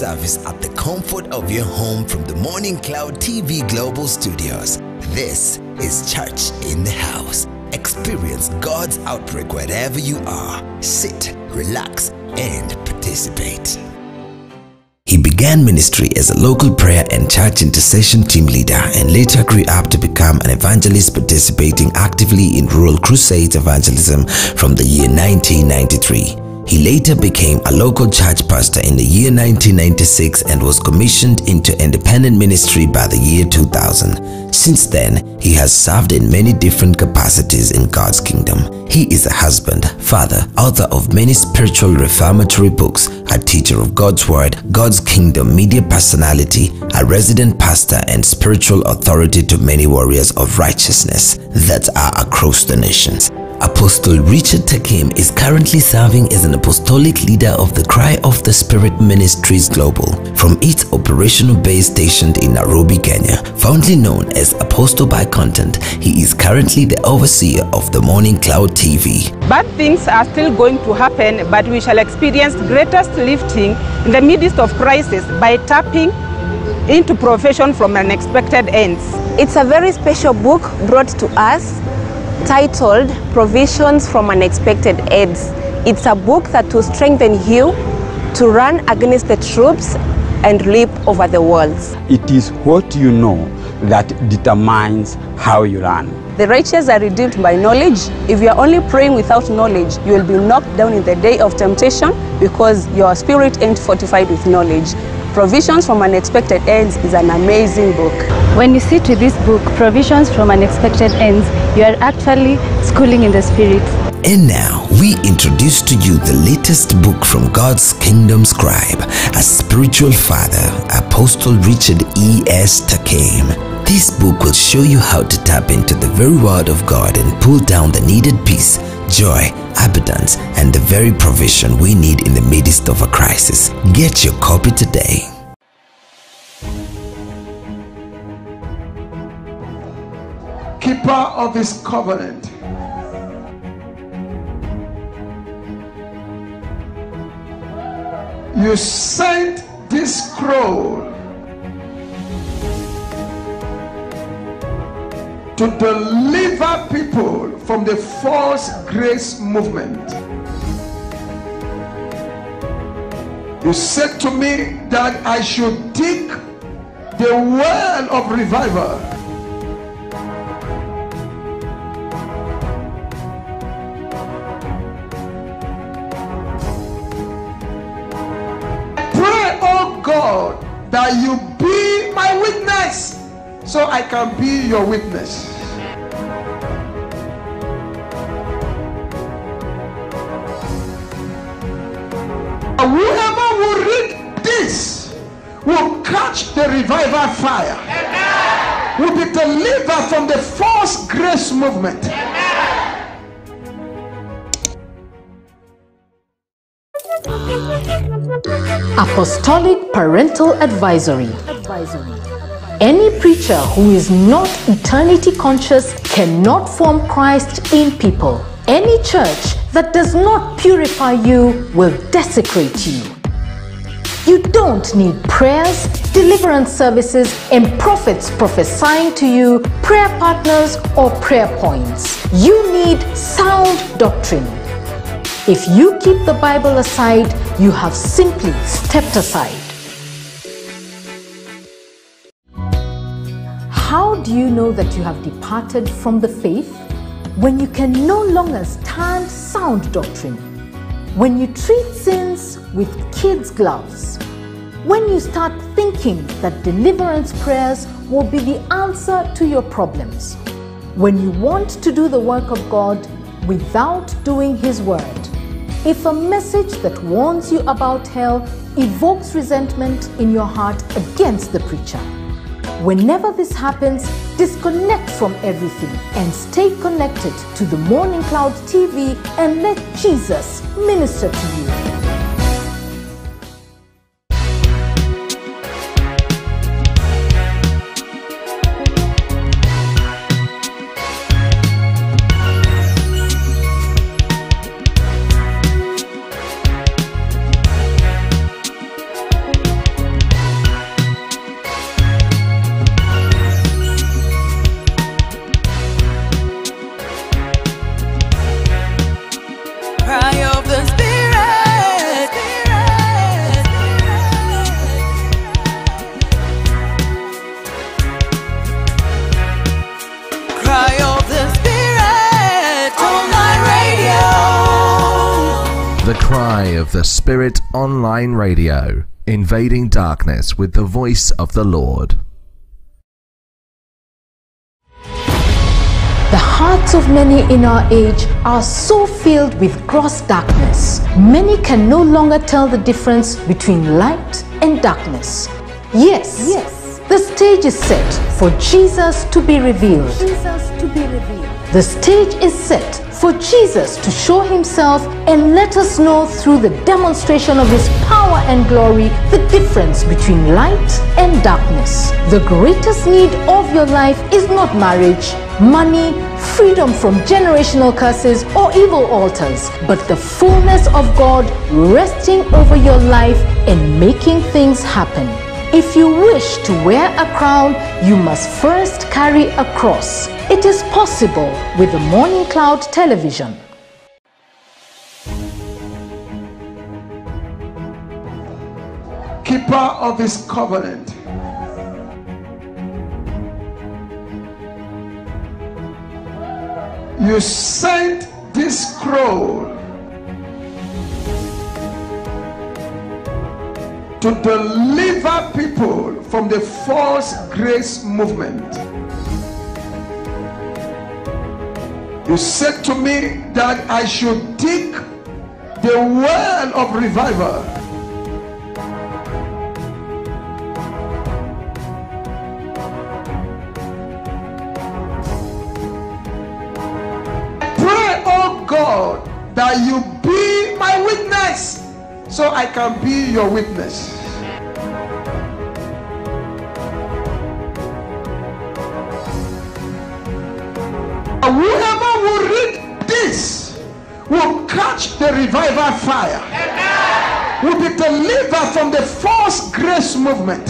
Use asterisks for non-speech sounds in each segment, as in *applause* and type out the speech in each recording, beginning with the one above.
service at the comfort of your home from the Morning Cloud TV Global Studios. This is Church in the House. Experience God's outbreak wherever you are. Sit, relax, and participate. He began ministry as a local prayer and church intercession team leader and later grew up to become an evangelist participating actively in rural crusades evangelism from the year 1993. He later became a local church pastor in the year 1996 and was commissioned into independent ministry by the year 2000. Since then, he has served in many different capacities in God's kingdom. He is a husband, father, author of many spiritual reformatory books, a teacher of God's word, God's kingdom media personality, a resident pastor and spiritual authority to many warriors of righteousness that are across the nations. Apostle Richard Takim is currently serving as an apostolic leader of the Cry of the Spirit Ministries Global from its operational base stationed in Nairobi, Kenya. Fondly known as Apostle by Content, he is currently the overseer of the Morning Cloud TV. Bad things are still going to happen, but we shall experience greatest lifting in the midst of crisis by tapping into provision from unexpected ends. It's a very special book brought to us titled Provisions from Unexpected Ends. It's a book that will strengthen you to run against the troops and leap over the walls. It is what you know that determines how you run. The righteous are redeemed by knowledge. If you are only praying without knowledge, you will be knocked down in the day of temptation because your spirit ain't fortified with knowledge. Provisions from Unexpected Ends is an amazing book. When you sit with this book, Provisions from Unexpected Ends, you are actually schooling in the Spirit. And now we introduce to you the latest book from God's Kingdom Scribe, a spiritual father, Apostle Richard E. S. Takim. This book will show you how to tap into the very word of God and pull down the needed peace, joy, abundance, and the very provision we need in the midst of a crisis. Get your copy today. keeper of his covenant. You sent this scroll to deliver people from the false grace movement. You said to me that I should dig the well of revival God, that you be my witness so I can be your witness. Whoever will read this will catch the revival fire, will be delivered from the false grace movement. Apostolic Parental Advisory. Any preacher who is not eternity conscious cannot form Christ in people. Any church that does not purify you will desecrate you. You don't need prayers, deliverance services, and prophets prophesying to you, prayer partners, or prayer points. You need sound doctrine. If you keep the Bible aside, you have simply stepped aside. How do you know that you have departed from the faith? When you can no longer stand sound doctrine. When you treat sins with kids' gloves. When you start thinking that deliverance prayers will be the answer to your problems. When you want to do the work of God without doing His word. If a message that warns you about hell evokes resentment in your heart against the preacher, whenever this happens, disconnect from everything and stay connected to the Morning Cloud TV and let Jesus minister to you. Online Radio, invading darkness with the voice of the Lord. The hearts of many in our age are so filled with gross darkness. Many can no longer tell the difference between light and darkness. Yes, yes. The stage is set for Jesus to be revealed. Jesus to be revealed. The stage is set for Jesus to show himself and let us know through the demonstration of his power and glory the difference between light and darkness. The greatest need of your life is not marriage, money, freedom from generational curses or evil altars, but the fullness of God resting over your life and making things happen. If you wish to wear a crown, you must first carry a cross. It is possible with the Morning Cloud television. Keeper of his covenant. You sent this scroll to deliver people from the false grace movement. You said to me that I should dig the well of revival. Pray, oh God, that you be my witness so I can be your witness. Whoever will read this will catch the revival fire, will be delivered from the false grace movement.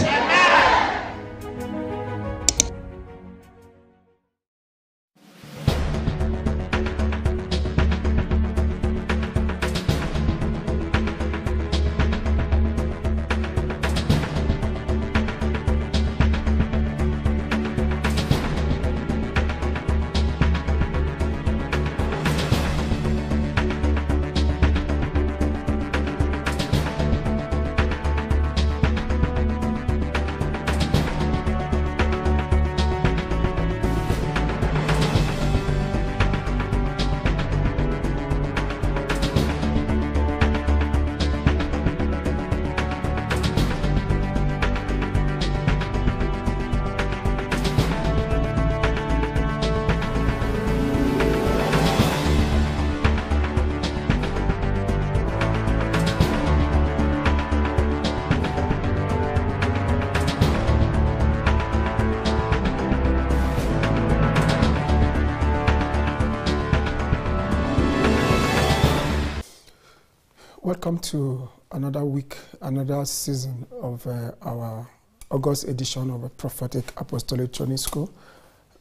Welcome to another week, another season of uh, our August edition of a prophetic apostolic training school.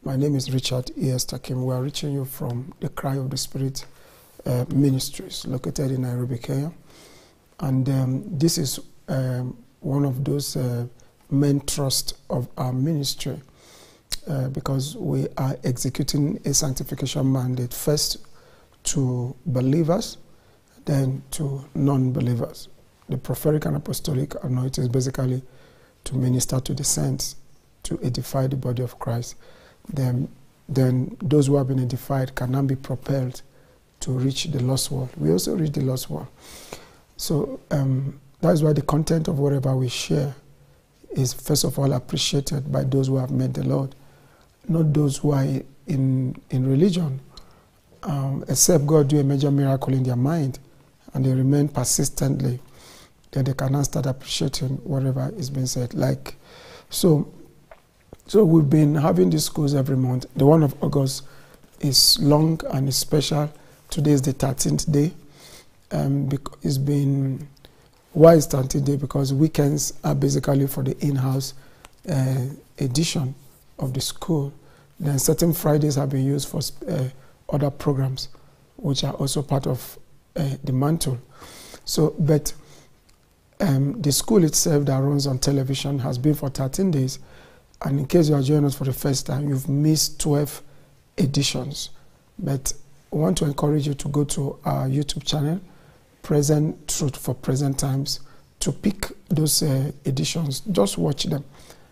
My name is Richard E.S. Takim. We are reaching you from the Cry of the Spirit uh, Ministries located in Nairobi, Kenya. And um, this is um, one of those uh, main thrusts of our ministry uh, because we are executing a sanctification mandate first to believers then to non-believers. The prophetic and apostolic anointing is basically to minister to the saints, to edify the body of Christ. Then, then those who have been edified can now be propelled to reach the lost world. We also reach the lost world. So um, that's why the content of whatever we share is first of all appreciated by those who have met the Lord, not those who are in, in religion, um, except God do a major miracle in their mind and they remain persistently, then they can now start appreciating whatever is being said. Like, so, so we've been having these schools every month. The one of August is long and is special. Today is the 13th day. Um, it's been, why is 13th day? Because weekends are basically for the in-house uh, edition of the school. Then certain Fridays have been used for uh, other programs, which are also part of uh, the mantle. So, but um, the school itself that runs on television has been for 13 days. And in case you are joining us for the first time, you've missed 12 editions. But I want to encourage you to go to our YouTube channel present truth for present times, to pick those uh, editions, just watch them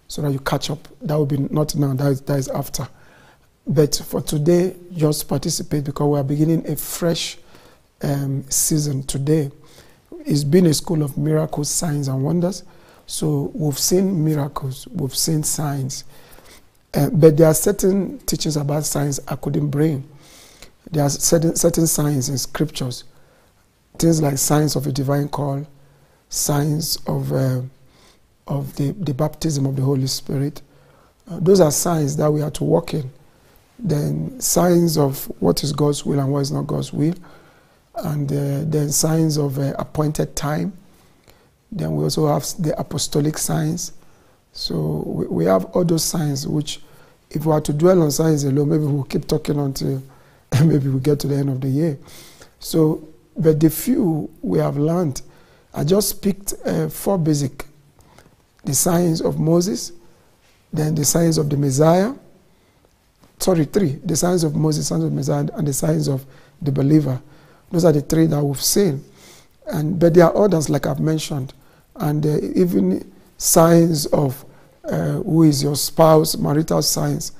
so that you catch up. That will be not now, that is, that is after. But for today, just participate because we are beginning a fresh um, season today. It's been a school of miracles, signs, and wonders. So we've seen miracles, we've seen signs. Uh, but there are certain teachings about signs I couldn't bring. There are certain, certain signs in scriptures, things like signs of a divine call, signs of, uh, of the, the baptism of the Holy Spirit. Uh, those are signs that we are to walk in. Then signs of what is God's will and what is not God's will. And uh, then signs of uh, appointed time. Then we also have the apostolic signs. So we, we have all those signs which, if we are to dwell on signs alone, maybe we'll keep talking until *laughs* maybe we get to the end of the year. So, but the few we have learned I just picked uh, four basic the signs of Moses, then the signs of the Messiah. Sorry, three the signs of Moses, signs of Messiah, and the signs of the believer. Those are the three that we've seen. And, but there are others, like I've mentioned, and uh, even signs of uh, who is your spouse, marital signs.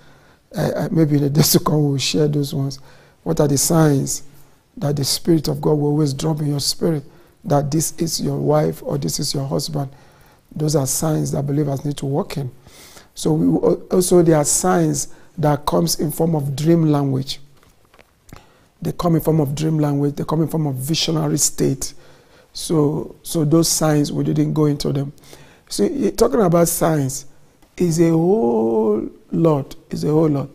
Uh, uh, maybe in the *laughs* days to come, we'll share those ones. What are the signs that the Spirit of God will always drop in your spirit? that this is your wife or this is your husband. Those are signs that believers need to walk in. So we, also there are signs that comes in form of dream language. They come in form of dream language. They come in form of visionary state. So, so those signs we didn't go into them. So talking about signs is a whole lot. Is a whole lot.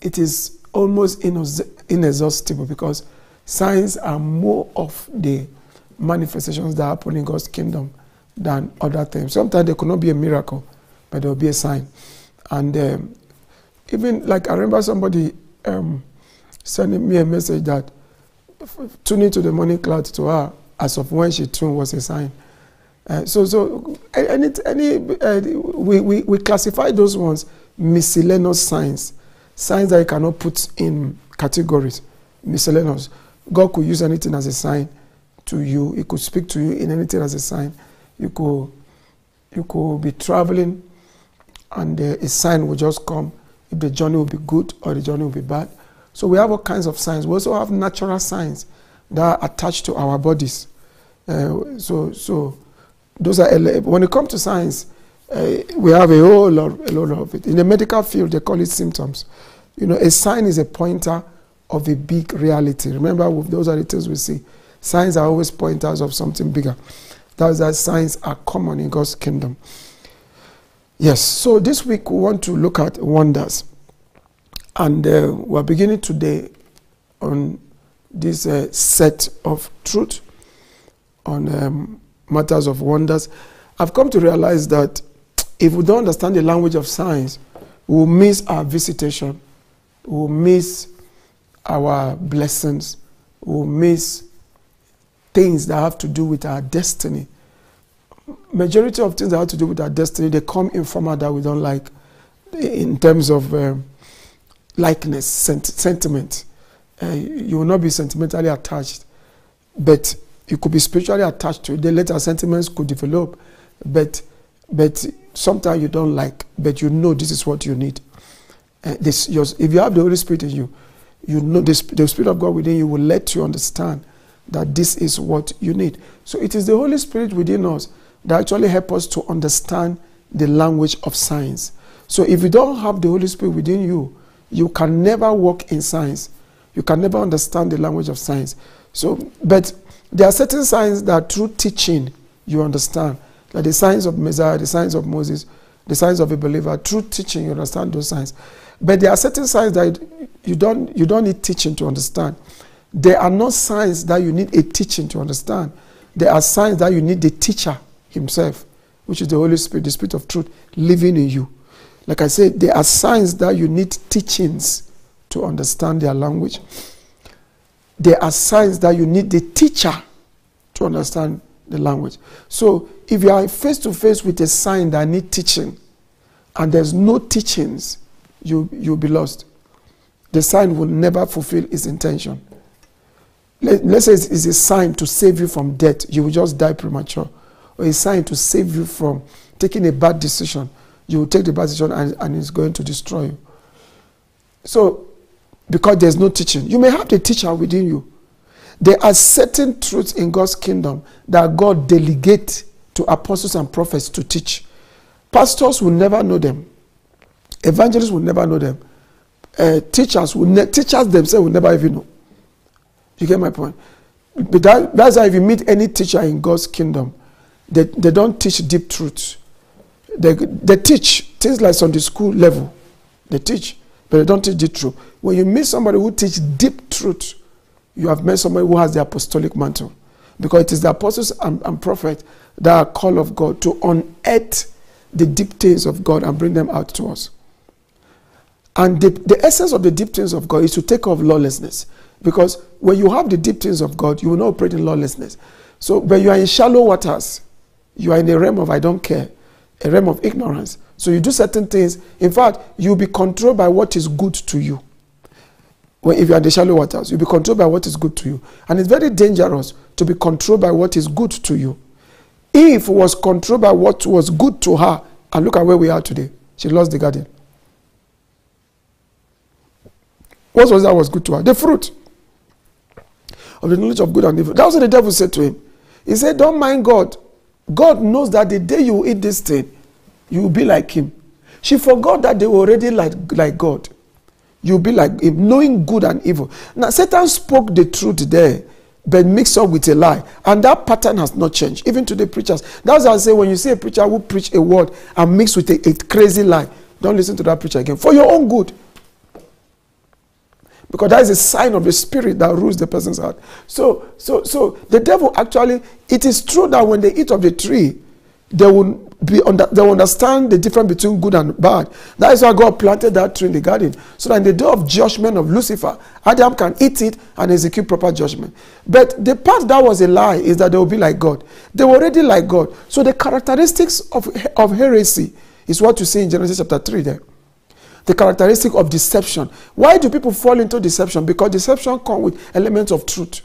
It is almost inexhaustible because signs are more of the manifestations that happen in God's kingdom than other things. Sometimes there could not be a miracle, but there will be a sign. And um, even like I remember somebody um, sending me a message that tuning to the morning cloud to her as of when she tuned was a sign. Uh, so, so any, any uh, we, we, we classify those ones miscellaneous signs, signs that you cannot put in categories, miscellaneous. God could use anything as a sign to you. He could speak to you in anything as a sign. You could, you could be traveling and uh, a sign will just come if the journey will be good or the journey will be bad. So we have all kinds of signs. We also have natural signs that are attached to our bodies. Uh, so, so those are when it comes to signs, uh, we have a whole lot, a lot of it. In the medical field, they call it symptoms. You know, a sign is a pointer of a big reality. Remember, those are the things we see. Signs are always pointers of something bigger. That's that signs are common in God's kingdom. Yes, so this week we want to look at wonders. And uh, we're beginning today on this uh, set of truth on um, matters of wonders. I've come to realize that if we don't understand the language of signs, we'll miss our visitation, we'll miss our blessings, we'll miss things that have to do with our destiny. Majority of things that have to do with our destiny, they come in format that we don't like in terms of um, likeness, sent sentiment. Uh, you will not be sentimentally attached, but you could be spiritually attached to it. The later sentiments could develop, but but sometimes you don't like, but you know this is what you need. Uh, this, your, if you have the Holy Spirit in you, you know this, the Spirit of God within you will let you understand that this is what you need. So it is the Holy Spirit within us that actually help us to understand the language of science. So if you don't have the Holy Spirit within you, you can never walk in science. You can never understand the language of science. So, but there are certain signs that through teaching you understand. Like the signs of Messiah, the signs of Moses, the signs of a believer. Through teaching you understand those signs. But there are certain signs that you don't you don't need teaching to understand. There are not signs that you need a teaching to understand. There are signs that you need the teacher himself, which is the Holy Spirit, the Spirit of truth, living in you. Like I said, there are signs that you need teachings to understand their language. There are signs that you need the teacher to understand the language. So if you are face to face with a sign that need teaching and there's no teachings, you, you'll be lost. The sign will never fulfill its intention let, let's say it's a sign to save you from death, you will just die premature. Or a sign to save you from taking a bad decision, you will take the decision and, and it's going to destroy you. So, because there's no teaching, you may have the teacher within you. There are certain truths in God's kingdom that God delegates to apostles and prophets to teach. Pastors will never know them. Evangelists will never know them. Uh, teachers will ne- teachers themselves will never even know. You get my point? But that, that's why if you meet any teacher in God's kingdom, they, they don't teach deep truths. They, they teach things like Sunday school level. They teach, but they don't teach deep truth. When you meet somebody who teaches deep truth, you have met somebody who has the apostolic mantle. Because it is the apostles and, and prophets that are called of God to unearth the deep things of God and bring them out to us. And the, the essence of the deep things of God is to take off lawlessness. Because when you have the deep things of God, you will not operate in lawlessness. So when you are in shallow waters, you are in the realm of I don't care, a realm of ignorance. So you do certain things. In fact, you'll be controlled by what is good to you. When, if you are in the shallow waters, you'll be controlled by what is good to you. And it's very dangerous to be controlled by what is good to you. Eve was controlled by what was good to her, and look at where we are today. She lost the garden. What was that was good to her? The fruit of the knowledge of good and evil. That's what the devil said to him. He said, Don't mind God. God knows that the day you eat this thing, you will be like him. She forgot that they were already like, like God. You'll be like him, knowing good and evil. Now, Satan spoke the truth there, but mixed up with a lie. And that pattern has not changed. Even to the preachers. That's why I say when you see a preacher who preach a word and mix with a, a crazy lie, don't listen to that preacher again. For your own good. Because that is a sign of the spirit that rules the person's heart. So, so, so the devil actually, it is true that when they eat of the tree, they will be under, they will understand the difference between good and bad. That is why God planted that tree in the garden. So that in the day of judgment of Lucifer, Adam can eat it and execute proper judgment. But the part that was a lie is that they will be like God. They were already like God. So the characteristics of, of heresy is what you see in Genesis chapter 3 there the characteristic of deception. Why do people fall into deception? Because deception comes with elements of truth.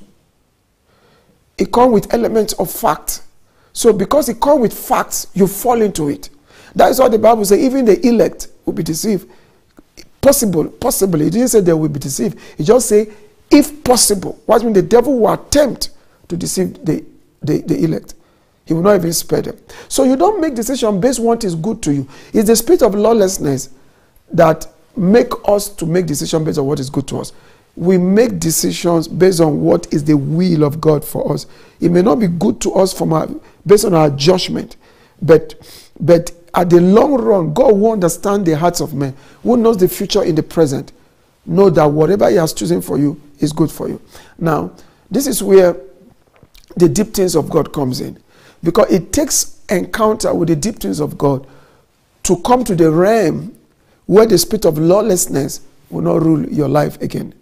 It comes with elements of fact. So because it comes with facts, you fall into it. That is what the Bible says. Even the elect will be deceived. Possible, possibly. It didn't say they will be deceived. It just say, if possible. What means the devil will attempt to deceive the, the, the elect. He will not even spare them. So you don't make decision based on what is good to you. It's the spirit of lawlessness that make us to make decisions based on what is good to us. We make decisions based on what is the will of God for us. It may not be good to us from our, based on our judgment, but but at the long run, God will understand the hearts of men, who knows the future in the present. Know that whatever He has chosen for you is good for you. Now, this is where the deep things of God comes in, because it takes encounter with the deep things of God to come to the realm where the spirit of lawlessness will not rule your life again.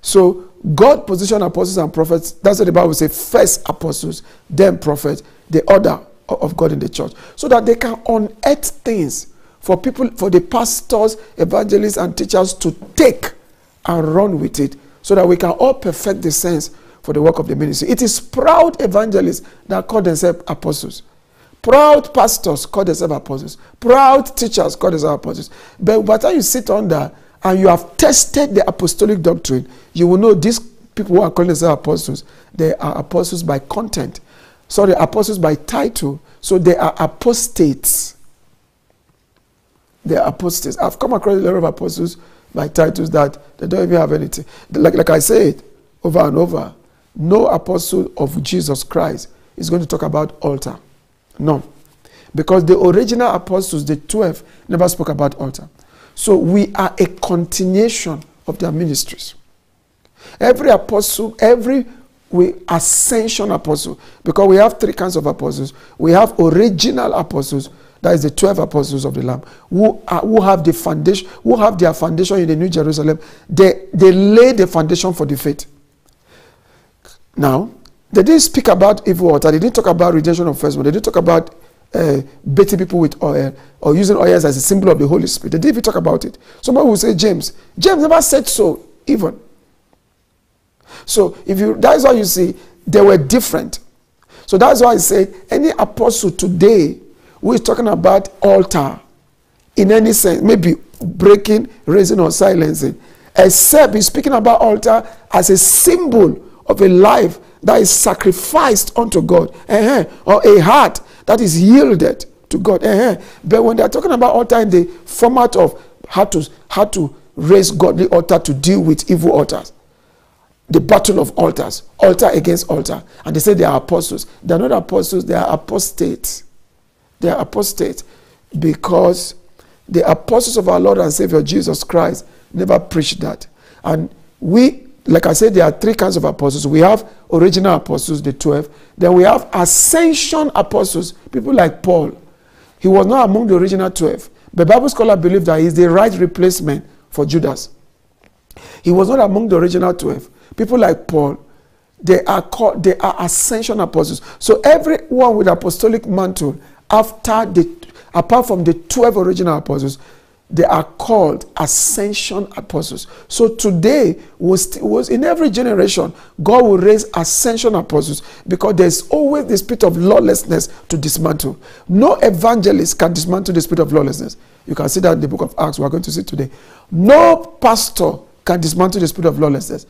So God positioned apostles and prophets. That's what the Bible says. First apostles, then prophets, the order of God in the church. So that they can unearth things for people, for the pastors, evangelists, and teachers to take and run with it. So that we can all perfect the sense for the work of the ministry. It is proud evangelists that call themselves apostles. Proud pastors call themselves apostles. Proud teachers call themselves apostles. But by the time you sit under and you have tested the apostolic doctrine, you will know these people who are calling themselves apostles, they are apostles by content. Sorry, apostles by title. So they are apostates. They are apostates. I've come across a lot of apostles by titles that they don't even have anything. Like, like I said over and over, no apostle of Jesus Christ is going to talk about altar. No. Because the original apostles, the 12, never spoke about altar. So we are a continuation of their ministries. Every apostle, every we ascension apostle, because we have three kinds of apostles. We have original apostles, that is the 12 apostles of the Lamb, who, are, who have the foundation, who have their foundation in the New Jerusalem. They, they lay the foundation for the faith. Now, they didn't speak about evil altar. They didn't talk about redemption of firstborn. They didn't talk about uh, baiting people with oil or using oil as a symbol of the Holy Spirit. They didn't even talk about it. Somebody will say James. James never said so, even. So if you that's why you see they were different. So that's why I say any apostle today who is talking about altar in any sense, maybe breaking, raising, or silencing, except he's speaking about altar as a symbol of a life that is sacrificed unto God, uh-huh, or a heart that is yielded to God. Uh-huh. But when they're talking about altar in the format of how to how to raise godly altar to deal with evil altars, the battle of altars, altar against altar, and they say they are apostles. They're not apostles; they are apostates. They are apostates because the apostles of our Lord and Savior Jesus Christ never preached that. And we, like I said, there are three kinds of apostles. We have original apostles, the 12. Then we have ascension apostles, people like Paul. He was not among the original 12. But Bible scholars believe that he's the right replacement for Judas. He was not among the original 12. People like Paul, they are called, they are ascension apostles. So everyone with apostolic mantle after the, apart from the 12 original apostles, they are called ascension apostles. So today was, was in every generation, God will raise ascension apostles because there's always the spirit of lawlessness to dismantle. No evangelist can dismantle the spirit of lawlessness. You can see that in the book of Acts we're going to see today. No pastor can dismantle the spirit of lawlessness.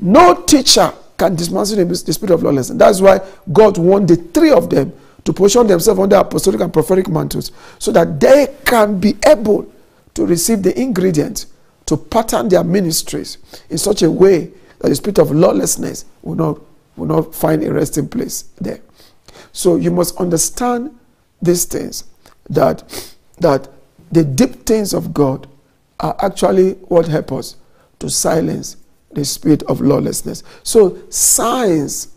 No teacher can dismantle the spirit of lawlessness. That's why God warned the three of them to position themselves under apostolic and prophetic mantles so that they can be able to receive the ingredients to pattern their ministries in such a way that the spirit of lawlessness will not, will not find a resting place there. So you must understand these things that, that the deep things of God are actually what help us to silence the spirit of lawlessness. So signs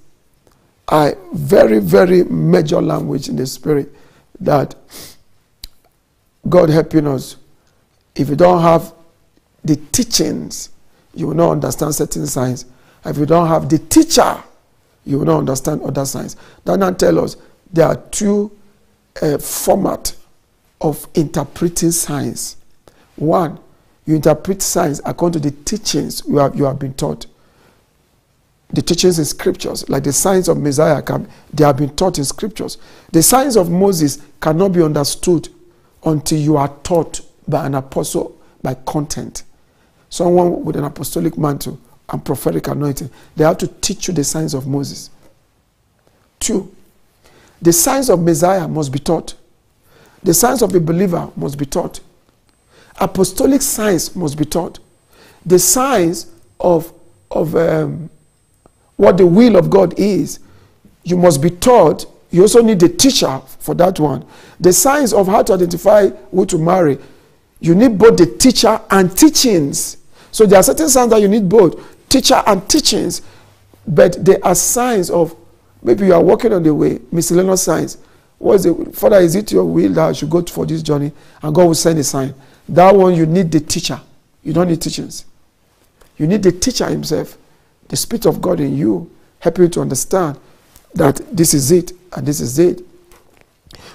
are very, very major language in the spirit that God helping us. If you don't have the teachings, you will not understand certain signs. If you don't have the teacher, you will not understand other signs. That now tell us there are two uh, format of interpreting signs. One, you interpret signs according to the teachings you have, you have been taught the teachings in scriptures, like the signs of Messiah, can, they have been taught in scriptures. The signs of Moses cannot be understood until you are taught by an apostle by content. Someone with an apostolic mantle and prophetic anointing, they have to teach you the signs of Moses. Two, the signs of Messiah must be taught. The signs of a believer must be taught. Apostolic signs must be taught. The signs of, of um, what the will of God is, you must be taught. You also need a teacher for that one. The signs of how to identify who to marry, you need both the teacher and teachings. So there are certain signs that you need both teacher and teachings, but there are signs of maybe you are walking on the way, miscellaneous signs. What is it? Father, is it your will that I should go for this journey? And God will send a sign. That one, you need the teacher. You don't need teachings. You need the teacher himself the Spirit of God in you help you to understand that this is it and this is it.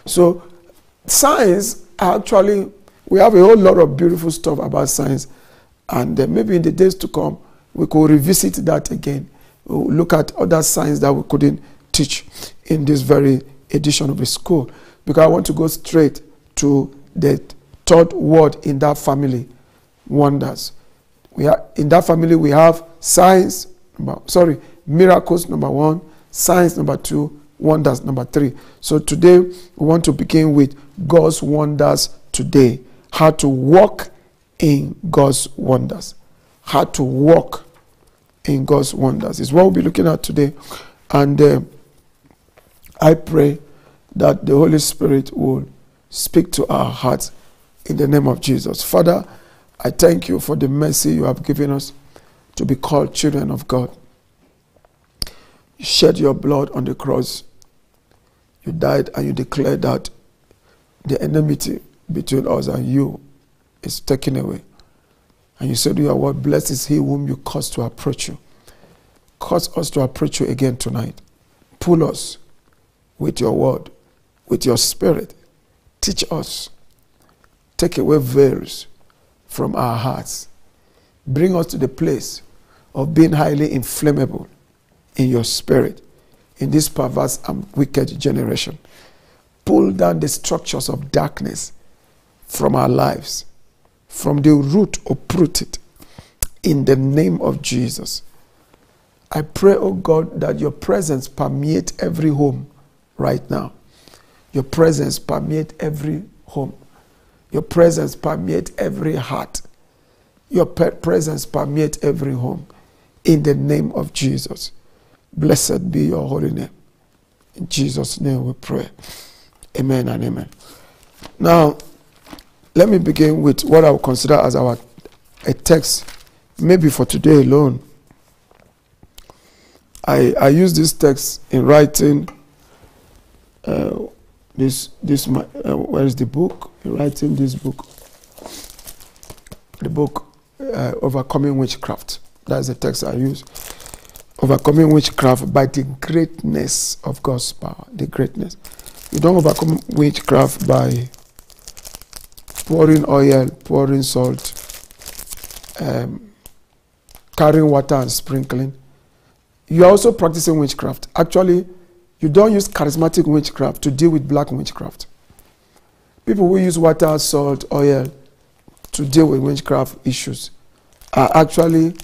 So, science actually, we have a whole lot of beautiful stuff about science, and uh, maybe in the days to come, we could revisit that again. We'll look at other science that we couldn't teach in this very edition of the school, because I want to go straight to the third word in that family wonders. We are, in that family, we have science, sorry, miracles number one, signs number two, wonders number three. So today we want to begin with God's wonders today. How to walk in God's wonders. How to walk in God's wonders is what we'll be looking at today. And uh, I pray that the Holy Spirit will speak to our hearts in the name of Jesus. Father, I thank you for the mercy you have given us to be called children of God. You shed your blood on the cross. You died and you declared that the enmity between us and you is taken away. And you said, Your word, blessed is he whom you cause to approach you. Cause us to approach you again tonight. Pull us with your word, with your spirit. Teach us. Take away veils from our hearts. Bring us to the place of being highly inflammable in your spirit in this perverse and wicked generation. Pull down the structures of darkness from our lives, from the root, uproot it in the name of Jesus. I pray, oh God, that your presence permeate every home right now. Your presence permeate every home. Your presence permeate every heart. Your presence permeate every home. In the name of Jesus. Blessed be your holy name. In Jesus' name we pray. Amen and amen. Now, let me begin with what I will consider as our a text, maybe for today alone. I, I use this text in writing uh, this this uh, where is the book? In writing this book, the book uh, overcoming witchcraft. That's the text I use. Overcoming witchcraft by the greatness of God's power. The greatness. You don't overcome witchcraft by pouring oil, pouring salt, um, carrying water and sprinkling. You are also practicing witchcraft. Actually, you don't use charismatic witchcraft to deal with black witchcraft. People who use water, salt, oil to deal with witchcraft issues are actually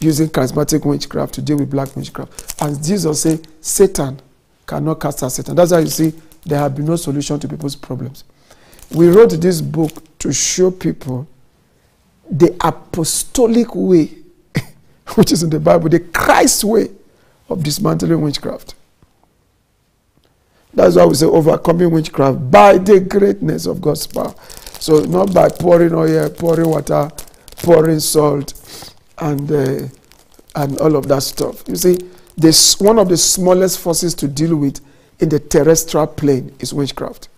using charismatic witchcraft to deal with black witchcraft. And Jesus said, Satan cannot cast out Satan. That's why you see there have been no solution to people's problems. We wrote this book to show people the apostolic way, *laughs* which is in the Bible, the Christ way of dismantling witchcraft. That's why we say overcoming witchcraft by the greatness of God's power. So not by pouring oil, pouring water, pouring salt, and uh, and all of that stuff. You see, this one of the smallest forces to deal with in the terrestrial plane is witchcraft.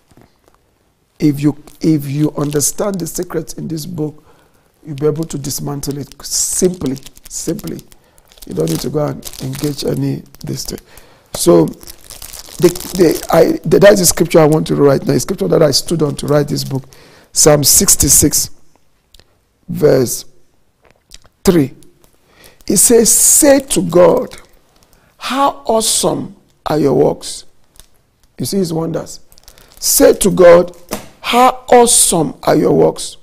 If you if you understand the secrets in this book, you'll be able to dismantle it simply, simply. You don't need to go and engage any this thing. So the, the, I, the, that's the scripture I want to write now. The scripture that I stood on to write this book. Psalm 66, verse 3. It says, Say to God, How awesome are your works. You see his wonders. Say to God, How awesome are your works.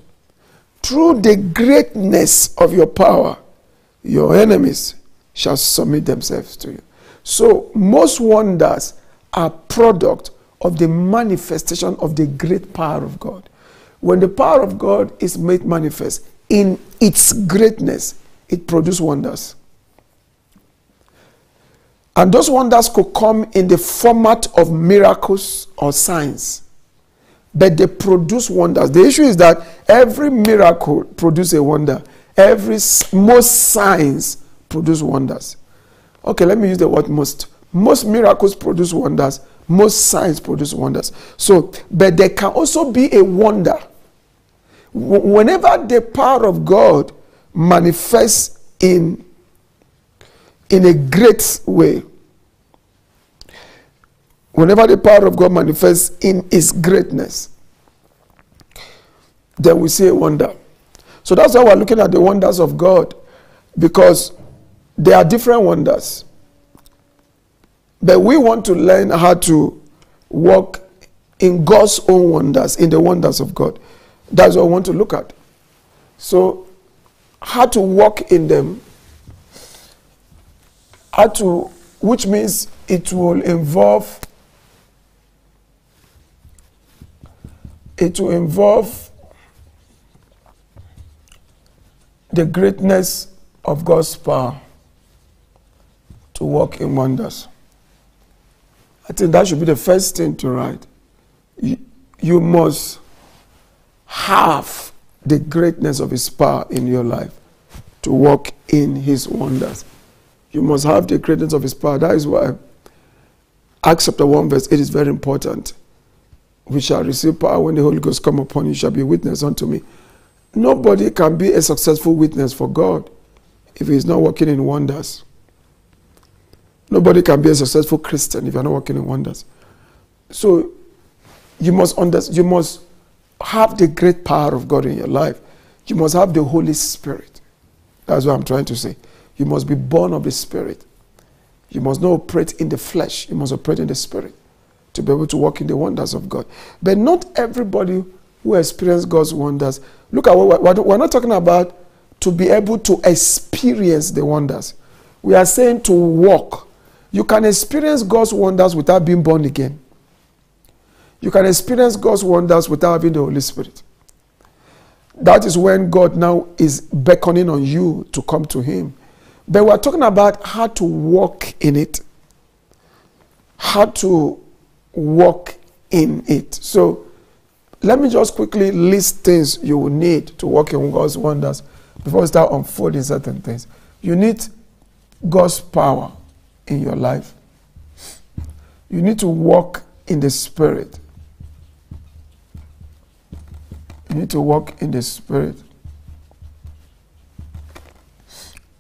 Through the greatness of your power, your enemies shall submit themselves to you. So, most wonders are product of the manifestation of the great power of God. When the power of God is made manifest in its greatness, it produces wonders. And those wonders could come in the format of miracles or signs. But they produce wonders. The issue is that every miracle produces a wonder. Every most signs produce wonders. Okay, let me use the word most. Most miracles produce wonders. Most signs produce wonders. So, but there can also be a wonder. Whenever the power of God manifests in, in a great way, whenever the power of God manifests in its greatness, then we see a wonder. So that's why we're looking at the wonders of God because there are different wonders. But we want to learn how to walk in God's own wonders, in the wonders of God. That's what I want to look at. So, how to walk in them, how to, which means it will involve, it will involve the greatness of God's power to walk in wonders. I think that should be the first thing to write. You, you must have the greatness of His power in your life to walk in His wonders. You must have the greatness of His power. That is why Acts chapter 1, verse 8 is very important. We shall receive power when the Holy Ghost come upon you, shall be witness unto me. Nobody can be a successful witness for God if he is not working in wonders. Nobody can be a successful Christian if you're not working in wonders. So you must understand, you must have the great power of God in your life. You must have the Holy Spirit. That's what I'm trying to say. You must be born of the Spirit. You must not operate in the flesh. You must operate in the Spirit to be able to walk in the wonders of God. But not everybody who experience God's wonders. Look at what we're not talking about to be able to experience the wonders. We are saying to walk. You can experience God's wonders without being born again. You can experience God's wonders without having the Holy Spirit. That is when God now is beckoning on you to come to Him. But we're talking about how to walk in it, how to walk in it. So let me just quickly list things you will need to walk in God's wonders before we start unfolding certain things. You need God's power in your life. You need to walk in the Spirit. You need to walk in the Spirit,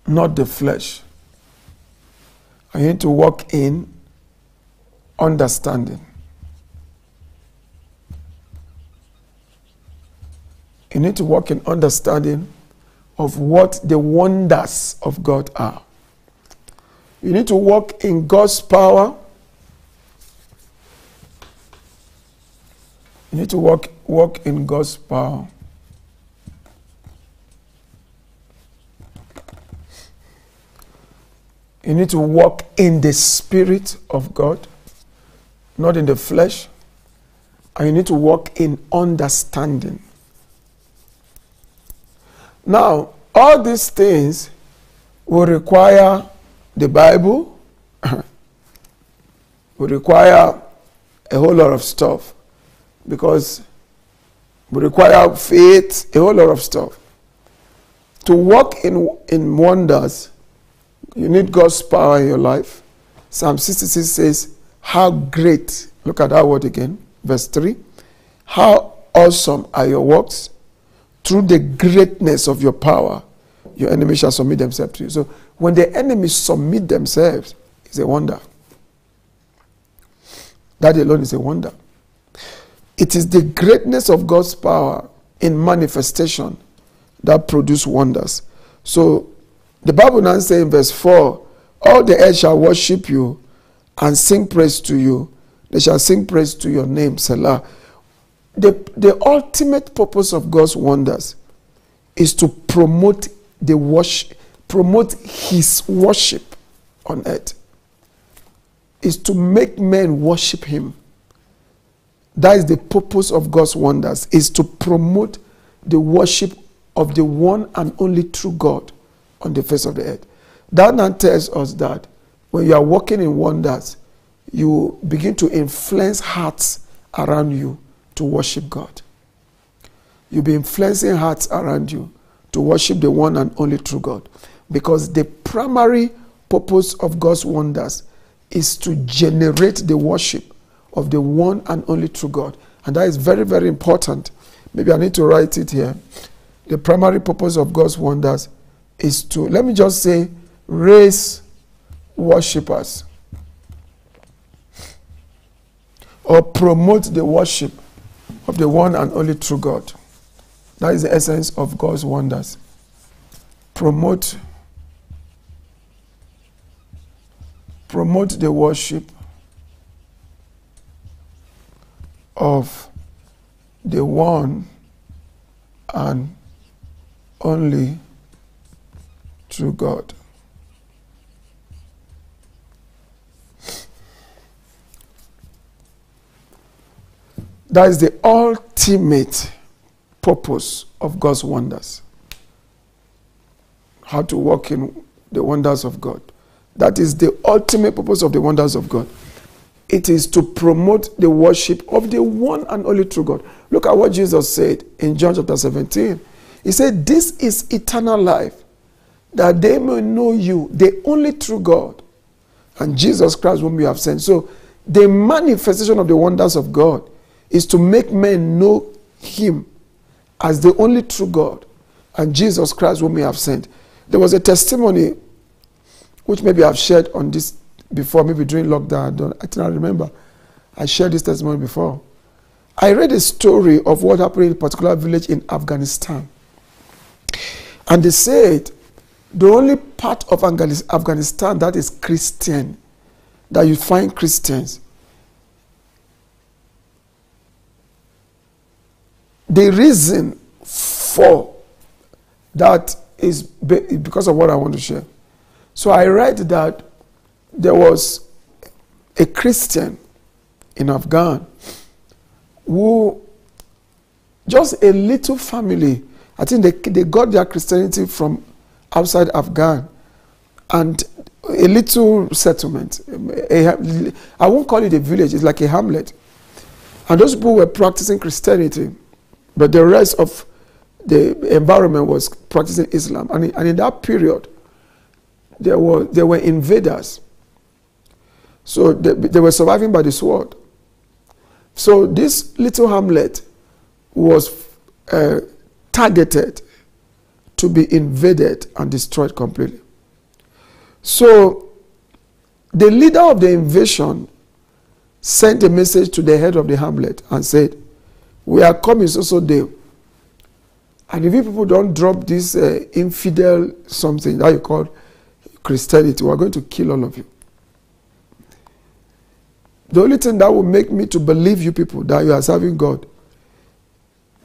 not the flesh. You need to walk in understanding. You need to walk in understanding of what the wonders of God are. You need to walk in God's power. You need to walk, walk in God's power. You need to walk in the Spirit of God, not in the flesh. And you need to walk in understanding. Now, all these things will require the Bible, *laughs* will require a whole lot of stuff because we require faith, a whole lot of stuff. To walk in, in wonders, you need God's power in your life. Psalm 66 says, How great, look at that word again, verse 3. How awesome are your works through the greatness of your power, your enemies shall submit themselves to you. So when the enemies submit themselves, it's a wonder. That alone is a wonder. It is the greatness of God's power in manifestation that produce wonders. So the Bible now says in verse 4 All the earth shall worship you and sing praise to you. They shall sing praise to your name, Selah the, the ultimate purpose of God's wonders is to promote the worship, promote his worship on earth. Is to make men worship him. That is the purpose of God's wonders, is to promote the worship of the one and only true God on the face of the earth. That now tells us that when you are walking in wonders, you begin to influence hearts around you to worship God. You'll be influencing hearts around you to worship the one and only true God. Because the primary purpose of God's wonders is to generate the worship of the one and only true God. And that is very, very important. Maybe I need to write it here. The primary purpose of God's wonders is to, let me just say, raise worshippers or promote the worship of the one and only true God. That is the essence of God's wonders. Promote promote the worship of the one and only true God. That is the ultimate purpose of God's wonders. How to walk in the wonders of God. That is the ultimate purpose of the wonders of God. It is to promote the worship of the one and only true God. Look at what Jesus said in John chapter 17. He said, This is eternal life, that they may know you, the only true God, and Jesus Christ, whom you have sent. So, the manifestation of the wonders of God is to make men know him as the only true God and Jesus Christ whom he have sent. There was a testimony which maybe I've shared on this before, maybe during lockdown. I, don't, I remember. I shared this testimony before. I read a story of what happened in a particular village in Afghanistan. And they said the only part of Afghanistan that is Christian, that you find Christians. The reason for that is because of what I want to share. So I read that there was a Christian in Afghan who just a little family i think they, they got their christianity from outside afghan and a little settlement. A, i won't call it a village it's like a hamlet. And those people were practicing christianity but the rest of the environment was practicing islam. And, and in that period there were there were invaders so they, they were surviving by the sword so this little hamlet was uh, targeted to be invaded and destroyed completely. So the leader of the invasion sent a message to the head of the hamlet and said, We are coming so so day. And if you people don't drop this uh, infidel something that you call Christianity, we're going to kill all of you. The only thing that will make me to believe you people that you are serving God.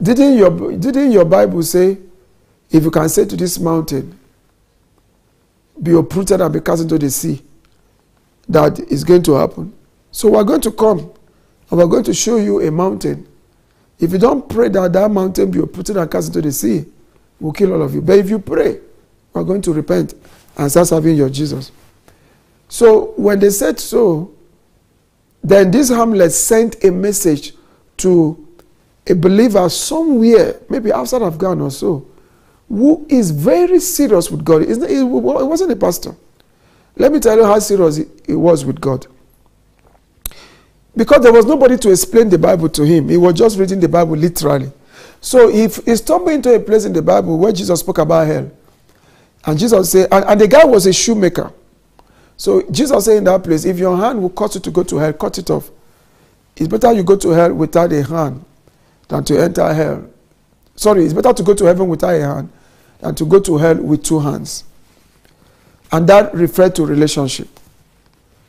Didn't your, didn't your Bible say, if you can say to this mountain, be uprooted and be cast into the sea, that is going to happen? So we're going to come and we're going to show you a mountain. If you don't pray that that mountain be uprooted and cast into the sea, we'll kill all of you. But if you pray, we're going to repent and start serving your Jesus. So when they said so, then this Hamlet sent a message to a believer somewhere, maybe outside of Ghana or so, who is very serious with God. It wasn't a pastor. Let me tell you how serious he was with God. Because there was nobody to explain the Bible to him. He was just reading the Bible literally. So if he stumbled into a place in the Bible where Jesus spoke about hell, and Jesus said, and, and the guy was a shoemaker. So Jesus said in that place, if your hand will cause you to go to hell, cut it off. It's better you go to hell without a hand than to enter hell. Sorry, it's better to go to heaven without a hand than to go to hell with two hands. And that referred to relationship.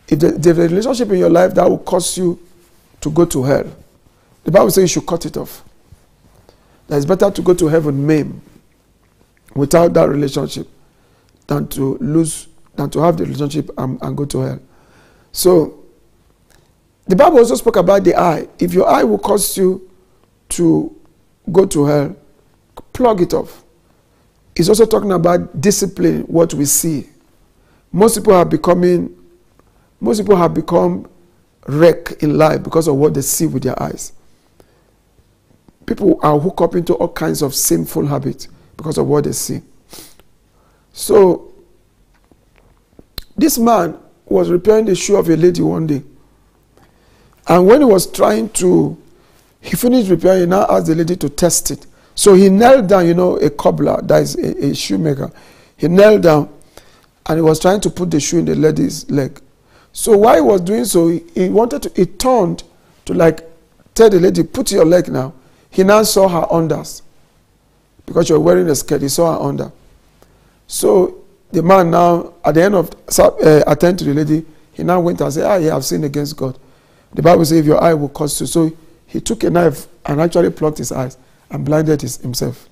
If there's a relationship in your life that will cause you to go to hell, the Bible says you should cut it off. That it's better to go to heaven maimed without that relationship than to lose than to have the relationship and, and go to hell. So, the Bible also spoke about the eye. If your eye will cause you to go to hell, plug it off. It's also talking about discipline, what we see. Most people are becoming, most people have become wreck in life because of what they see with their eyes. People are hooked up into all kinds of sinful habits because of what they see. So this man was repairing the shoe of a lady one day. And when he was trying to, he finished repairing, he now asked the lady to test it. So he knelt down, you know, a cobbler, that is a, a shoemaker. He knelt down and he was trying to put the shoe in the lady's leg. So while he was doing so, he, he wanted to, he turned to like tell the lady, put your leg now. He now saw her unders. Because you're wearing a skirt, he saw her under. So the man now, at the end of uh, attend to the lady, he now went and said, Ah, yeah, I've sinned against God. The Bible says, if your eye will cause you. So he took a knife and actually plucked his eyes and blinded his, himself.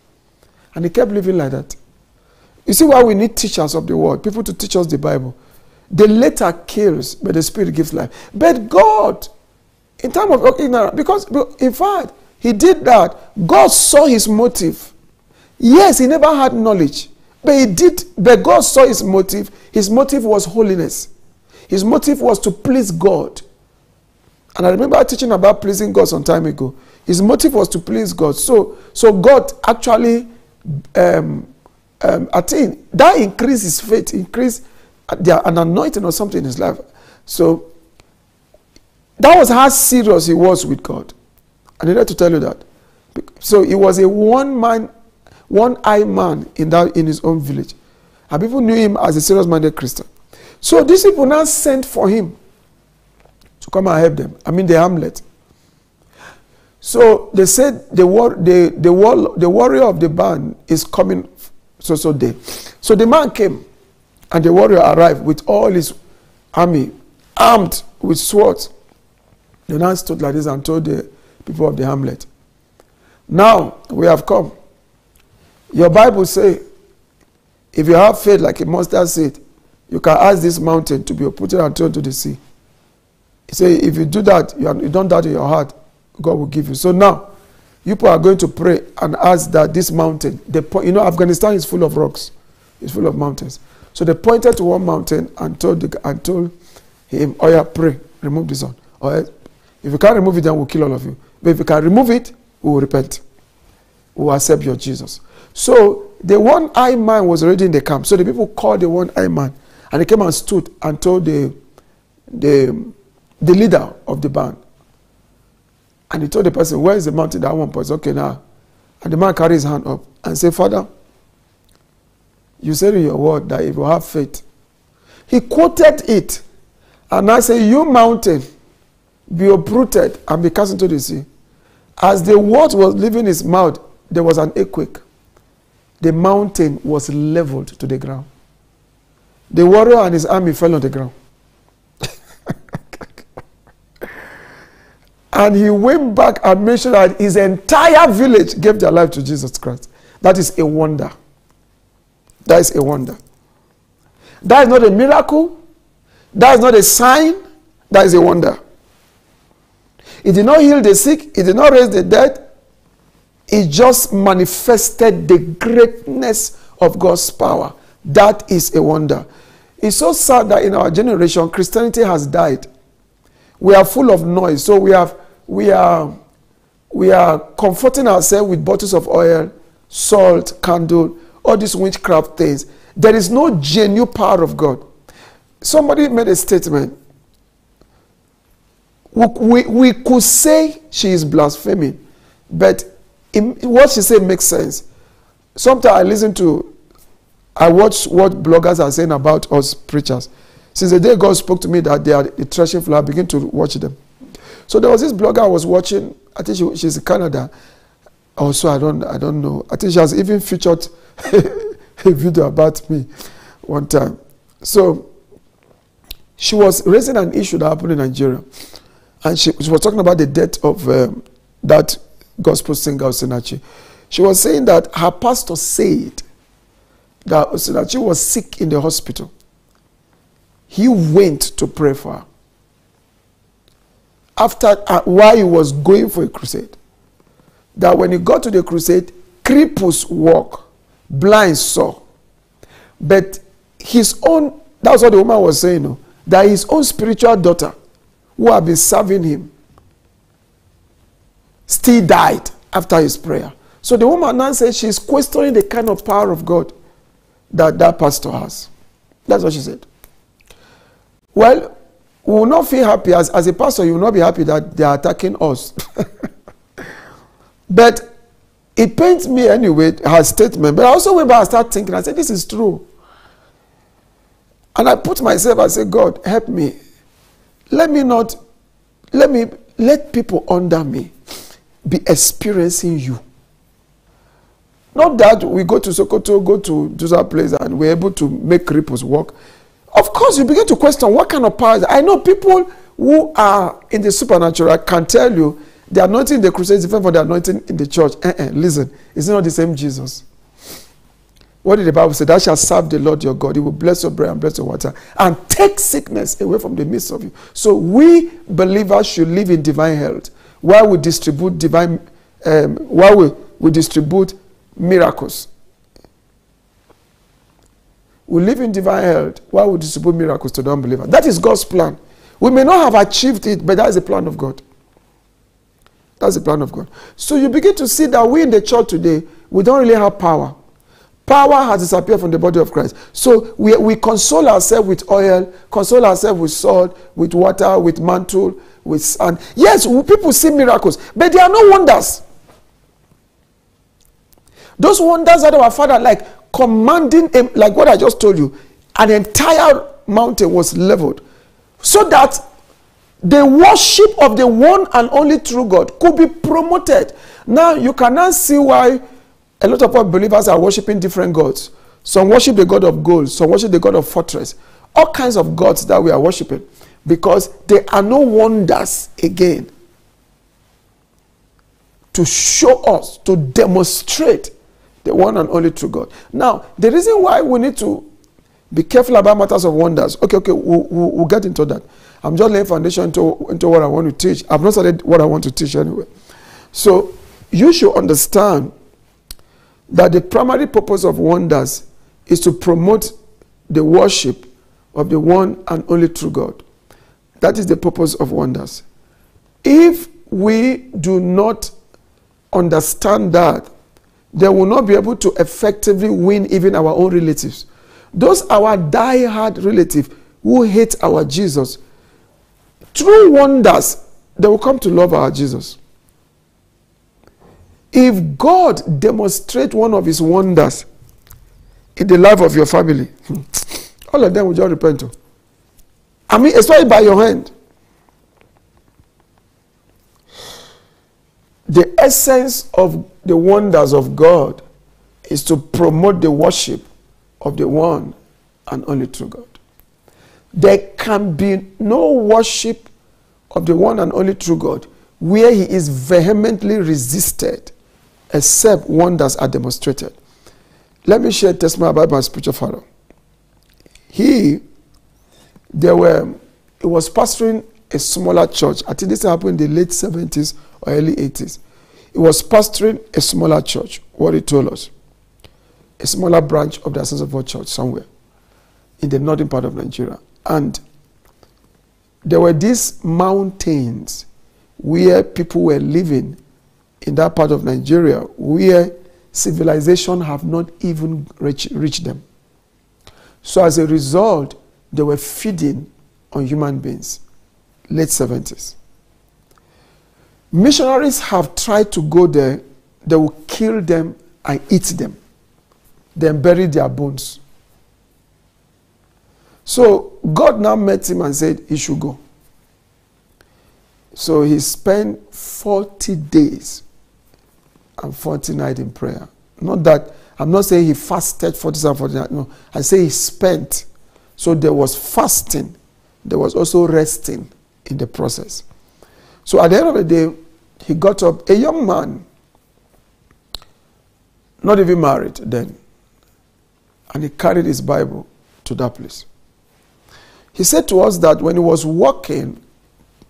And he kept living like that. You see why we need teachers of the word, people to teach us the Bible. The letter kills, but the spirit gives life. But God, in terms of ignorance, because in fact, he did that. God saw his motive. Yes, he never had knowledge. But he did, but God saw his motive. His motive was holiness. His motive was to please God. And I remember teaching about pleasing God some time ago. His motive was to please God. So, so God actually, um, um, think that increased his faith, increased an anointing or something in his life. So that was how serious he was with God. I needed to tell you that. So he was a one man one eye man in that in his own village. And people knew him as a serious minded Christian. So these people now sent for him to come and help them. I mean the hamlet. So they said the war, the, the, war, the warrior of the band is coming so so day. So the man came, and the warrior arrived with all his army, armed with swords. The man stood like this and told the people of the hamlet, Now we have come. Your Bible say, if you have faith like a mustard seed, you can ask this mountain to be put and thrown to the sea. He say, if you do that, you, are, you don't doubt in your heart, God will give you. So now, you people are going to pray and ask that this mountain, the, you know, Afghanistan is full of rocks, it's full of mountains. So they pointed to one mountain and told, the, and told him, Oh, yeah, pray, remove this one. Or if you can't remove it, then we'll kill all of you. But if you can remove it, we will repent. We will accept your Jesus. So the one eye man was already in the camp. So the people called the one eye man and he came and stood and told the, the, the leader of the band. And he told the person, Where is the mountain? That one point. Okay, now. And the man carried his hand up and said, Father, you said in your word that if you have faith. He quoted it. And I say, You mountain, be uprooted and be cast into the sea. As the word was leaving his mouth, there was an earthquake. The mountain was leveled to the ground. The warrior and his army fell on the ground. *laughs* and he went back and sure that his entire village gave their life to Jesus Christ. That is a wonder. That is a wonder. That is not a miracle. That is not a sign. That is a wonder. He did not heal the sick. He did not raise the dead. He just manifested the greatness of God's power. That is a wonder. It's so sad that in our generation, Christianity has died. We are full of noise. So we have we are we are comforting ourselves with bottles of oil, salt, candle, all these witchcraft things. There is no genuine power of God. Somebody made a statement we, we, we could say she is blaspheming, but in, what she said makes sense. Sometimes I listen to, I watch what bloggers are saying about us preachers. Since the day God spoke to me that they are a threshing floor, I begin to watch them. So there was this blogger I was watching. I think she, she's in Canada. Also, I don't, I don't know. I think she has even featured *laughs* a video about me one time. So she was raising an issue that happened in Nigeria and she, she was talking about the death of um, that gospel singer Osinachi. She was saying that her pastor said that Osinachi was sick in the hospital. He went to pray for her. After, uh, while he was going for a crusade, that when he got to the crusade, cripples walk, blind saw. But his own, that's what the woman was saying, that his own spiritual daughter who had been serving him still died after his prayer. So the woman now says she's questioning the kind of power of God that that pastor has. That's what she said. Well, we will not feel happy as, as a pastor, you will not be happy that they are attacking us. *laughs* but it pains me anyway, her statement. But I also went back and started thinking, I said, this is true. And I put myself, I said, God, help me let me not, let me, let people under me be experiencing you. Not that we go to Sokoto, go to that place and we're able to make cripples work. Of course, you begin to question what kind of power. I know people who are in the supernatural can tell you the anointing in the crusade is different from the anointing in the church. Uh -uh, listen, it's not the same Jesus. What did the Bible say? Thou shalt serve the Lord your God. He will bless your bread and bless your water and take sickness away from the midst of you. So we believers should live in divine health while we distribute divine, um, we, we distribute miracles. We live in divine health while we distribute miracles to the unbeliever. That is God's plan. We may not have achieved it, but that is the plan of God. That's the plan of God. So you begin to see that we in the church today, we don't really have power. Power has disappeared from the body of Christ. So we, we console ourselves with oil, console ourselves with salt, with water, with mantle, with sand. Yes, people see miracles, but they are no wonders. Those wonders that our Father, like commanding, him, like what I just told you, an entire mountain was leveled so that the worship of the one and only true God could be promoted. Now you cannot see why A lot of believers are worshiping different gods. Some worship the God of gold, some worship the God of fortress. All kinds of gods that we are worshiping because there are no wonders again to show us, to demonstrate the one and only true God. Now, the reason why we need to be careful about matters of wonders, okay, okay, we'll, we'll, we'll get into that. I'm just laying foundation into, into what I want to teach. I've not started what I want to teach anyway. So, you should understand that the primary purpose of wonders is to promote the worship of the one and only true God. That is the purpose of wonders. If we do not understand that, they will not be able to effectively win even our own relatives. Those our die-hard relatives who hate our Jesus, through wonders, they will come to love our Jesus. If God demonstrate one of his wonders in the life of your family, *tsk* all of them will just repent. To. I mean, especially by your hand. The essence of the wonders of God is to promote the worship of the one and only true God. There can be no worship of the one and only true God where he is vehemently resisted except wonders are demonstrated. Let me share testimony about my spiritual father. He, there were, he was pastoring a smaller church. I think this happened in the late 70s or early 80s. He was pastoring a smaller church, what he told us. A smaller branch of the Essence of God Church somewhere in the northern part of Nigeria. And there were these mountains where people were living in that part of Nigeria where civilization have not even reached, reached them. So as a result, they were feeding on human beings. Late 70s. Missionaries have tried to go there, they will kill them and eat them, then bury their bones. So God now met him and said he should go. So he spent 40 days and 40 nights in prayer. Not that, I'm not saying he fasted 40 and 40 nights. No, I say he spent. So there was fasting. There was also resting in the process. So at the end of the day, he got up, a young man, not even married then, and he carried his Bible to that place. He said to us that when he was walking,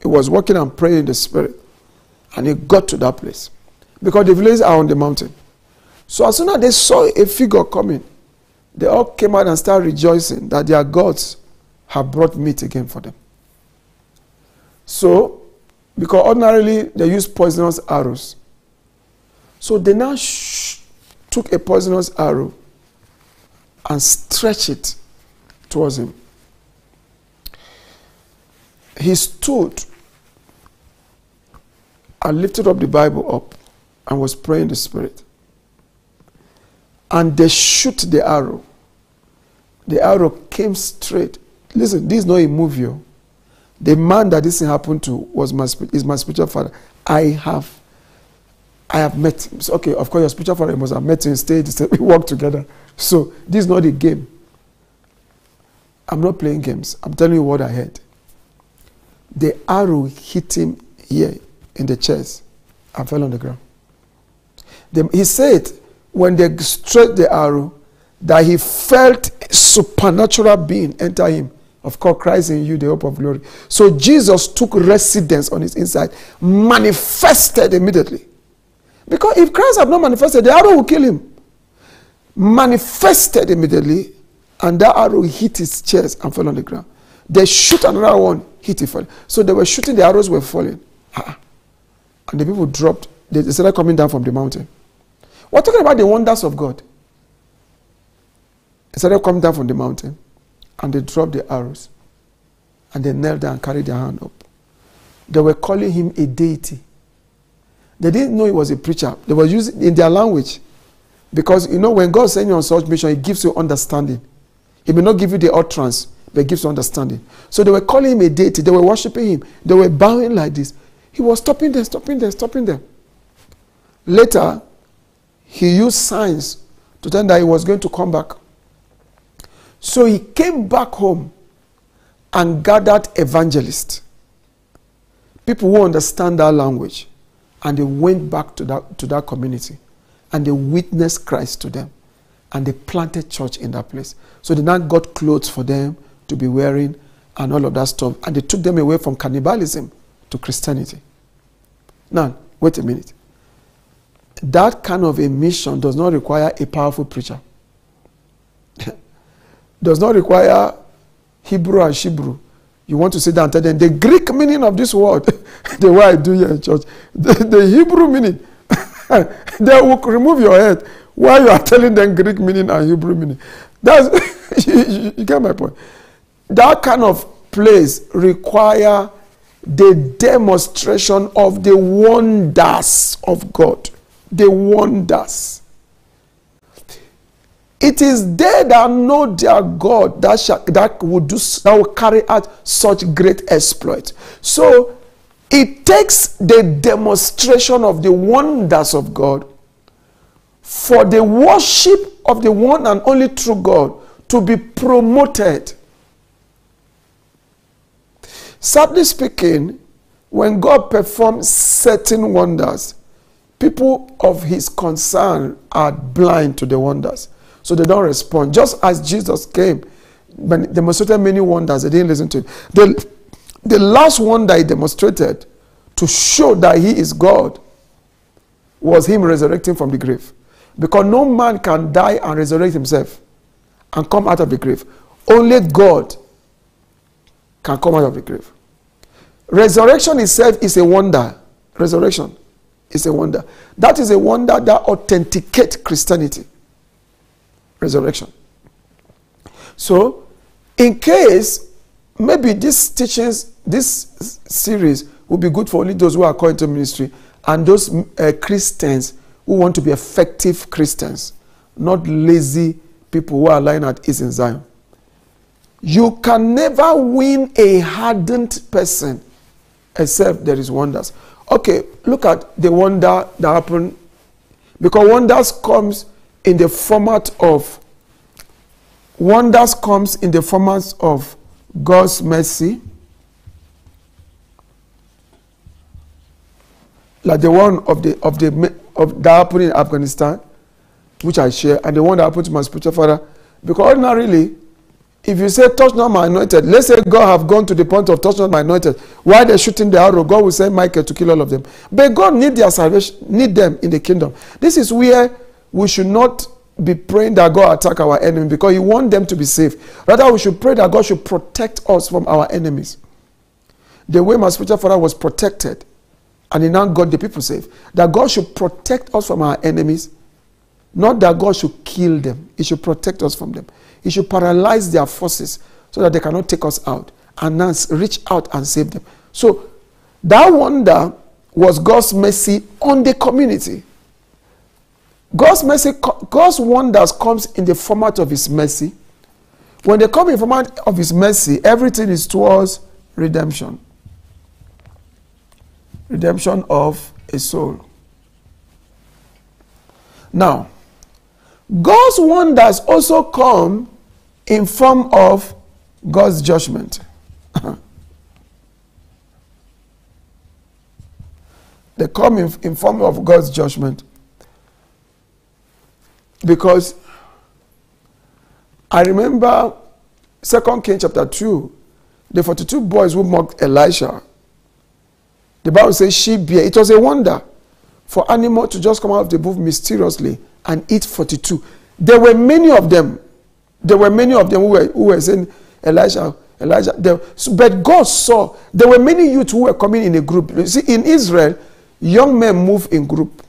he was walking and praying in the spirit, and he got to that place because the villages are on the mountain. So as soon as they saw a figure coming, they all came out and started rejoicing that their gods have brought meat again for them. So, because ordinarily they use poisonous arrows. So they now took a poisonous arrow and stretched it towards him. He stood and lifted up the Bible up and was praying the Spirit. And they shoot the arrow. The arrow came straight. Listen, this is not a movie. Oh. The man that this thing happened to was my is my spiritual father. I have I have met him. So, okay, of course, your spiritual father must have met him, stayed, *laughs* we work together. So this is not a game. I'm not playing games. I'm telling you what I heard. The arrow hit him here in the chest and fell on the ground. The, he said when they struck the arrow that he felt supernatural being enter him. Of course, Christ in you, the hope of glory. So Jesus took residence on his inside, manifested immediately. Because if Christ had not manifested, the arrow will kill him. Manifested immediately, and that arrow hit his chest and fell on the ground. They shoot another one, hit it fell. So they were shooting, the arrows were falling. And the people dropped, they started coming down from the mountain. We're talking about the wonders of God. They started coming down from the mountain and they dropped the arrows and they knelt down and carried their hand up. They were calling him a deity. They didn't know he was a preacher. They were using in their language. Because you know, when God sends you on such mission, He gives you understanding. He may not give you the utterance, but He gives you understanding. So they were calling him a deity. They were worshiping him. They were bowing like this. He was stopping them, stopping them, stopping them. Later, he used signs to tell that he was going to come back. So he came back home and gathered evangelists, people who understand that language, and they went back to that, to that community and they witnessed Christ to them and they planted church in that place. So they now got clothes for them to be wearing and all of that stuff, and they took them away from cannibalism to Christianity. Now, wait a minute. That kind of a mission does not require a powerful preacher. *laughs* does not require Hebrew and Hebrew. You want to sit down and tell them the Greek meaning of this word, *laughs* the way I do here in church, the, the Hebrew meaning. *laughs* they will remove your head while you are telling them Greek meaning and Hebrew meaning. That's you, you, you get my point. That kind of place require the demonstration of the wonders of God. The wonders. It is they that know their God that shall, that will do that will carry out such great exploit. So it takes the demonstration of the wonders of God for the worship of the one and only true God to be promoted. Sadly speaking, when God performs certain wonders, people of his concern are blind to the wonders. So they don't respond. Just as Jesus came, he demonstrated many wonders, they didn't listen to him. The, the last wonder he demonstrated to show that he is God was him resurrecting from the grave. Because no man can die and resurrect himself and come out of the grave. Only God can come out of the grave. Resurrection itself is a wonder. Resurrection is a wonder. That is a wonder that authenticates Christianity. Resurrection. So, in case maybe this teachings, this series will be good for only those who are called to ministry and those uh, Christians who want to be effective Christians, not lazy people who are lying at ease in Zion. You can never win a hardened person except there is wonders. Okay, look at the wonder that happened because wonders comes in the format of wonders comes in the format of God's mercy like the one of the of the of that happened in Afghanistan, which I share, and the one that happened to my spiritual father. Because ordinarily, if you say touch not my anointed, let's say God have gone to the point of touch not my anointed, while they're shooting the arrow, God will send Michael to kill all of them. But God need their salvation, need them in the kingdom. This is where we should not be praying that God attack our enemy because He want them to be safe. Rather, we should pray that God should protect us from our enemies. The way my spiritual father was protected and he now got the people safe. That God should protect us from our enemies, not that God should kill them. He should protect us from them. He should paralyze their forces so that they cannot take us out and now reach out and save them. So that wonder was God's mercy on the community. God's mercy, God's wonders comes in the format of His mercy. When they come in the format of His mercy, everything is towards redemption redemption of a soul. Now, God's wonders also come in form of God's judgment. *laughs* they come in, in form of God's judgment. Because I remember Second King chapter 2, the 42 boys who mocked Elisha the Bible says she bear. It was a wonder for animal to just come out of the booth mysteriously and eat 42. There were many of them. There were many of them who were, who were saying, Elijah, Elijah. There, but God saw there were many youth who were coming in a group. You see, in Israel, young men move in group.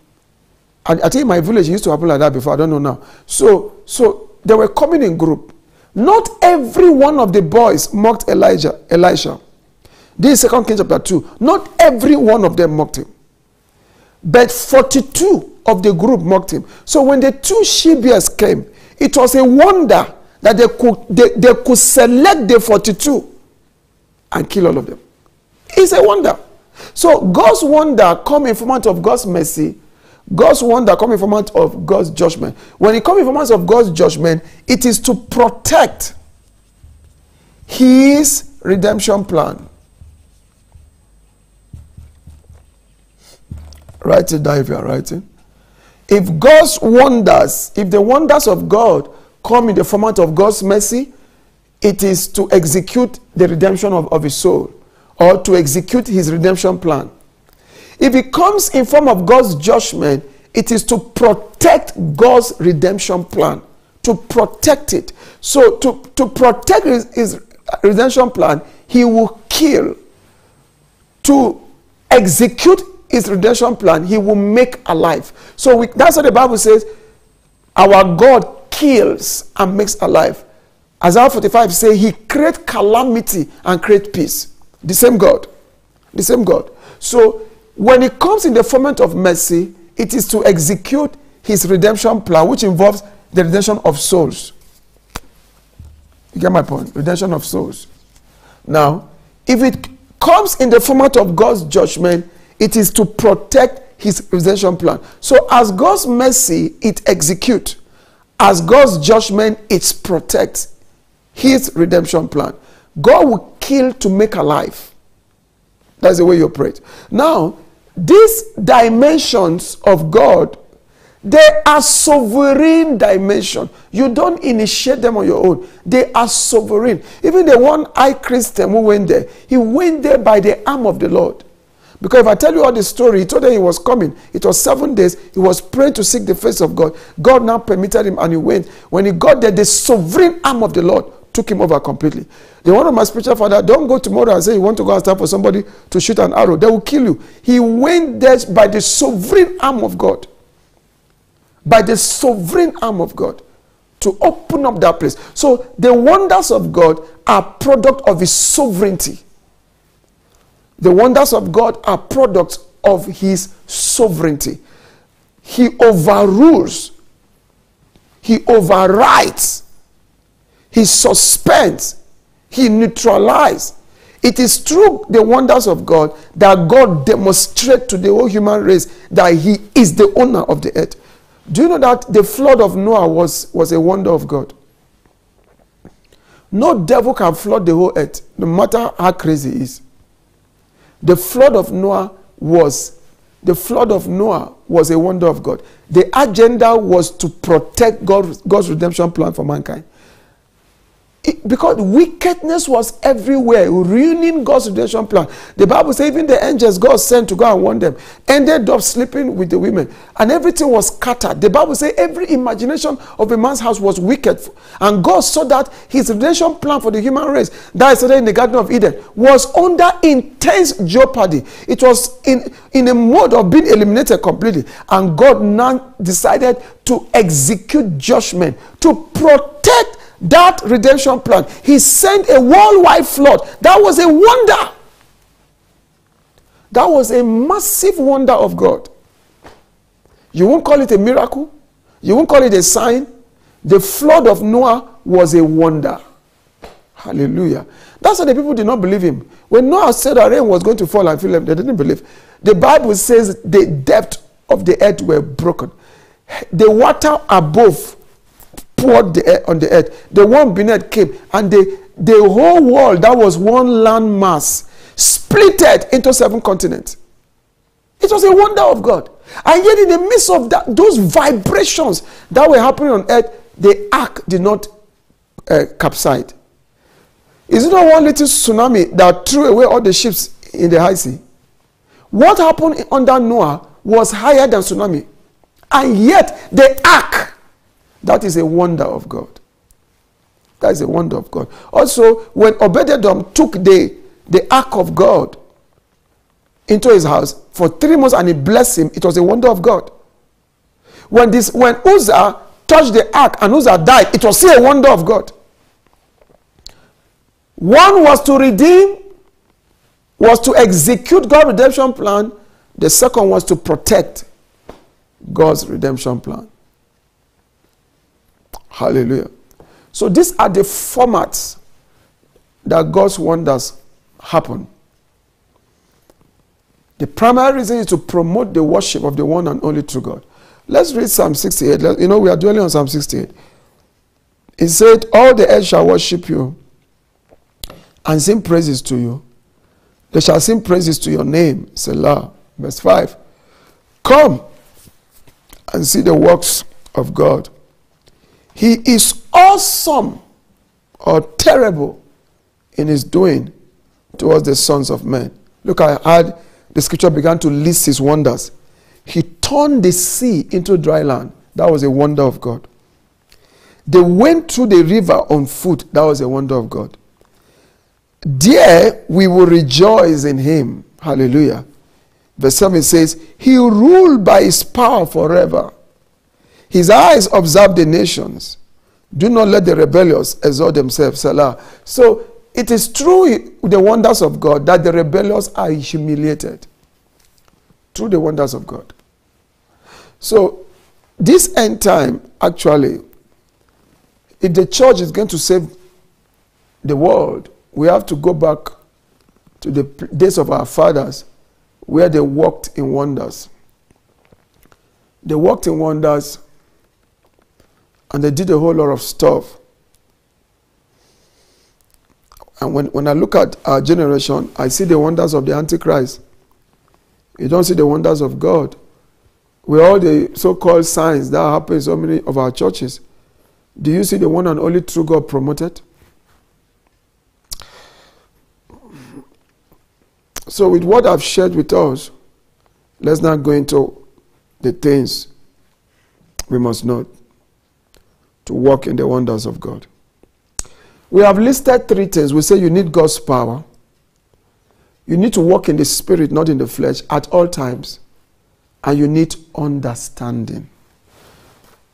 And I think in my village used to happen like that before. I don't know now. So, so they were coming in group. Not every one of the boys mocked Elijah, Elisha. This is Second Kings chapter 2. Not every one of them mocked him. But 42 of the group mocked him. So when the two she bears came, it was a wonder that they could, they, they could select the 42 and kill all of them. It's a wonder. So God's wonder come in front of God's mercy, God's wonder come in format of God's judgment. When it comes in format of God's judgment, it is to protect His redemption plan. Write it down if you are writing. If God's wonders, if the wonders of God come in the format of God's mercy, it is to execute the redemption of, of his soul or to execute his redemption plan. If it comes in form of God's judgment, it is to protect God's redemption plan, to protect it. So to, to protect his, his redemption plan, he will kill. To execute his redemption plan, he will make alive. So we, that's what the Bible says. Our God kills and makes alive. Isaiah 45 say he create calamity and create peace. The same God. The same God. So when it comes in the format of mercy, it is to execute his redemption plan, which involves the redemption of souls. You get my point? Redemption of souls. Now, if it comes in the format of God's judgment, it is to protect his redemption plan. So, as God's mercy, it executes. As God's judgment, it protects his redemption plan. God will kill to make alive. That's the way you operate. Now, these dimensions of God, they are sovereign dimension. You don't initiate them on your own. They are sovereign. Even the one I Christian who went there, he went there by the arm of the Lord. Because if I tell you all the story, he told them he was coming. It was seven days. He was praying to seek the face of God. God now permitted him and he went. When he got there, the sovereign arm of the Lord took him over completely. The one of my spiritual father, don't go tomorrow and say you want to go and stand for somebody to shoot an arrow. They will kill you. He went there by the sovereign arm of God. By the sovereign arm of God to open up that place. So the wonders of God are product of his sovereignty. The wonders of God are products of his sovereignty. He overrules. He overrides he suspends, he neutralizes. It is through the wonders of God that God demonstrates to the whole human race that he is the owner of the earth. Do you know that the flood of Noah was, was a wonder of God? No devil can flood the whole earth, no matter how crazy he is. The flood of Noah was the flood of Noah was a wonder of God. The agenda was to protect God, God's redemption plan for mankind because wickedness was everywhere, ruining God's redemption plan. The Bible says even the angels God sent to go and warn them ended up sleeping with the women, and everything was scattered. The Bible says every imagination of a man's house was wicked, and God saw that his redemption plan for the human race that started in the Garden of Eden was under intense jeopardy. It was in, in a mode of being eliminated completely, and God now decided to execute judgment to protect that redemption plan. He sent a worldwide flood. That was a wonder. That was a massive wonder of God. You won't call it a miracle. You won't call it a sign. The flood of Noah was a wonder. Hallelujah. That's why the people did not believe him. When Noah said that rain was going to fall and fill them, they didn't believe. The Bible says the depth of the earth were broken. The water above poured the, on the earth. The one beneath came, and the, the whole world, that was one land mass, splitted into seven continents. It was a wonder of God. And yet, in the midst of that, those vibrations that were happening on earth, the ark did not uh, capsize. Is it not one little tsunami that threw away all the ships in the high sea? What happened under Noah was higher than tsunami. And yet, the ark that is a wonder of God. That is a wonder of God. Also, when Obededom took the, the ark of God into his house for three months and he blessed him, it was a wonder of God. When this when Uzzah touched the ark and Uzzah died, it was still a wonder of God. One was to redeem, was to execute God's redemption plan. The second was to protect God's redemption plan. Hallelujah. So these are the formats that God's wonders happen. The primary reason is to promote the worship of the one and only true God. Let's read Psalm 68. Let- You know, we are dwelling on Psalm 68. It said, All the earth shall worship you and sing praises to you. They shall sing praises to your name. Selah. Verse 5. Come and see the works of God. He is awesome or terrible in his doing towards the sons of men. Look, I had the scripture began to list his wonders. He turned the sea into dry land. That was a wonder of God. They went through the river on foot. That was a wonder of God. There we will rejoice in him. Hallelujah. Verse 7 says, He ruled by his power forever. His eyes observe the nations. Do not let the rebellious exalt themselves. Selah. So it is through the wonders of God that the rebellious are humiliated. Through the wonders of God. So this end time, actually, if the church is going to save the world, we have to go back to the days of our fathers where they walked in wonders. They walked in wonders and they did a whole lot of stuff. And when, when I look at our generation, I see the wonders of the Antichrist. You don't see the wonders of God. With all the so called signs that happen in so many of our churches, do you see the one and only true God promoted? So, with what I've shared with us, let's not go into the things we must know to walk in the wonders of God. We have listed three things. We say you need God's power. You need to walk in the spirit, not in the flesh, at all times. And you need understanding.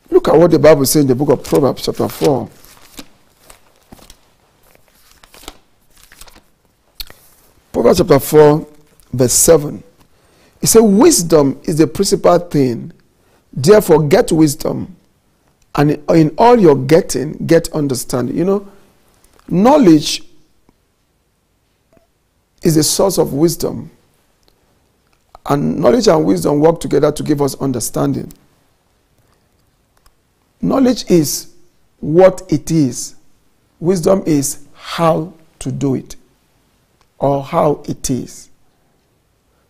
Look at what the Bible says in the book of Proverbs, chapter 4. Proverbs chapter 4, verse 7. It says, Wisdom is the principal thing. Therefore, get wisdom. And in all your getting, get understanding. You know, knowledge is a source of wisdom. And knowledge and wisdom work together to give us understanding. Knowledge is what it is, wisdom is how to do it or how it is.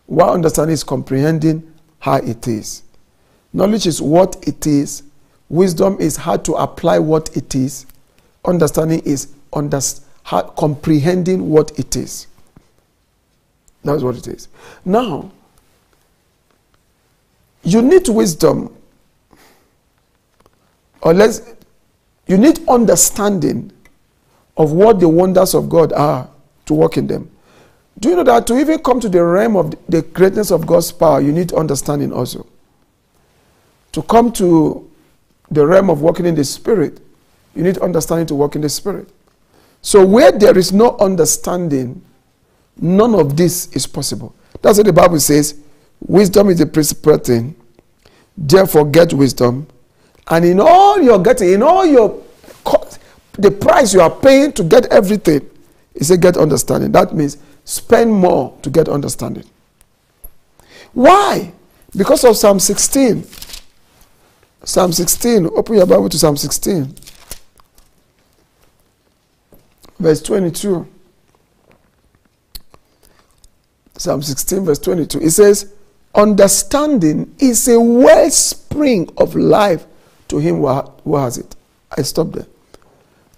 While understanding is comprehending how it is. Knowledge is what it is, wisdom is how to apply what it is, understanding is under, comprehending what it is. That's what it is. Now, you need wisdom, or let's, you need understanding of what the wonders of God are to work in them. Do you know that to even come to the realm of the greatness of God's power, you need understanding also? To come to the realm of walking in the Spirit, you need understanding to walk in the Spirit. So, where there is no understanding, none of this is possible. That's what the Bible says. Wisdom is the principal thing. Therefore, get wisdom. And in all you're getting, in all your the price you are paying to get everything, is a get understanding. That means spend more to get understanding. Why? Because of Psalm 16. Psalm 16. Open your Bible to Psalm 16. Verse 22. Psalm 16, verse 22. It says, Understanding is a wellspring of life to him who has it. I stop there.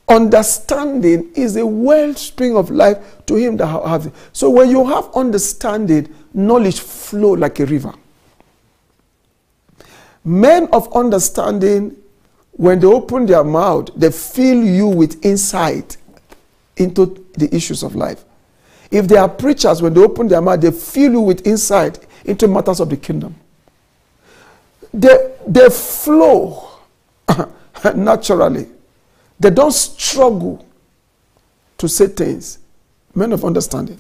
Understanding is a wellspring of life to him that has it. So when you have understanding, knowledge flow like a river. Men of understanding, when they open their mouth, they fill you with insight into the issues of life. If they are preachers, when they open their mouth, they fill you with insight into matters of the kingdom. They, they flow *laughs* naturally. They don't struggle to say things. Men of understanding,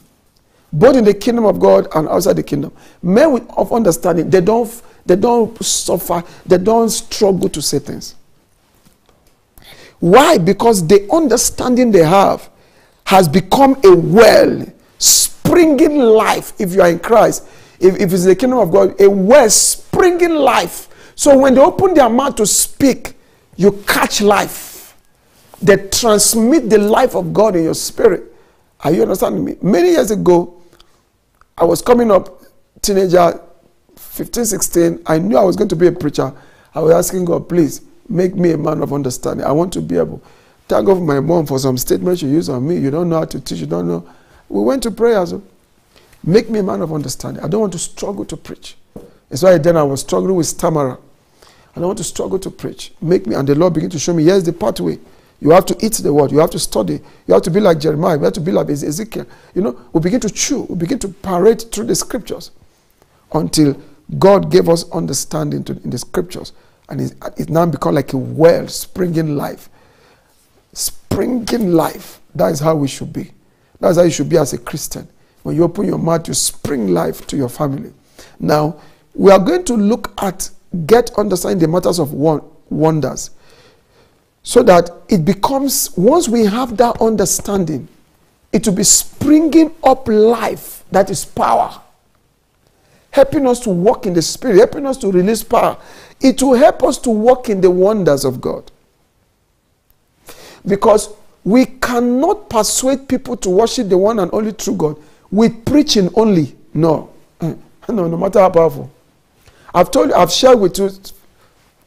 both in the kingdom of God and outside the kingdom. Men with, of understanding, they don't, they don't suffer, they don't struggle to say things. Why? Because the understanding they have has become a well springing life if you are in Christ. if, if it's the kingdom of God, a well springing life. So when they open their mouth to speak, you catch life. They transmit the life of God in your spirit. Are you understanding me? Many years ago, I was coming up, teenager, 15, 16. I knew I was going to be a preacher. I was asking God, please make me a man of understanding. I want to be able. To thank God for my mom for some statements she used on me. You don't know how to teach, you don't know. We went to prayer. So make me a man of understanding. I don't want to struggle to preach. That's why then I was struggling with stammerer. I don't want to struggle to preach. Make me, and the Lord began to show me, here's the pathway. You have to eat the word. You have to study. You have to be like Jeremiah. You have to be like Ezekiel. You know, we begin to chew. We begin to parade through the scriptures until God gave us understanding to, in the scriptures. And it, now become like a well springing life. Springing life. That is how we should be. That's how you should be as a Christian. When you open your mouth, you spring life to your family. Now, we are going to look at get understanding the matters of wonders so that it becomes, once we have that understanding, it will be springing up life that is power, helping us to walk in the Spirit, helping us to release power. It will help us to walk in the wonders of God. Because we cannot persuade people to worship the one and only true God with preaching only. No. Mm. No, no matter how powerful. I've told you, I've shared with you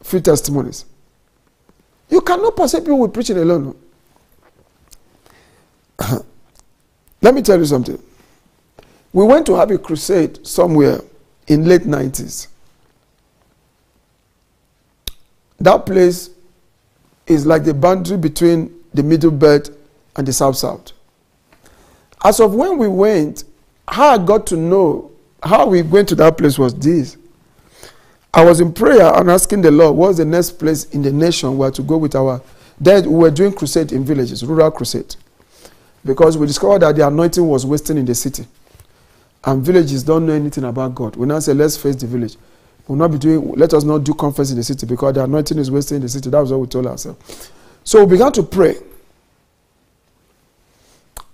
few testimonies. You cannot persuade people with preaching alone. *coughs* Let me tell you something. We went to have a crusade somewhere in late 90s. That place is like the boundary between the middle belt and the south south. As of when we went, how I got to know how we went to that place was this. I was in prayer and asking the Lord, what's the next place in the nation where to go with our. Then we were doing crusade in villages, rural crusade. Because we discovered that the anointing was wasting in the city. And villages don't know anything about God. We now say, let's face the village. We'll not be doing, let us not do conference in the city because the anointing is wasting in the city. That was what we told ourselves. So we began to pray.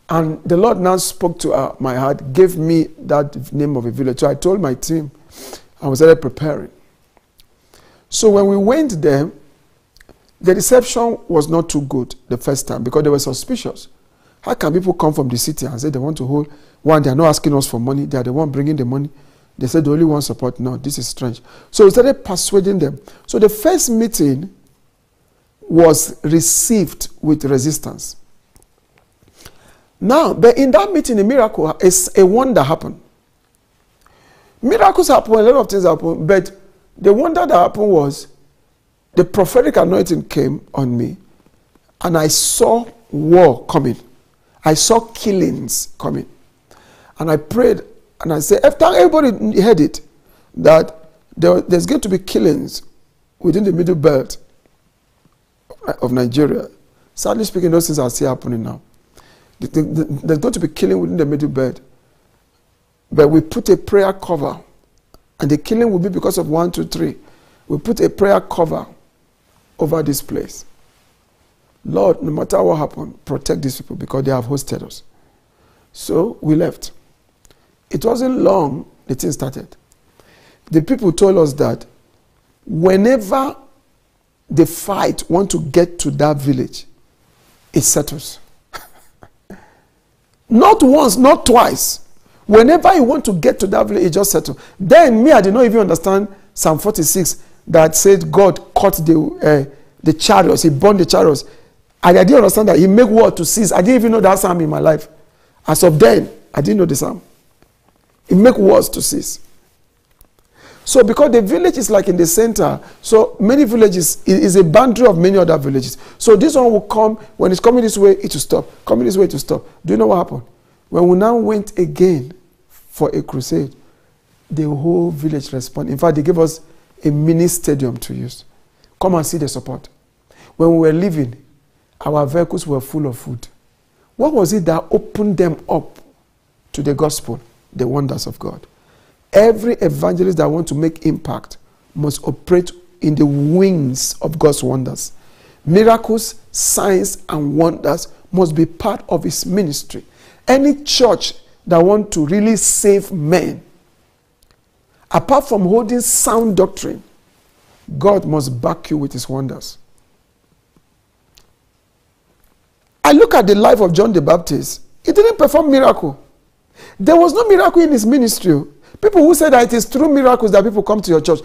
And the Lord now spoke to uh, my heart, gave me that name of a village. So I told my team, I was already preparing. So when we went there, the reception was not too good the first time because they were suspicious. How can people come from the city and say they want to hold one? They are not asking us for money. They are the one bringing the money. They said the only one support. No, this is strange. So we started persuading them. So the first meeting was received with resistance. Now, but in that meeting, a miracle, a wonder happened. Miracles happen, a lot of things happen, but the wonder that happened was the prophetic anointing came on me, and I saw war coming. I saw killings coming. And I prayed and I said, after everybody heard it, that there, there's going to be killings within the middle belt of Nigeria. Sadly speaking, those things are still happening now. There's going to be killing within the middle belt. But we put a prayer cover and the killing will be because of one, two, three. We put a prayer cover over this place. Lord, no matter what happened, protect these people because they have hosted us. So we left. It wasn't long the thing started. The people told us that whenever the fight want to get to that village, it settles. *laughs* not once, not twice. Whenever you want to get to that village, it just settle. Then me, I did not even understand Psalm 46 that said God cut the uh, the chariots, he burned the chariots. And I didn't understand that he make war to cease. I didn't even know that psalm in my life. As of then, I didn't know the psalm. He make wars to cease. So because the village is like in the center, so many villages is a boundary of many other villages. So this one will come, when it's coming this way, it will stop. Coming this way, it will stop. Do you know what happened? When we now went again for a crusade, the whole village responded. In fact, they gave us a mini stadium to use. Come and see the support. When we were leaving, our vehicles were full of food. What was it that opened them up to the gospel? The wonders of God. Every evangelist that wants to make impact must operate in the wings of God's wonders. Miracles, signs, and wonders must be part of his ministry. Any church that want to really save men apart from holding sound doctrine, God must back you with his wonders. I look at the life of John the Baptist. He didn't perform miracle. There was no miracle in his ministry. Oh. People who say that it is through miracles that people come to your church.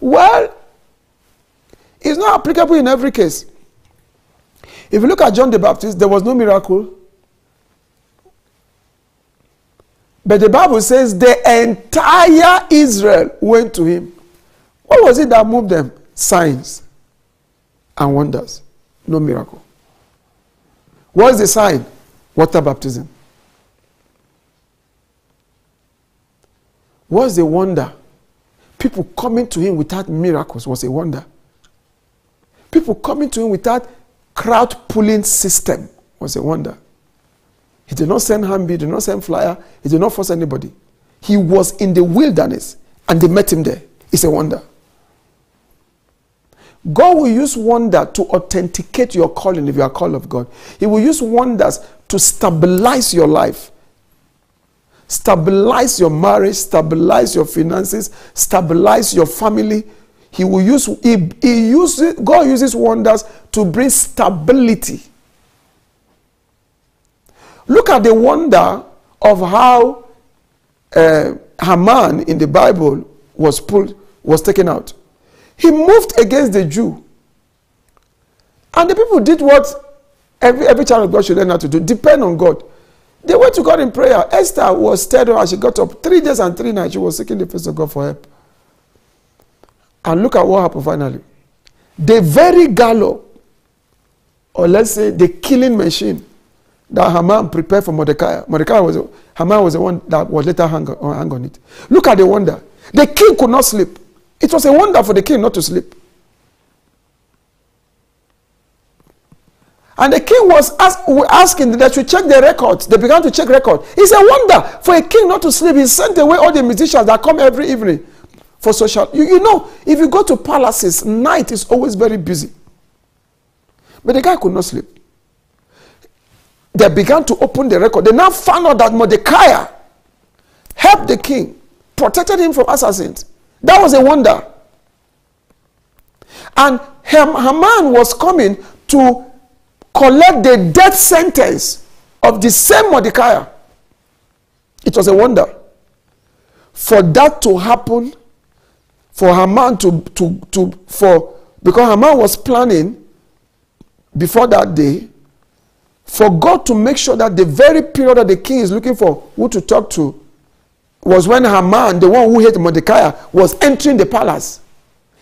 Well, it's not applicable in every case. If you look at John the Baptist, there was no miracle. But the Bible says the entire Israel went to him. What was it that moved them? Signs and wonders, no miracle. What's the sign? Water baptism. What's the wonder? People coming to him without miracles was a wonder. People coming to him without crowd pulling system was a wonder. He did not send Hambi, he did not send flyer, he did not force anybody. He was in the wilderness and they met him there. It's a wonder. God will use wonder to authenticate your calling if you are called of God. He will use wonders to stabilize your life, stabilize your marriage, stabilize your finances, stabilize your family. He will use he, he uses God uses wonders to bring stability. Look at the wonder of how uh, Haman in the Bible was pulled, was taken out. He moved against the Jew. And the people did what every, every child of God should learn how to do depend on God. They went to God in prayer. Esther was stirred up as she got up. Three days and three nights, she was seeking the face of God for help. And look at what happened finally. The very gallows, or let's say the killing machine that Haman prepared for Mordecai. Mordecai was Haman was the one that was later hung, hang on it. Look at the wonder. The king could not sleep. It was a wonder for the king not to sleep. And the king was ask, asking that to check the records. They began to check record. It's a wonder for a king not to sleep. He sent away all the musicians that come every evening for social. You, you know, if you go to palaces, night is always very busy. But the guy could not sleep. They began to open the record. They now found out that Mordecai helped the king, protected him from assassins. That was a wonder. And Haman was coming to collect the death sentence of the same Mordecai. It was a wonder. For that to happen, for Haman to, to, to for, because Haman was planning before that day, for God to make sure that the very period that the king is looking for who to talk to was when Haman, the one who hated Mordecai, was entering the palace.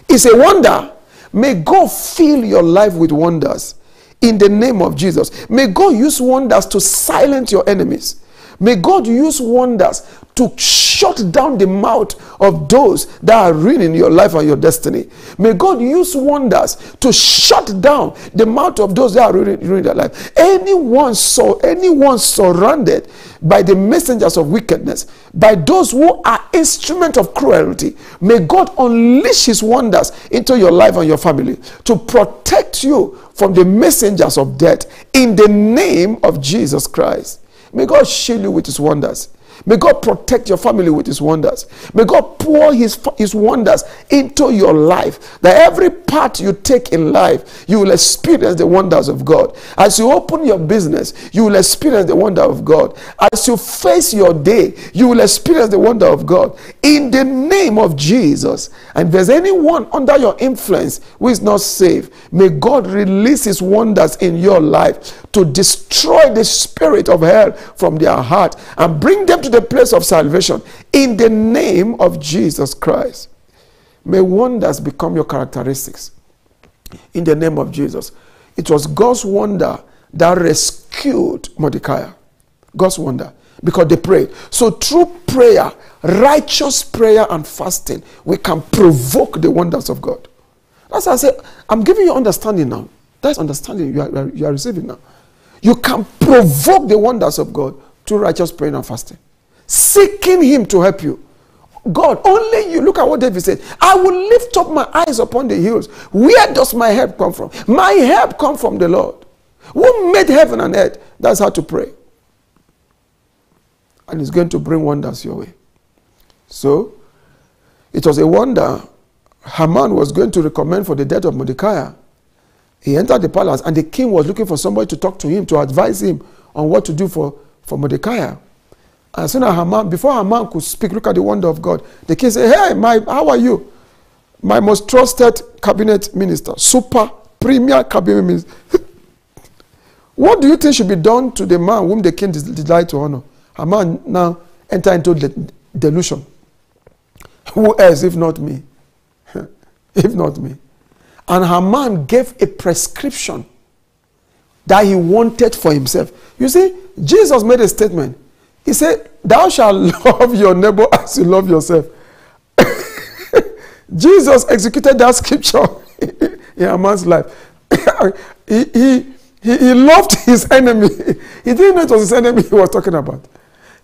It's a wonder. May God fill your life with wonders in the name of Jesus. May God use wonders to silence your enemies. May God use wonders to shut down the mouth of those that are ruining your life and your destiny. May God use wonders to shut down the mouth of those that are ruining, ruining their life. Anyone so anyone surrounded by the messengers of wickedness, by those who are instrument of cruelty, may God unleash his wonders into your life and your family to protect you from the messengers of death in the name of Jesus Christ. May God shield you with his wonders. May God protect your family with his wonders. May God pour his, his wonders into your life. That every part you take in life, you will experience the wonders of God. As you open your business, you will experience the wonder of God. As you face your day, you will experience the wonder of God. In the name of Jesus. And if there's anyone under your influence who is not saved, may God release his wonders in your life to destroy the spirit of hell from their heart and bring them to the place of salvation in the name of Jesus Christ. May wonders become your characteristics in the name of Jesus. It was God's wonder that rescued Mordecai. God's wonder because they prayed. So through prayer, righteous prayer and fasting, we can provoke the wonders of God. That's why I say, I'm giving you understanding now. That's understanding you are, you are receiving now. You can provoke the wonders of God through righteous prayer and fasting seeking him to help you. God, only you. Look at what David said. I will lift up my eyes upon the hills. Where does my help come from? My help come from the Lord. Who made heaven and earth? That's how to pray. And he's going to bring wonders your way. So, it was a wonder Haman was going to recommend for the death of Mordecai. He entered the palace and the king was looking for somebody to talk to him, to advise him on what to do for, for Mordecai. Uh, as soon as her Haman, before her Haman could speak, look at the wonder of God. The king said, Hey, my, how are you? My most trusted cabinet minister, super premier cabinet minister. *laughs* what do you think should be done to the man whom the king delight to honor? Haman now enter into the delusion. *laughs* Who else if not me? *laughs* if not me? And Haman gave a prescription that he wanted for himself. You see, Jesus made a statement. He said, Thou shalt *laughs* love your neighbor as you love yourself. *laughs* Jesus executed that scripture *laughs* in a man's life. he, he, he, loved his enemy. He didn't know it was his enemy he was talking about.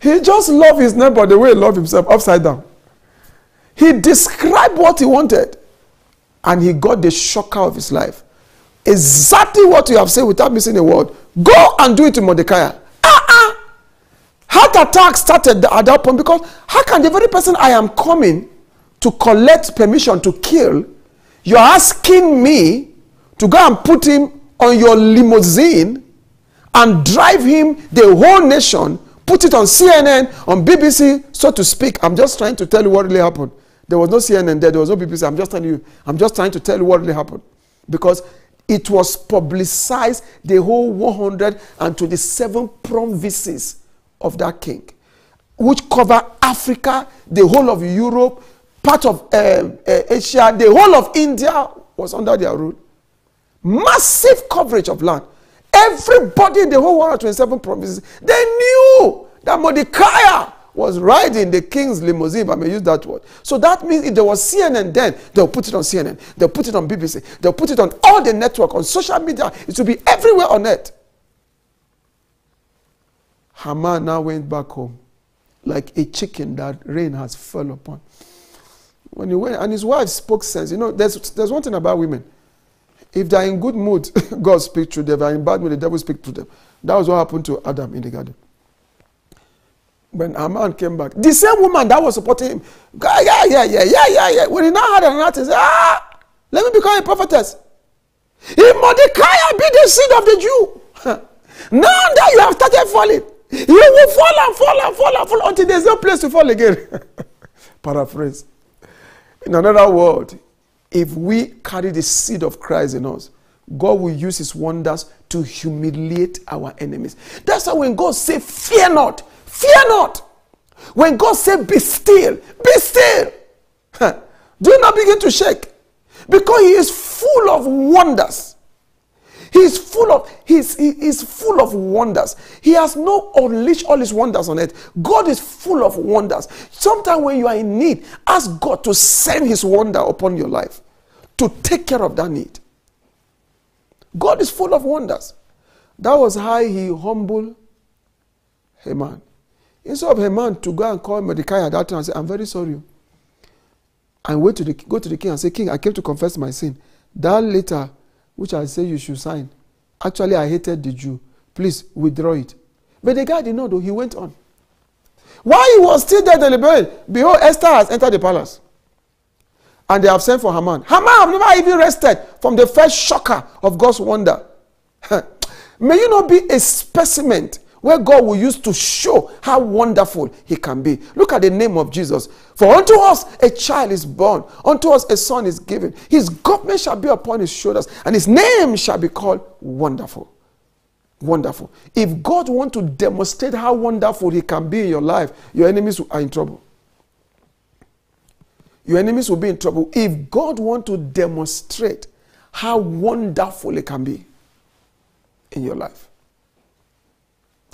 He just loved his neighbor the way he loved himself, upside down. He described what he wanted, and he got the shocker of his life. Exactly what you have said without missing a word. Go and do it to Mordecai. Uh-uh. Heart attack started at that point because how can the very person I am coming to collect permission to kill, you're asking me to go and put him on your limousine and drive him the whole nation, put it on CNN, on BBC, so to speak. I'm just trying to tell you what really happened. There was no CNN there, there was no BBC. I'm just telling you, I'm just trying to tell you what really happened. Because it was publicized the whole 127 provinces of that king, which cover Africa, the whole of Europe, part of uh, uh, Asia, the whole of India was under their rule. Massive coverage of land. Everybody in the whole 127 provinces, they knew that Mordecai was riding the king's limousine, if I may use that word. So that means if there was CNN then, they'll put it on CNN, they'll put it on BBC, they'll put it on all the network, on social media. It will be everywhere on it. Haman now went back home like a chicken that rain has fell upon. When he went, and his wife spoke sense. You know, there's, there's one thing about women. If they're in good mood, *laughs* God speaks to them. If they're in bad mood, the devil speaks to them. That was what happened to Adam in the garden. When a man came back, the same woman that was supporting him, yeah, yeah, yeah, yeah, yeah, yeah, yeah. When he now had an he ah, let me become a prophetess. If Mordecai be the seed of the Jew, *laughs* now that you have started falling, you will fall and fall and fall and fall until there's no place to fall again. *laughs* Paraphrase. In another word, if we carry the seed of Christ in us, God will use his wonders to humiliate our enemies. That's why when God say, fear not, fear not. When God say, be still, be still. *laughs* Do not begin to shake. Because he is full of wonders. He's full of he's, he is full of wonders. He has no unleash all his wonders on it. God is full of wonders. Sometimes when you are in need, ask God to send his wonder upon your life to take care of that need. God is full of wonders. That was how he humbled Haman. Instead of Haman to go and call Mordecai at that time and say, I'm very sorry. And went to the, go to the king and say, King, I came to confess my sin. That letter which I say you should sign. Actually, I hated the Jew. Please withdraw it. But the guy did not do. He went on. While he was still there deliberating, behold, Esther has entered the palace. And they have sent for Haman. Haman have never even rested from the first shocker of God's wonder. *laughs* May you not be a specimen where God will use to show how wonderful He can be. Look at the name of Jesus. For unto us a child is born, unto us a son is given. His government shall be upon his shoulders, and his name shall be called Wonderful. Wonderful. If God want to demonstrate how wonderful He can be in your life, your enemies are in trouble. Your enemies will be in trouble. If God want to demonstrate how wonderful He can be in your life.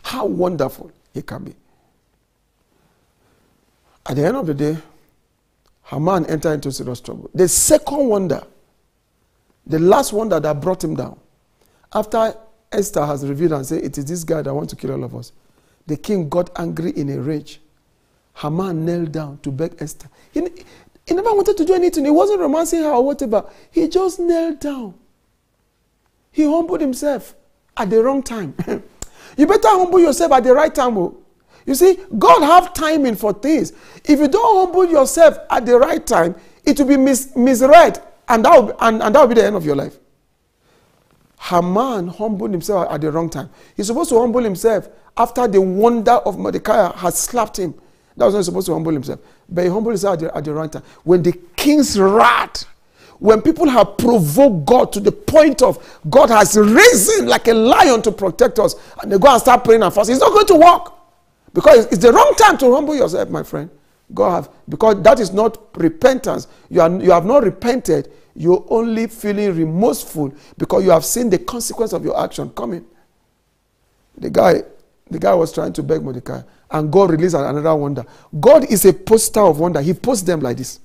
How wonderful it can be. At the end of the day, Haman entered into serious trouble. The second wonder, the last wonder that brought him down, after Esther has revealed and said, It is this guy that wants to kill all of us, the king got angry in a rage. Haman knelt down to beg Esther. He, he never wanted to do anything. He wasn't romancing her or whatever. He just knelt down. He humbled himself at the wrong time. *laughs* You better humble yourself at the right time. Oh. You see, God have timing for things. If you don't humble yourself at the right time, it will be mis- misread, and that will be, and, and that will be the end of your life. Haman humbled himself at the wrong time. He's supposed to humble himself after the wonder of Mordecai has slapped him. That was not supposed to humble himself. But he humbled himself at the, at the wrong time. When the king's wrath, when people have provoked God to the point of God has risen like a lion to protect us, and they go and start praying and fasting, it's not going to work. Because it's the wrong time to humble yourself, my friend. God have because that is not repentance. You, are, you have not repented. You're only feeling remorseful because you have seen the consequence of your action coming. The guy, the guy was trying to beg Mordecai, and God released another wonder. God is a poster of wonder. He posts them like this.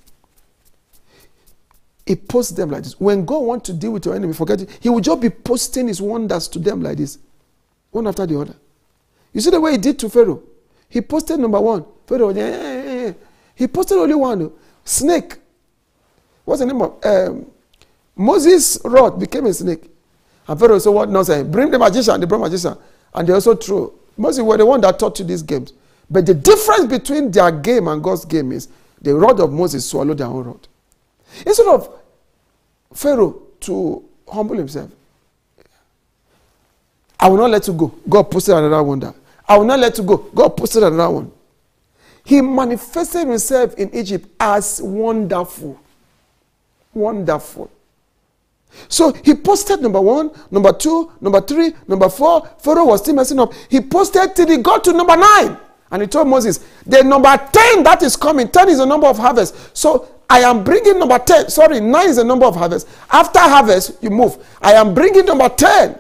He posts them like this. When God wants to deal with your enemy, forget it. He will just be posting his wonders to them like this, one after the other. You see the way he did to Pharaoh. He posted number one. Pharaoh, yeah, eh, yeah, yeah. he posted only one. Oh. Snake. What's the name of um, Moses' rod became a snake. And Pharaoh said, What nonsense? Bring the magician, the brought magician. And they also threw. Moses were the one that taught you these games. But the difference between their game and God's game is the rod of Moses swallowed their own rod. Instead of Pharaoh to humble himself, I will not let you go. God posted another wonder. I will not let you go. God posted another one. He manifested himself in Egypt as wonderful. Wonderful. So he posted number one, number two, number three, number four. Pharaoh was still messing up. He posted till he got to number nine. And he told Moses, the number 10 that is coming, 10 is the number of harvest. So I am bringing number 10. Sorry, 9 is the number of harvest. After harvest, you move. I am bringing number 10.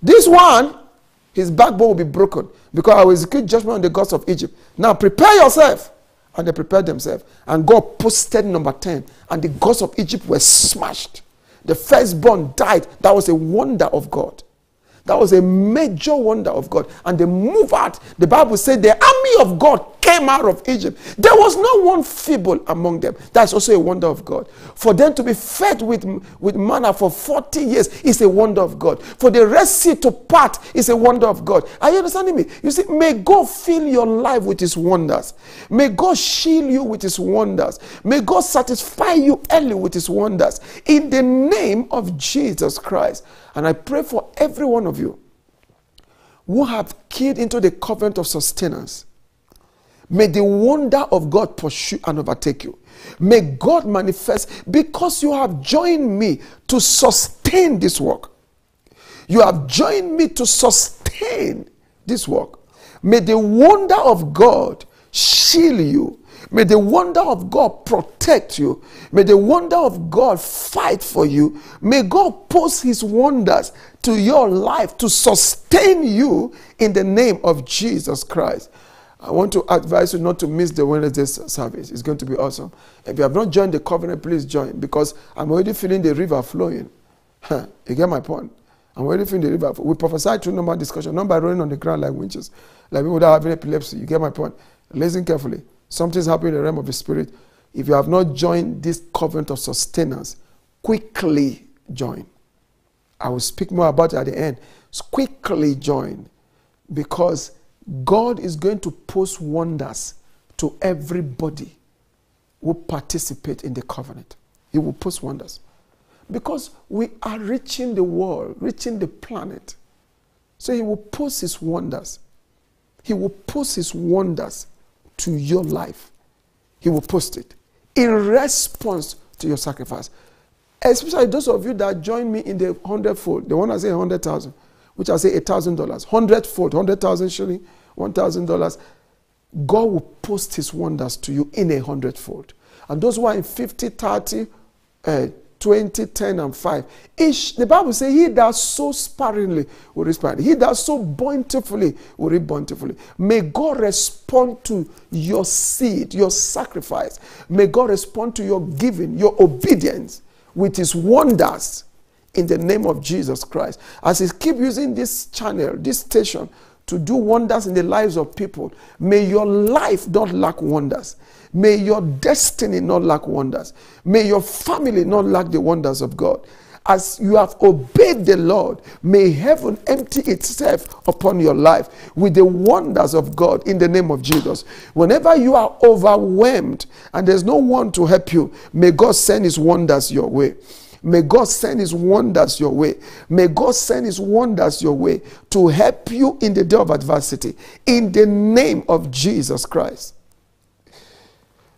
This one, his backbone will be broken because I will execute judgment on the gods of Egypt. Now prepare yourself. And they prepared themselves. And God posted number 10. And the gods of Egypt were smashed. The firstborn died. That was a wonder of God. That was a major wonder of God. And they moved out. The Bible said the army of God came out of Egypt. There was no one feeble among them. That's also a wonder of God. For them to be fed with, with manna for 40 years is a wonder of God. For the Red Sea to part is a wonder of God. Are you understanding me? You see, may God fill your life with his wonders. May God shield you with his wonders. May God satisfy you early with his wonders. In the name of Jesus Christ. And I pray for every one of you who have keyed into the covenant of sustenance. May the wonder of God pursue and overtake you. May God manifest because you have joined me to sustain this work. You have joined me to sustain this work. May the wonder of God shield you May the wonder of God protect you. May the wonder of God fight for you. May God post his wonders to your life to sustain you in the name of Jesus Christ. I want to advise you not to miss the Wednesday service. It's going to be awesome. If you have not joined the covenant, please join because I'm already feeling the river flowing. *laughs* you get my point? I'm already feeling the river. We prophesy through normal discussion, not by rolling on the ground like winches, like people that have epilepsy. You get my point? Listen carefully. Something's happening in the realm of the spirit. If you have not joined this covenant of sustenance, quickly join. I will speak more about it at the end. quickly join because God is going to post wonders to everybody who participate in the covenant. He will post wonders. Because we are reaching the world, reaching the planet. So he will post his wonders. He will post his wonders to your life, He will post it in response to your sacrifice. Especially those of you that join me in the hundredfold, the one I say hundred thousand, which I say a thousand dollars, hundredfold, hundred thousand shilling, one thousand dollars. God will post His wonders to you in a hundredfold. And those who are in 50, 30, uh, 20, 10, and 5. Each, the Bible says, He that so sparingly will respond. He that so bountifully will reap bountifully. May God respond to your seed, your sacrifice. May God respond to your giving, your obedience with His wonders in the name of Jesus Christ. As He keep using this channel, this station, to do wonders in the lives of people, may your life not lack wonders. May your destiny not lack wonders. May your family not lack the wonders of God. As you have obeyed the Lord, may heaven empty itself upon your life with the wonders of God in the name of Jesus. Whenever you are overwhelmed and there's no one to help you, may God send his wonders your way. May God send his wonders your way. May God send his wonders your way to help you in the day of adversity. In the name of Jesus Christ.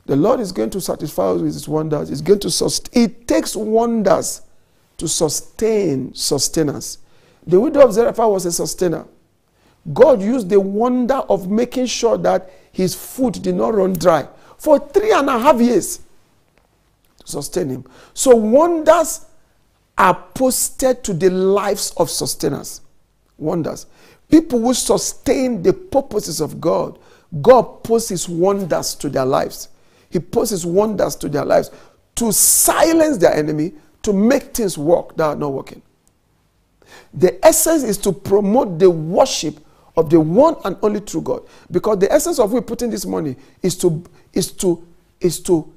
The Lord is going to satisfy us with his wonders. It's going to sustain. It takes wonders to sustain sustenance. The widow of Zarephath was a sustainer. God used the wonder of making sure that his food did not run dry for three and a half years sustain him. So wonders are posted to the lives of sustainers. Wonders. People who sustain the purposes of God, God posts his wonders to their lives. He posts his wonders to their lives to silence their enemy, to make things work that are not working. The essence is to promote the worship of the one and only true God. Because the essence of we putting this money is to is to is to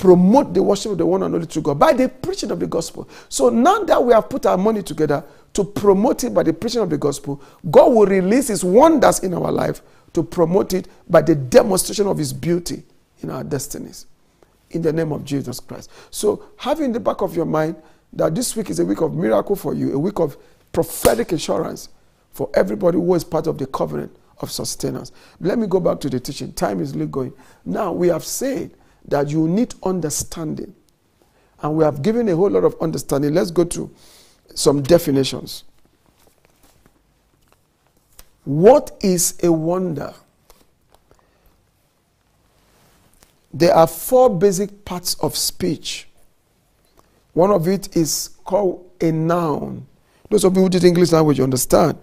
promote the worship of the one and only true God by the preaching of the gospel. So now that we have put our money together to promote it by the preaching of the gospel, God will release his wonders in our life to promote it by the demonstration of his beauty in our destinies. In the name of Jesus Christ. So have in the back of your mind that this week is a week of miracle for you, a week of prophetic assurance for everybody who is part of the covenant of sustenance. Let me go back to the teaching. Time is going. Now, we have said that you need understanding. And we have given a whole lot of understanding. Let's go to some definitions. What is a wonder? There are four basic parts of speech. One of it is called a noun. Those of you who did English language understand.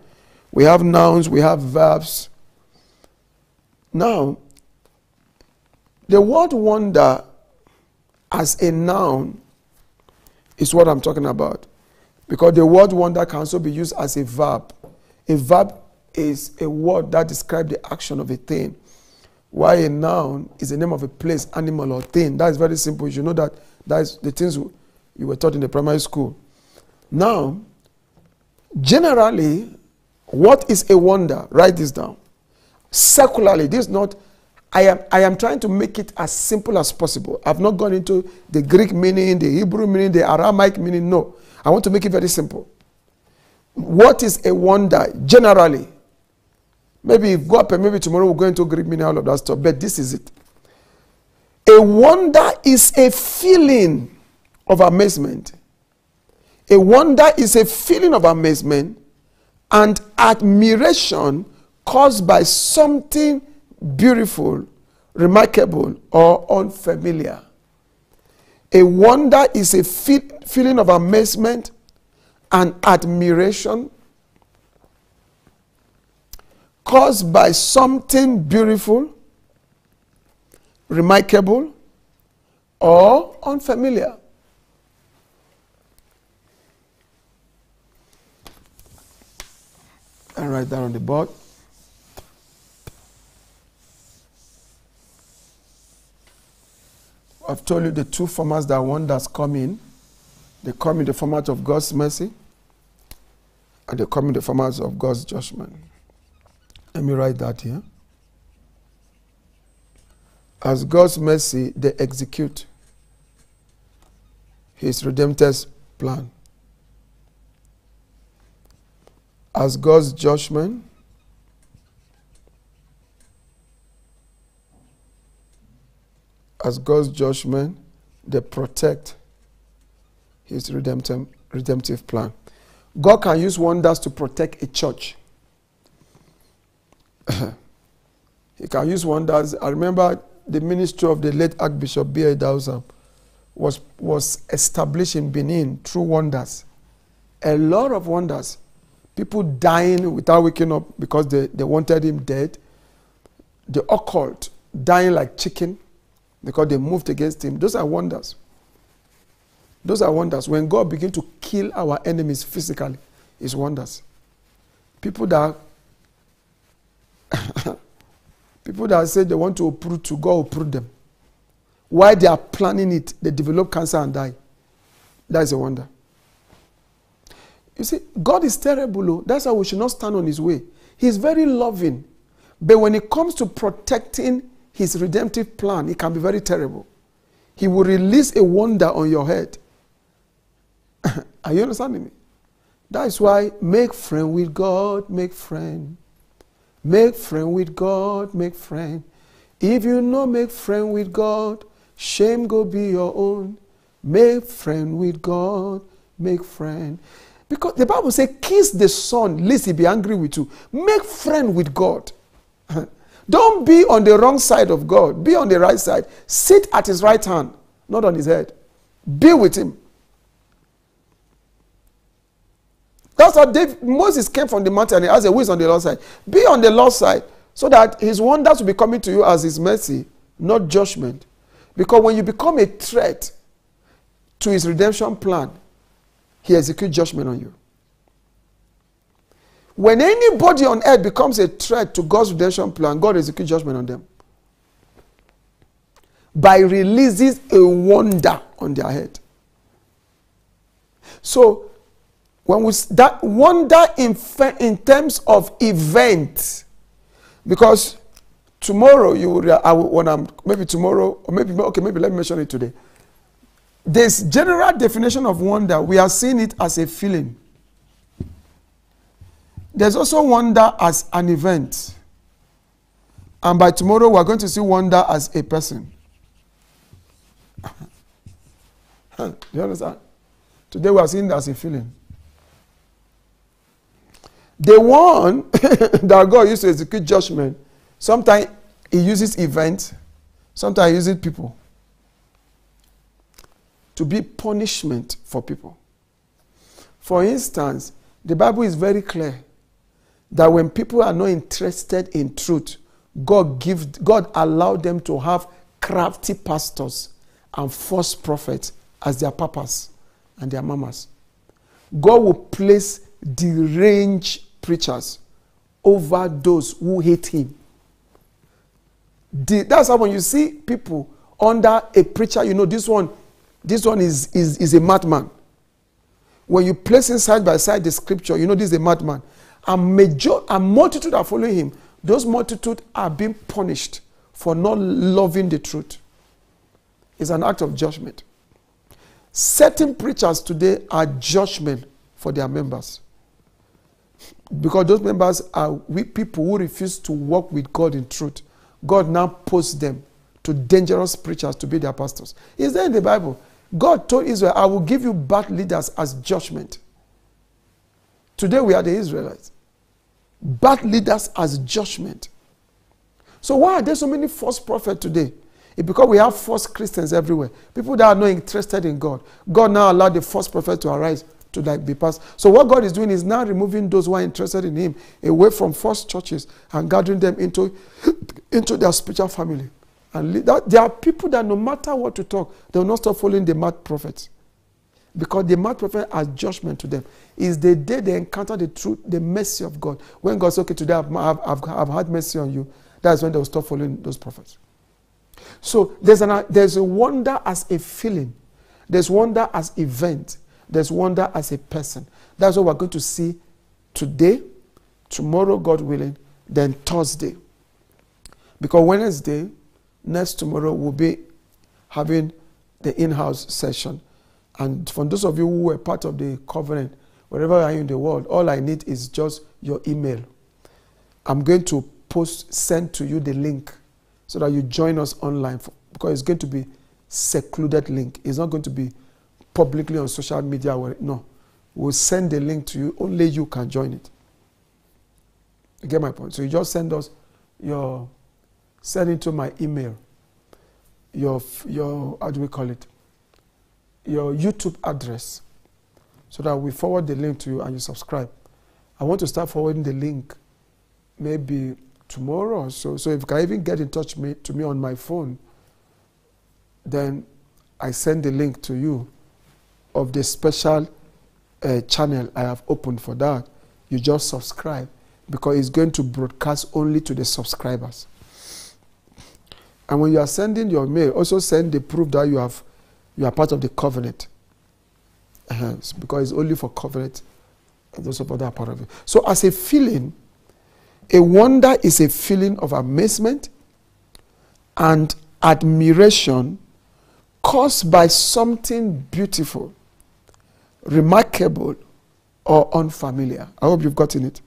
We have nouns, we have verbs. Now, the word wonder as a noun is what I'm talking about. Because the word wonder can also be used as a verb. A verb is a word that describes the action of a thing. Why a noun is the name of a place, animal, or thing. That is very simple. You know that that is the things you were taught in the primary school. Now, generally, what is a wonder? Write this down. Secularly, this is not, I am, I am trying to make it as simple as possible. I've not gone into the Greek meaning, the Hebrew meaning, the Aramaic meaning. No. I want to make it very simple. What is a wonder generally? Maybe if God permit, maybe tomorrow we'll go into Greek meaning, all of that stuff. But this is it. A wonder is a feeling of amazement. A wonder is a feeling of amazement and admiration caused by something beautiful, remarkable, or unfamiliar. A wonder is a feeling of amazement and admiration caused by something beautiful, remarkable, or unfamiliar. and write that on the board. I've told you the two formats that wonders come in. They come in the format of God's mercy and they come in the format of God's judgment. Let me write that here. As God's mercy, they execute his redemptive plan. as God's judgment. As God's judgment, they protect his redemptive, redemptive plan. God can use wonders to protect a church. *clears throat* he can use wonders. I remember the ministry of the late Archbishop B.A. Idahosa was, was established in Benin through wonders. A lot of wonders people dying without waking up because they, they wanted him dead, the occult dying like chicken because they moved against him. Those are wonders. Those are wonders. When God begins to kill our enemies physically, it's wonders. People that *laughs* people that say they want to uproot to God uproot them. While they are planning it, they develop cancer and die. That is a wonder. You see, God is terrible. oh. That's why we should not stand on his way. He's very loving. But when it comes to protecting his redemptive plan, it can be very terrible. He will release a wonder on your head. *laughs* Are you understanding me? That's why make friend with God, make friend. Make friend with God, make friend. If you know make friend with God, shame go be your own. Make friend with God, make friend. Because the Bible says, kiss the son, lest he be angry with you. Make friend with God. *laughs* Don't be on the wrong side of God. Be on the right side. Sit at his right hand, not on his head. Be with him. That's how David, Moses came from the mountain and he asked, Who is on the Lord's side? Be on the Lord's side so that his wonders will be coming to you as his mercy, not judgment. Because when you become a threat to his redemption plan, he executes judgment on you. When anybody on earth becomes a threat to God's redemption plan, God executes judgment on them by releasing a wonder on their head. So, when we that wonder in, in terms of event, because tomorrow you will, I will, when I'm maybe tomorrow or maybe okay maybe let me mention it today. This general definition of wonder we are seeing it as a feeling. There's also wonder as an event. And by tomorrow, we're going to see wonder as a person. *laughs* Do you understand? Today, we are seeing it as a feeling. The one *laughs* that God used to execute judgment, sometimes he uses events, sometimes he uses people to be punishment for people. For instance, the Bible is very clear that when people are not interested in truth, God give God allowed them to have crafty pastors and false prophets as their papas and their mamas. God will place deranged preachers over those who hate him. The, that's how when you see people under a preacher, you know this one, this one is, is, is a madman. When you place him side by side the scripture, you know this is a madman a major a multitude are following him. Those multitude are being punished for not loving the truth. It's an act of judgment. Certain preachers today are judgment for their members. Because those members are weak people who refuse to walk with god in truth. God now posts them to dangerous preachers to be their pastors. Is there in the bible? God told israel i will give you bad leaders as judgment. Today we are the israelites bad leaders as judgment. So why are there so many false prophets today? It's because we have false Christians everywhere. People that are not interested in God. God now allowed the false prophet to arise to like be passed. So what God is doing is now removing those who are interested in Him away from false churches and gathering them into, *coughs* into their spiritual family. And that, there are people that no matter what to talk, they will not stop following the mad prophets. Because the mad prophet has judgment to them. Is the day they encounter the truth, the mercy of God. When God says, okay, today I've, I've, I've, I've had mercy on you, that's when they will stop following those prophets. So there's, an, there's a wonder as a feeling. There's wonder as event. There's wonder as a person. That's what we're going to see today, tomorrow, God willing, then Thursday. Because Wednesday, next tomorrow, we'll be having the in-house session and for those of you who were part of the covenant, wherever I are in the world, all I need is just your email. I'm going to post, send to you the link so that you join us online for, because it's going to be secluded link. It's not going to be publicly on social media. Where, no, we'll send the link to you. Only you can join it. You get my point? So you just send us your, send it to my email. Your, your, how do we call it? your YouTube address so that we forward the link to you and you subscribe. I want to start forwarding the link maybe tomorrow or so. So if you can even get in touch me, to me on my phone, then I send the link to you of the special uh, channel I have opened for that. You just subscribe because it's going to broadcast only to the subscribers. And when you are sending your mail, also send the proof that you have you are part of the covenant. Uh, because it's only for covenant Those of are part of it. So, as a feeling, a wonder is a feeling of amazement and admiration caused by something beautiful, remarkable, or unfamiliar. I hope you've gotten it.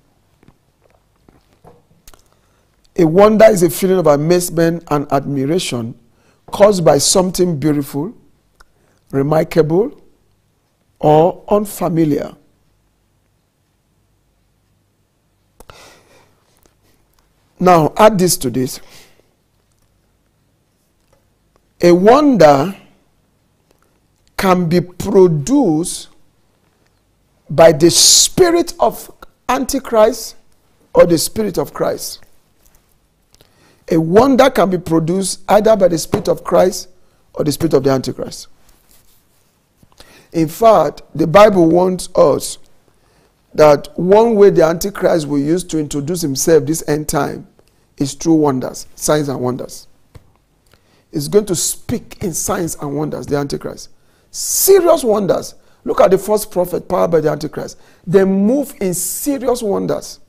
A wonder is a feeling of amazement and admiration caused by something beautiful, remarkable, or unfamiliar. Now, add this to this. A wonder can be produced by the spirit of Antichrist or the spirit of Christ. A wonder can be produced either by the spirit of Christ or the spirit of the Antichrist. In fact, the Bible warns us that one way the Antichrist will use to introduce himself this end time is through wonders, signs and wonders. He's going to speak in signs and wonders, the Antichrist. Serious wonders. Look at the false prophet powered by the Antichrist. They move in serious wonders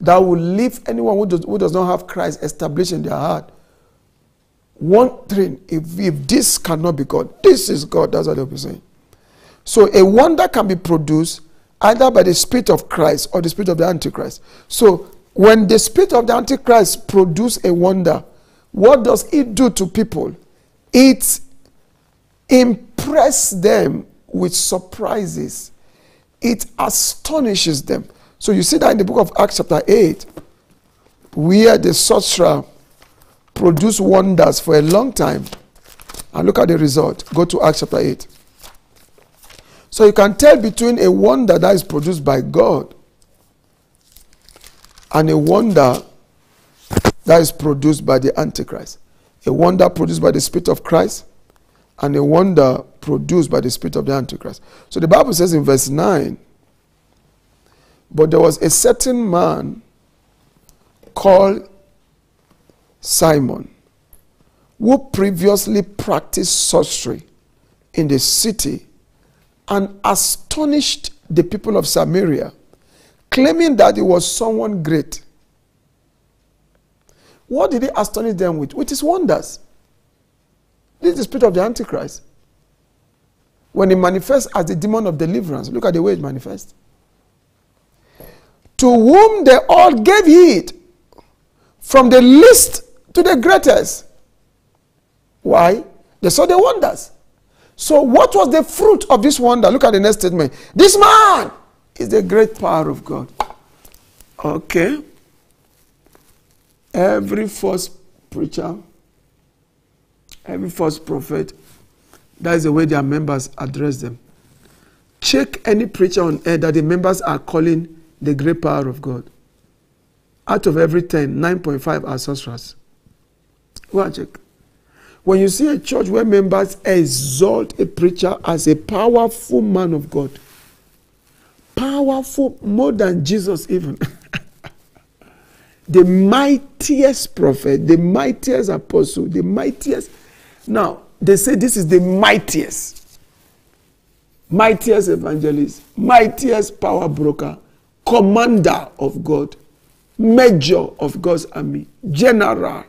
that will leave anyone who does, who does not have Christ established in their heart. Wondering if, if this cannot be God, this is God. That's what they'll be saying. So a wonder can be produced either by the spirit of Christ or the spirit of the Antichrist. So when the spirit of the Antichrist produce a wonder, what does it do to people? It impresses them with surprises. It astonishes them. So you see that in the book of Acts chapter 8, where the sorcerer produced wonders for a long time. And look at the result. Go to Acts chapter 8. So you can tell between a wonder that is produced by God and a wonder that is produced by the Antichrist. A wonder produced by the Spirit of Christ and a wonder produced by the Spirit of the Antichrist. So the Bible says in verse 9, but there was a certain man called Simon who previously practiced sorcery in the city and astonished the people of Samaria, claiming that he was someone great. What did he astonish them with? With his wonders. This is the spirit of the Antichrist. When he manifests as the demon of deliverance, look at the way it manifests. To whom they all gave heed, from the least to the greatest. Why? They saw the wonders. So, what was the fruit of this wonder? Look at the next statement. This man is the great power of God. Okay. Every false preacher, every false prophet, that is the way their members address them. Check any preacher on earth that the members are calling the great power of God. Out of every 10, 9.5 are sorcerers. Go and check. When you see a church where members exalt a preacher as a powerful man of God, powerful more than Jesus, even. *laughs* the mightiest prophet, the mightiest apostle, the mightiest. Now, they say this is the mightiest, mightiest evangelist, mightiest power broker, commander of God, major of God's army, general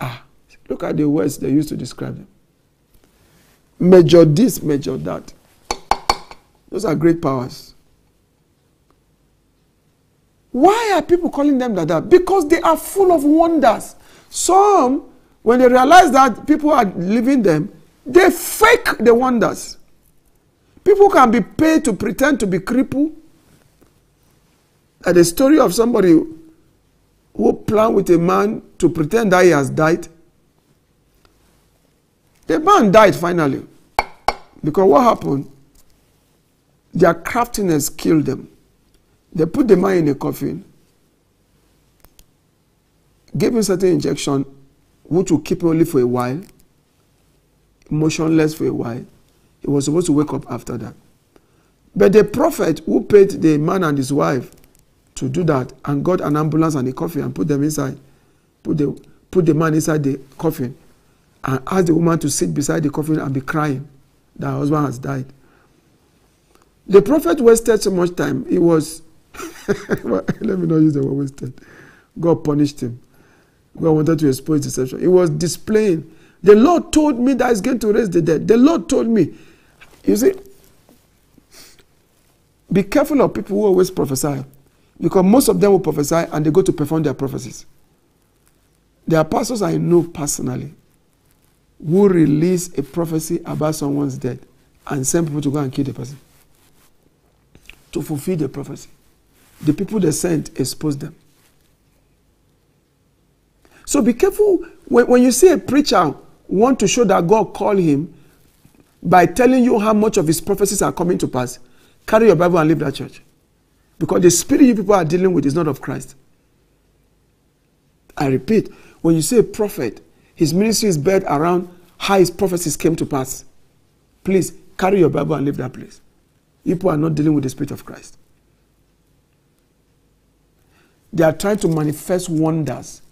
Ah, look at the words they used to describe them. Major this, major that. Those are great powers. Why are people calling them like that? Because they are full of wonders. Some, when they realize that people are leaving them, they fake the wonders. People can be paid to pretend to be crippled. At the story of somebody who plan with a man to pretend that he has died. The man died finally. Because what happened? Their craftiness killed them. They put the man in a coffin, gave him certain injection, which will keep him only for a while, motionless for a while. He was supposed to wake up after that. But the prophet who paid the man and his wife to do that and got an ambulance and a coffin and put them inside. Put the, put the man inside the coffin and asked the woman to sit beside the coffin and be crying that her husband has died. The prophet wasted so much time. He was, *laughs* well, let me not use the word wasted. God punished him. God wanted to expose deception. He was displaying. The Lord told me that He's going to raise the dead. The Lord told me. You see, be careful of people who always prophesy. Because most of them will prophesy and they go to perform their prophecies. There are pastors I know personally who release a prophecy about someone's death and send people to go and kill the person to fulfill the prophecy. The people they sent expose them. So be careful when, when you see a preacher want to show that God called him by telling you how much of his prophecies are coming to pass. Carry your Bible and leave that church. Because the spirit you people are dealing with is not of Christ. I repeat, when you see a prophet, his ministry is built around how his prophecies came to pass. Please carry your Bible and leave that place. People are not dealing with the Spirit of Christ. They are trying to manifest wonders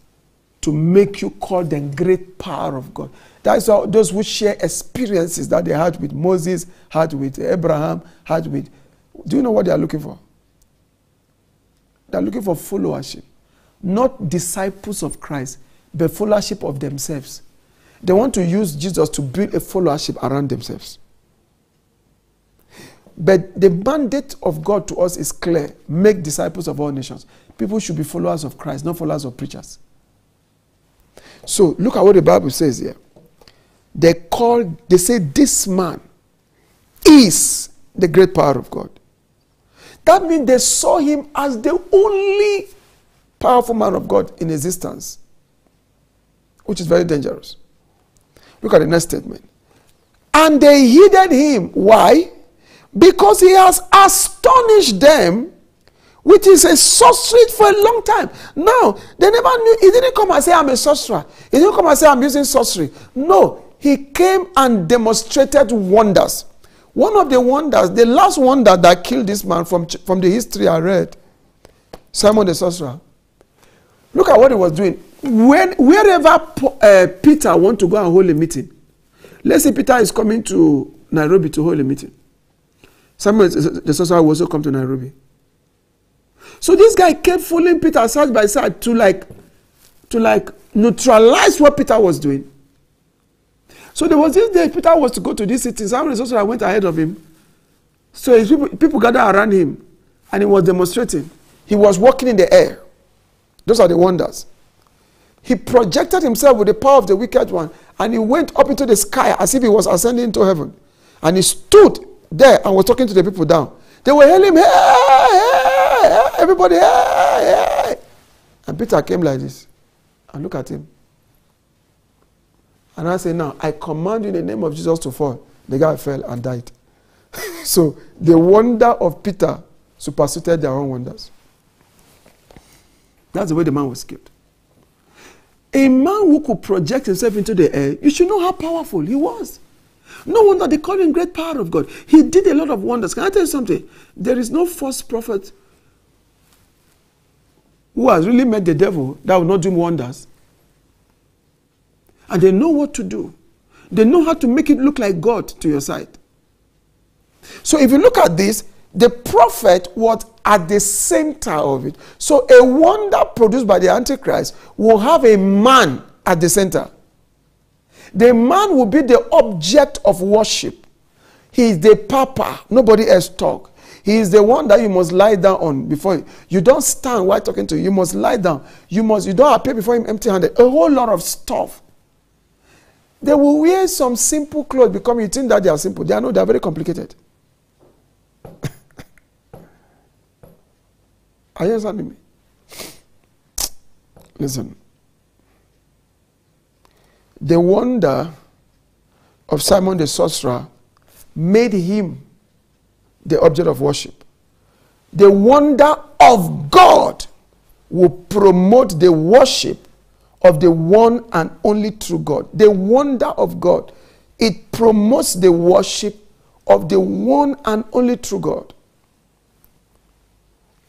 to make you call them great power of God. That's how those who share experiences that they had with Moses, had with Abraham, had with. Do you know what they are looking for? They're looking for followership, not disciples of Christ, but followership of themselves. They want to use Jesus to build a followership around themselves. But the mandate of God to us is clear make disciples of all nations. People should be followers of Christ, not followers of preachers. So look at what the Bible says here. They call, they say, this man is the great power of God. That means they saw him as the only powerful man of God in existence, which is very dangerous. Look at the next statement. And they heeded him. Why? because he has astonished them which is a sorcery for a long time. Now, they never knew, he didn't come and say, I'm a sorcerer. He didn't come and say, I'm using sorcery. No, he came and demonstrated wonders. One of the wonders, the last wonder that killed this man from, from the history I read, Simon the sorcerer. Look at what he was doing. When, wherever uh, Peter want to go and hold a meeting, let's say Peter is coming to Nairobi to hold a meeting. Simon the sorcerer will also come to Nairobi. So this guy kept following Peter side by side to like to like neutralize what Peter was doing. So there was this day Peter was to go to this city. Samuel the sorcerer went ahead of him. So people, people gathered around him and he was demonstrating. He was walking in the air. Those are the wonders. He projected himself with the power of the wicked one and he went up into the sky as if he was ascending into heaven. And he stood there and was talking to the people down. They were hailing him, hey, hey, hey, everybody, hey, hey. And Peter came like this. And look at him. And I say, now, I command you in the name of Jesus to fall. The guy fell and died. *laughs* so the wonder of Peter superseded their own wonders. That's the way the man was killed. A man who could project himself into the air, you should know how powerful he was. No wonder they call him great power of God. He did a lot of wonders. Can I tell you something? There is no false prophet who has really met the devil that will not do wonders. And they know what to do. They know how to make it look like God to your side. So if you look at this, the prophet was at the center of it. So a wonder produced by the Antichrist will have a man at the center. The man will be the object of worship. He is the papa. Nobody else talk. He is the one that you must lie down on before you. You don't stand while talking to you. You must lie down. You must. You don't appear before him empty-handed. A whole lot of stuff. They will wear some simple clothes because you think that they are simple. They are not. They are very complicated. *laughs* are you understanding me? *sniffs* Listen the wonder of Simon the sorcerer made him the object of worship. The wonder of God will promote the worship of the one and only true God, the wonder of God. It promotes the worship of the one and only true God.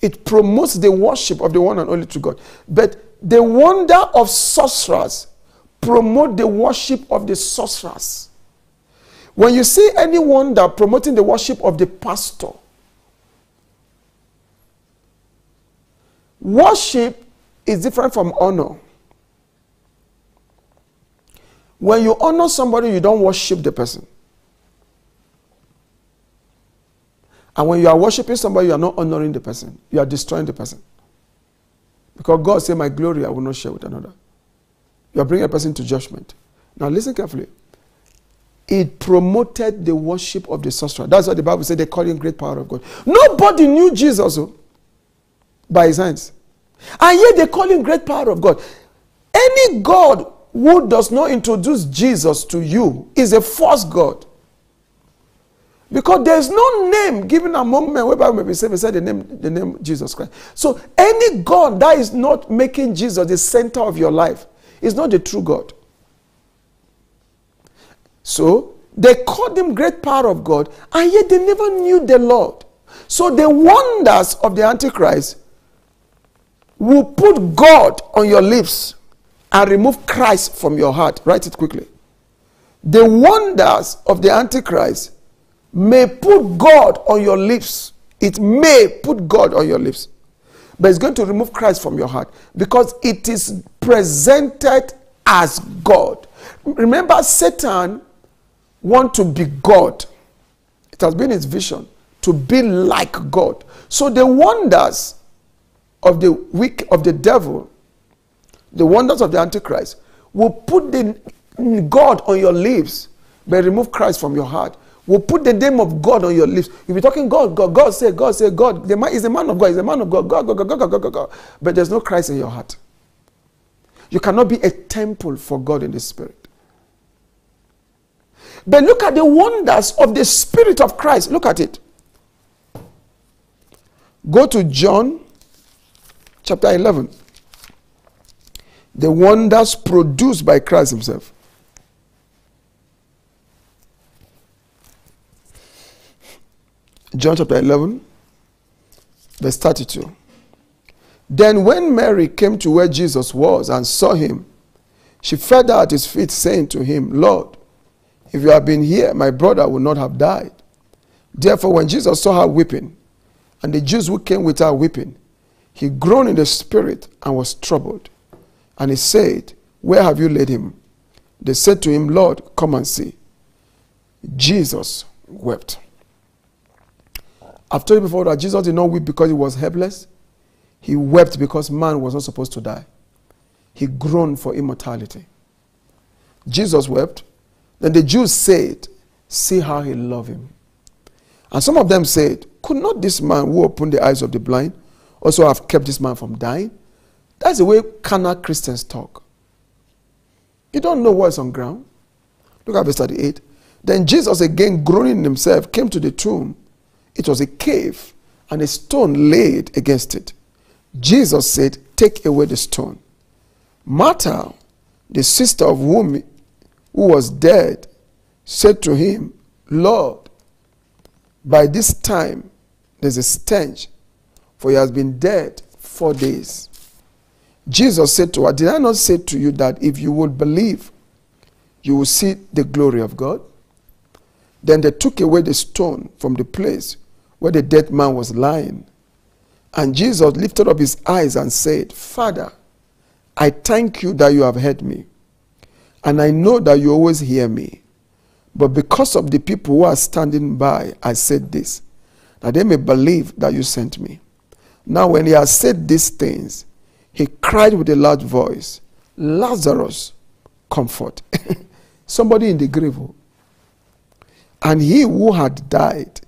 It promotes the worship of the one and only true God. But the wonder of sorcerers promote the worship of the sorcerers. When you see any wonder promoting the worship of the pastor, worship is different from honor. When you honor somebody, you don't worship the person. And when you are worshiping somebody, you are not honoring the person. You are destroying the person. Because God said, My glory I will not share with another. You are bringing a person to judgment. Now listen carefully. It promoted the worship of the sorcerer. That's what the Bible said they call him great power of God. Nobody knew Jesus oh, by his hands. And yet they call him great power of God. Any God who does not introduce Jesus to you is a false God. Because there's no name given among men whereby we may be saved except the name, the name Jesus Christ. So any God that is not making Jesus the center of your life is not the true God. So they called him great power of God, and yet they never knew the Lord. So the wonders of the Antichrist will put God on your lips and remove Christ from your heart. Write it quickly. The wonders of the Antichrist may put God on your lips. It may put God on your lips. But it's going to remove Christ from your heart because it is presented as God. Remember, Satan want to be God. It has been his vision to be like God. So the wonders of the weak of the devil, the wonders of the Antichrist, will put the God on your lips, but remove Christ from your heart. Will put the name of God on your lips. You'll be talking God, God, God say, God say, God. The man is a man of God, is a man of God, God, God, God, God, God, God, God. But there's no Christ in your heart. You cannot be a temple for God in the spirit. But look at the wonders of the Spirit of Christ. Look at it. Go to John chapter 11. The wonders produced by Christ Himself. John chapter 11, verse 32. Then when Mary came to where Jesus was and saw him, she fell at his feet, saying to him, Lord, if you had been here, my brother would not have died. Therefore, when Jesus saw her weeping, and the Jews who came with her weeping, he groaned in the spirit and was troubled. And he said, Where have you laid him? They said to him, Lord, come and see. Jesus wept. I've told you before that Jesus did not weep because he was helpless. He wept because man was not supposed to die. He groaned for immortality. Jesus wept then the Jews said, See how he loved him. And some of them said, Could not this man who opened the eyes of the blind also have kept this man from dying? That's the way carnal Christians talk. You don't know what's on ground. Look at verse 38. Then Jesus, again groaning himself, came to the tomb. It was a cave, and a stone laid against it. Jesus said, Take away the stone. Martha, the sister of whom who was dead, said to him, Lord, by this time there's a stench, for he has been dead four days. Jesus said to her, Did I not say to you that if you would believe, you will see the glory of God? Then they took away the stone from the place where the dead man was lying. And Jesus lifted up his eyes and said, Father, I thank you that you have heard me. And I know that you always hear me. But because of the people who are standing by, I said this, that they may believe that you sent me. Now, when he had said these things, he cried with a loud voice, Lazarus, comfort. *laughs* Somebody in the grave. Oh. And he who had died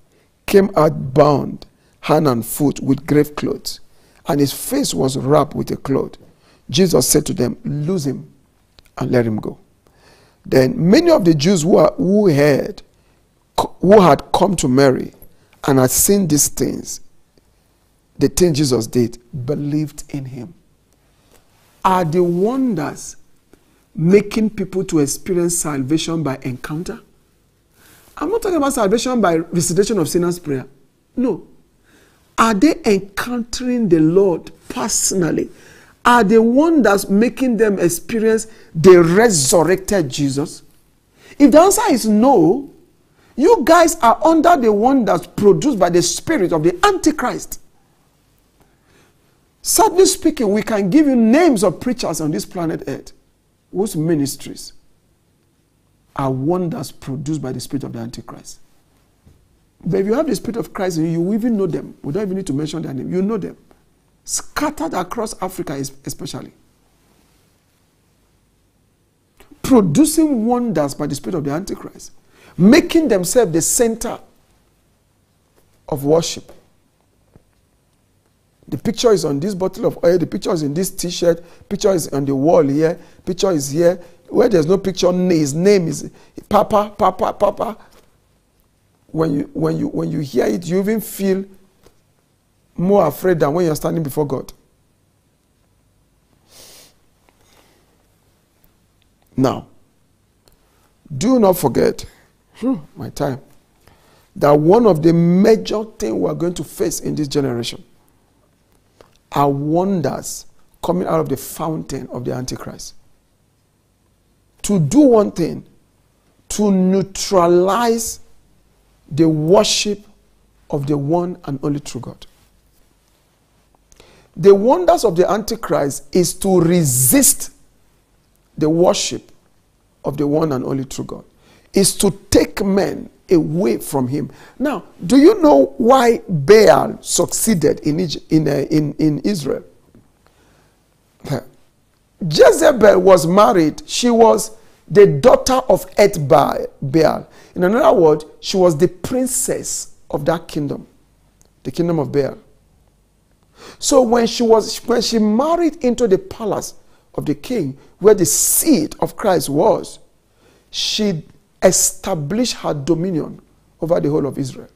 came out bound, hand and foot, with grave clothes, and his face was wrapped with a cloth. Jesus said to them, Lose him and let him go. Then many of the Jews who, are, who who had come to Mary and had seen these things, the things Jesus did, believed in him. Are the wonders making people to experience salvation by encounter? I'm not talking about salvation by recitation of sinner's prayer. No. Are they encountering the Lord personally? are the that's making them experience the resurrected Jesus? If the answer is no, you guys are under the that's produced by the spirit of the Antichrist. Sadly speaking, we can give you names of preachers on this planet Earth whose ministries are wonders produced by the spirit of the Antichrist. But if you have the spirit of Christ in you, you even know them. We don't even need to mention their name. You know them. Scattered across Africa, especially. Producing wonders by the spirit of the Antichrist. Making themselves the center of worship. The picture is on this bottle of oil. The picture is in this T-shirt. Picture is on the wall here. Picture is here. Where there's no picture, his name is Papa, Papa, Papa. When you when you when you hear it, you even feel more afraid than when you're standing before God. Now, do not forget, hmm, my time, that one of the major things we are going to face in this generation are wonders coming out of the fountain of the Antichrist. To do one thing, to neutralize the worship of the one and only true God. The wonders of the Antichrist is to resist the worship of the one and only true God, is to take men away from him. Now, do you know why Baal succeeded in, Egypt, in, uh, in, in Israel? *laughs* Jezebel was married. She was the daughter of Ethbaal. In another word, she was the princess of that kingdom, the kingdom of Baal. So when she was when she married into the palace of the king, where the seat of Christ was, she establish her dominion over the whole of Israel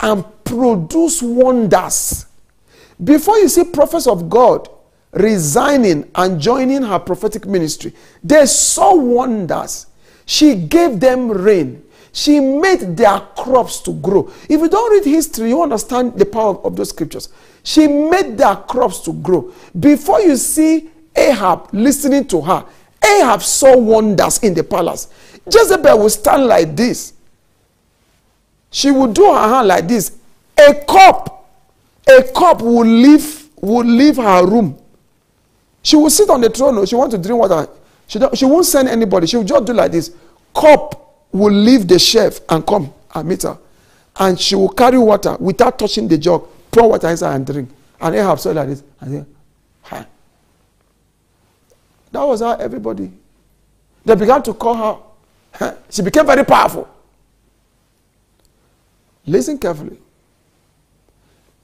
and produce wonders. Before you see prophets of God resigning and joining her prophetic ministry, they saw wonders. She gave them rain. She made their crops to grow. If you don't read history, you understand the power of those scriptures. She made their crops to grow. Before you see Ahab listening to her, Ahab saw wonders in the palace. Jezebel will stand like this. She will do her hand like this. A cup, a cup will leave, will leave her room. She will sit on the throne. She want to drink water. She, she won't send anybody. She will just do like this. Cup will leave the chef and come and meet her. And she will carry water without touching the jug. Pour water inside and drink. And Ahab saw like this. And Hi. That was how everybody. They began to call her she became very powerful. Listen carefully.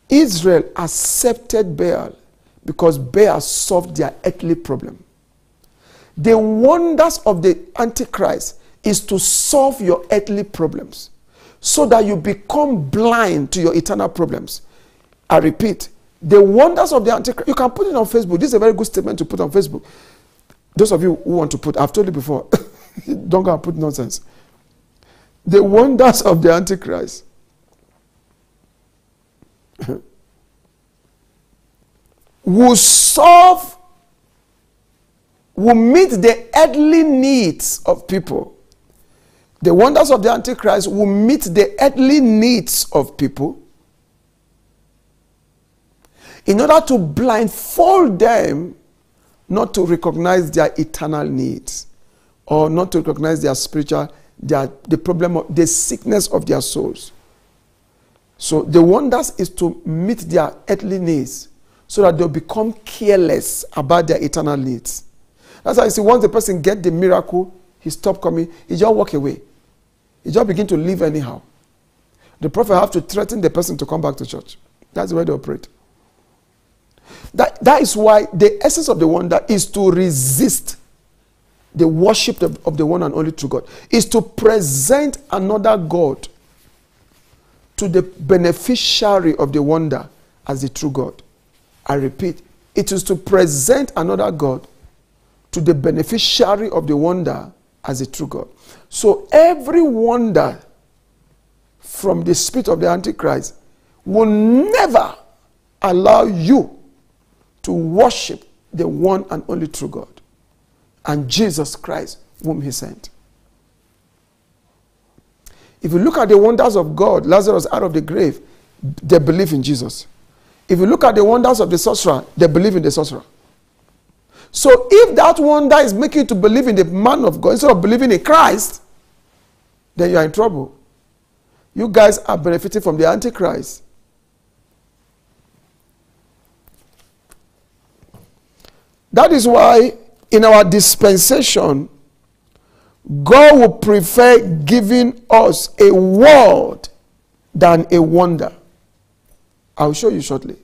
Israel accepted Baal because Baal solved their earthly problem. The wonders of the Antichrist is to solve your earthly problems so that you become blind to your eternal problems. I repeat, the wonders of the Antichrist, you can put it on Facebook. This is a very good statement to put on Facebook. Those of you who want to put, I've told you before. *laughs* Don't go and put nonsense. The wonders of the Antichrist. *laughs* will solve, will meet the earthly needs of people. The wonders of the Antichrist will meet the earthly needs of people in order to blindfold them not to recognize their eternal needs or not to recognize their spiritual, their, the problem of the sickness of their souls. So the wonders is to meet their earthly needs so that they'll become careless about their eternal needs. That's why you see, once the person get the miracle, he stop coming, he just walk away. He just begin to live anyhow. The prophet have to threaten the person to come back to church. That's the way they operate. That, that is why the essence of the wonder is to resist the worship of, of the one and only true God, is to present another God to the beneficiary of the wonder as the true God. I repeat, it is to present another God to the beneficiary of the wonder as a true God. So every wonder from the spirit of the Antichrist will never allow you to worship the one and only true God and Jesus Christ, whom he sent. If you look at the wonders of God, Lazarus out of the grave, they believe in Jesus. If you look at the wonders of the sorcerer, they believe in the sorcerer. So if that wonder is making you to believe in the man of God instead of believing in Christ, then you are in trouble. You guys are benefiting from the Antichrist. That is why in our dispensation, God will prefer giving us a word than a wonder. I'll show you shortly.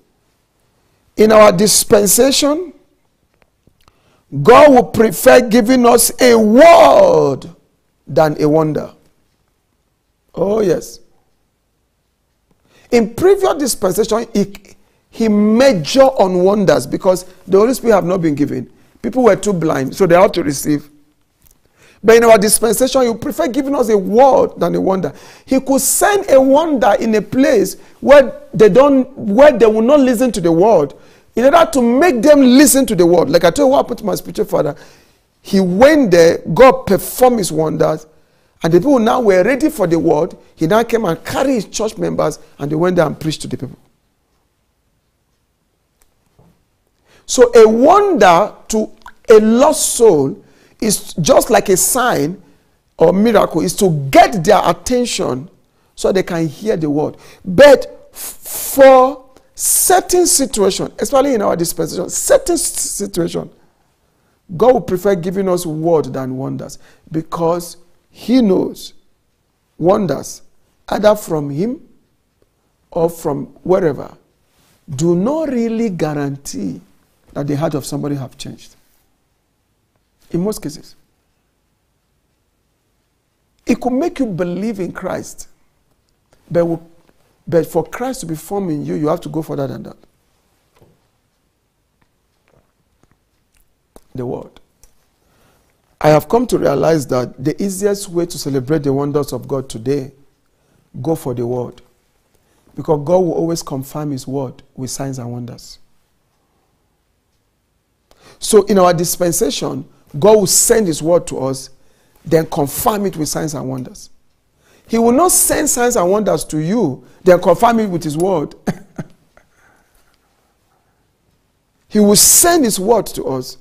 In our dispensation, God will prefer giving us a word than a wonder. Oh, yes. In previous dispensation, he, he measured on wonders because the Holy Spirit have not been given. People were too blind, so they had to receive. But in our dispensation, you prefer giving us a word than a wonder. He could send a wonder in a place where they don't, where they will not listen to the word, in order to make them listen to the word. Like I told you what happened to my spiritual father. He went there, God performed his wonders, and the people now were ready for the word. He now came and carried his church members, and they went there and preached to the people. So a wonder to a lost soul is just like a sign or miracle is to get their attention so they can hear the word. But for certain situation, especially in our dispensation, certain situation, God will prefer giving us word than wonders because He knows wonders either from Him or from wherever do not really guarantee that the heart of somebody have changed. In most cases, it could make you believe in Christ, but, but for Christ to be formed in you, you have to go further than that. The word. I have come to realize that the easiest way to celebrate the wonders of God today, go for the word. Because God will always confirm his word with signs and wonders. So in our dispensation, God will send his word to us, then confirm it with signs and wonders. He will not send signs and wonders to you, then confirm it with his word. *laughs* he will send his word to us,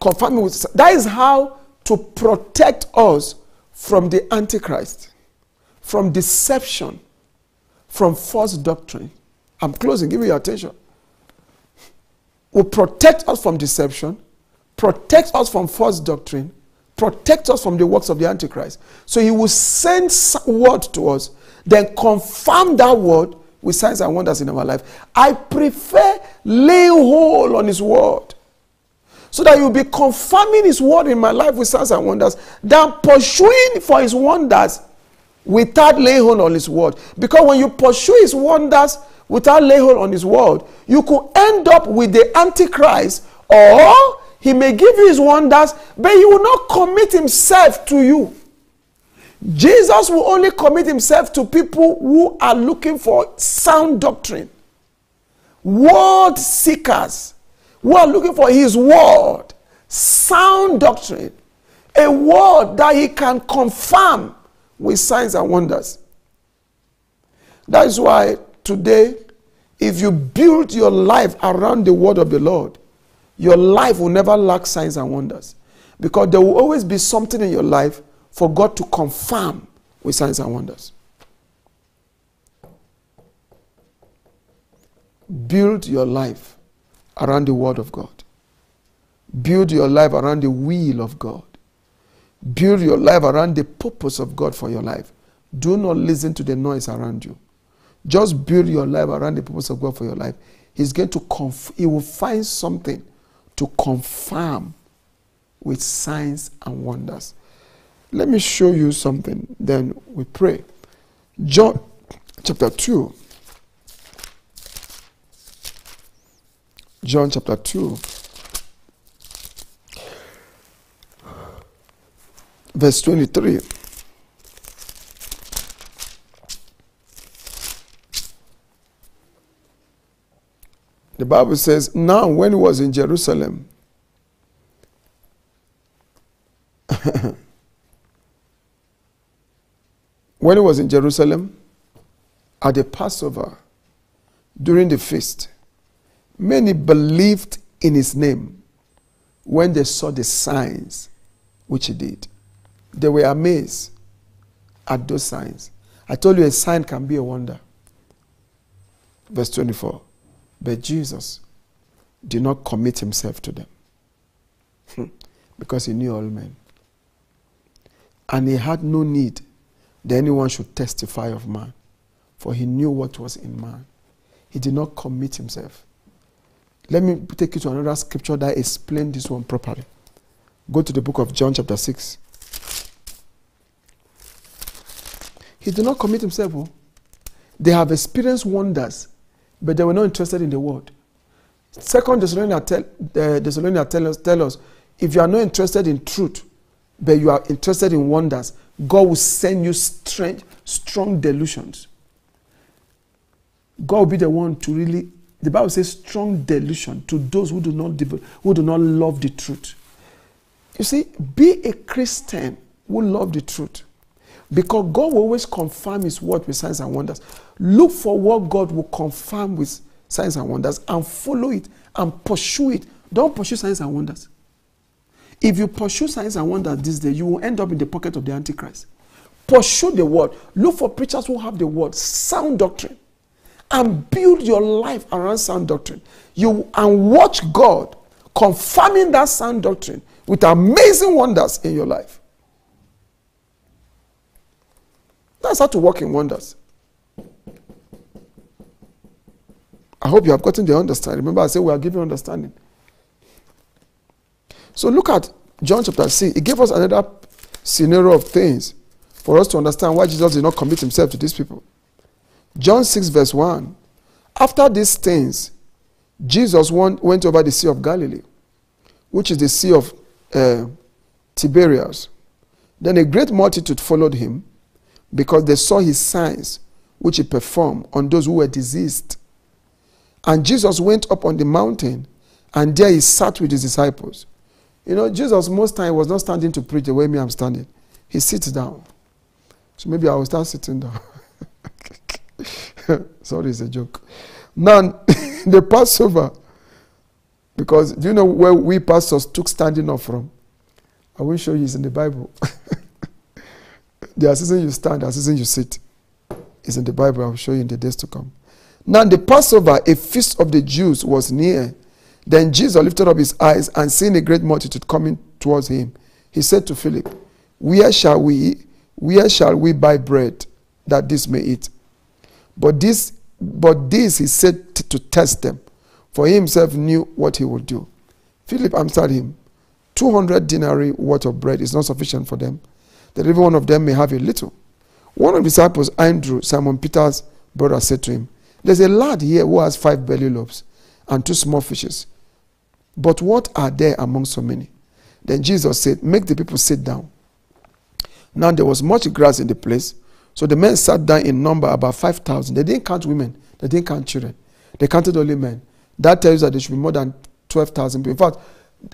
confirm it with that is how to protect us from the antichrist, from deception, from false doctrine. I'm closing, give me your attention. Will protect us from deception, protect us from false doctrine, protect us from the works of the Antichrist. So he will send word to us, then confirm that word with signs and wonders in our life. I prefer laying hold on his word so that you'll be confirming his word in my life with signs and wonders than pursuing for his wonders without laying hold on his word. Because when you pursue his wonders without laying hold on his word, you could end up with the Antichrist or he may give you his wonders, but he will not commit himself to you. Jesus will only commit himself to people who are looking for sound doctrine, word seekers, who are looking for his word, sound doctrine, a word that he can confirm with signs and wonders. That is why today, if you build your life around the word of the Lord, your life will never lack signs and wonders. Because there will always be something in your life for God to confirm with signs and wonders. Build your life around the Word of God. Build your life around the will of God. Build your life around the purpose of God for your life. Do not listen to the noise around you. Just build your life around the purpose of God for your life. He's going to conf- he will find something to confirm with signs and wonders. Let me show you something, then we pray. John chapter 2. John chapter 2. Verse 23. The Bible says, Now when he was in Jerusalem, *laughs* when he was in Jerusalem at the Passover, during the feast, many believed in his name when they saw the signs which he did. They were amazed at those signs. I told you a sign can be a wonder. Verse 24. But Jesus did not commit himself to them hmm. because he knew all men. And he had no need that anyone should testify of man, for he knew what was in man. He did not commit himself. Let me take you to another scripture that explains this one properly. Go to the book of John, chapter 6. He did not commit himself. Oh. They have experienced wonders, but they were not interested in the word. Second Thessalonians tell, uh, Thessalonians tell us, tell us if you are not interested in truth, but you are interested in wonders, God will send you strange, strong delusions. God will be the one to really, the Bible says, strong delusion to those who do not who do not love the truth. You see, be a Christian who love the truth. Because God will always confirm His word with signs and wonders. Look for what God will confirm with signs and wonders and follow it and pursue it. Don't pursue signs and wonders. If you pursue signs and wonders this day, you will end up in the pocket of the Antichrist. Pursue the word. Look for preachers who have the word, sound doctrine, and build your life around sound doctrine. You and watch God confirming that sound doctrine with amazing wonders in your life. That's how to work in wonders. I hope you have gotten the understanding. Remember, I said we are giving understanding. So look at John chapter 6. It gave us another scenario of things for us to understand why Jesus did not commit himself to these people. John 6, verse 1. After these things, Jesus went over the Sea of Galilee, which is the Sea of uh, Tiberias. Then a great multitude followed him because they saw his signs which he performed on those who were diseased. And Jesus went up on the mountain, and there he sat with his disciples. You know, Jesus most time was not standing to preach the way me I'm standing. He sits down. So maybe I will start sitting down. *laughs* Sorry, it's a joke. Now, *laughs* the Passover, because do you know where we pastors took standing up from? I will show you it's in the Bible. *laughs* the season you stand, the season you sit. It's in the Bible. I will show you in the days to come. Now, the Passover, a feast of the Jews, was near. Then Jesus lifted up his eyes and seeing a great multitude coming towards him, he said to Philip, Where shall we where shall we buy bread that this may eat? But this but this he said t- to test them, for he himself knew what he would do. Philip answered him, 200 denarii worth of bread is not sufficient for them, that every one of them may have a little. One of the disciples, Andrew, Simon Peter's brother, said to him, There's a lad here who has five belly loaves and two small fishes. But what are there among so many? Then Jesus said, Make the people sit down. Now there was much grass in the place, so the men sat down in number about 5,000. They didn't count women, they didn't count children, they counted only men. That tells you that there should be more than 12,000 people. In fact,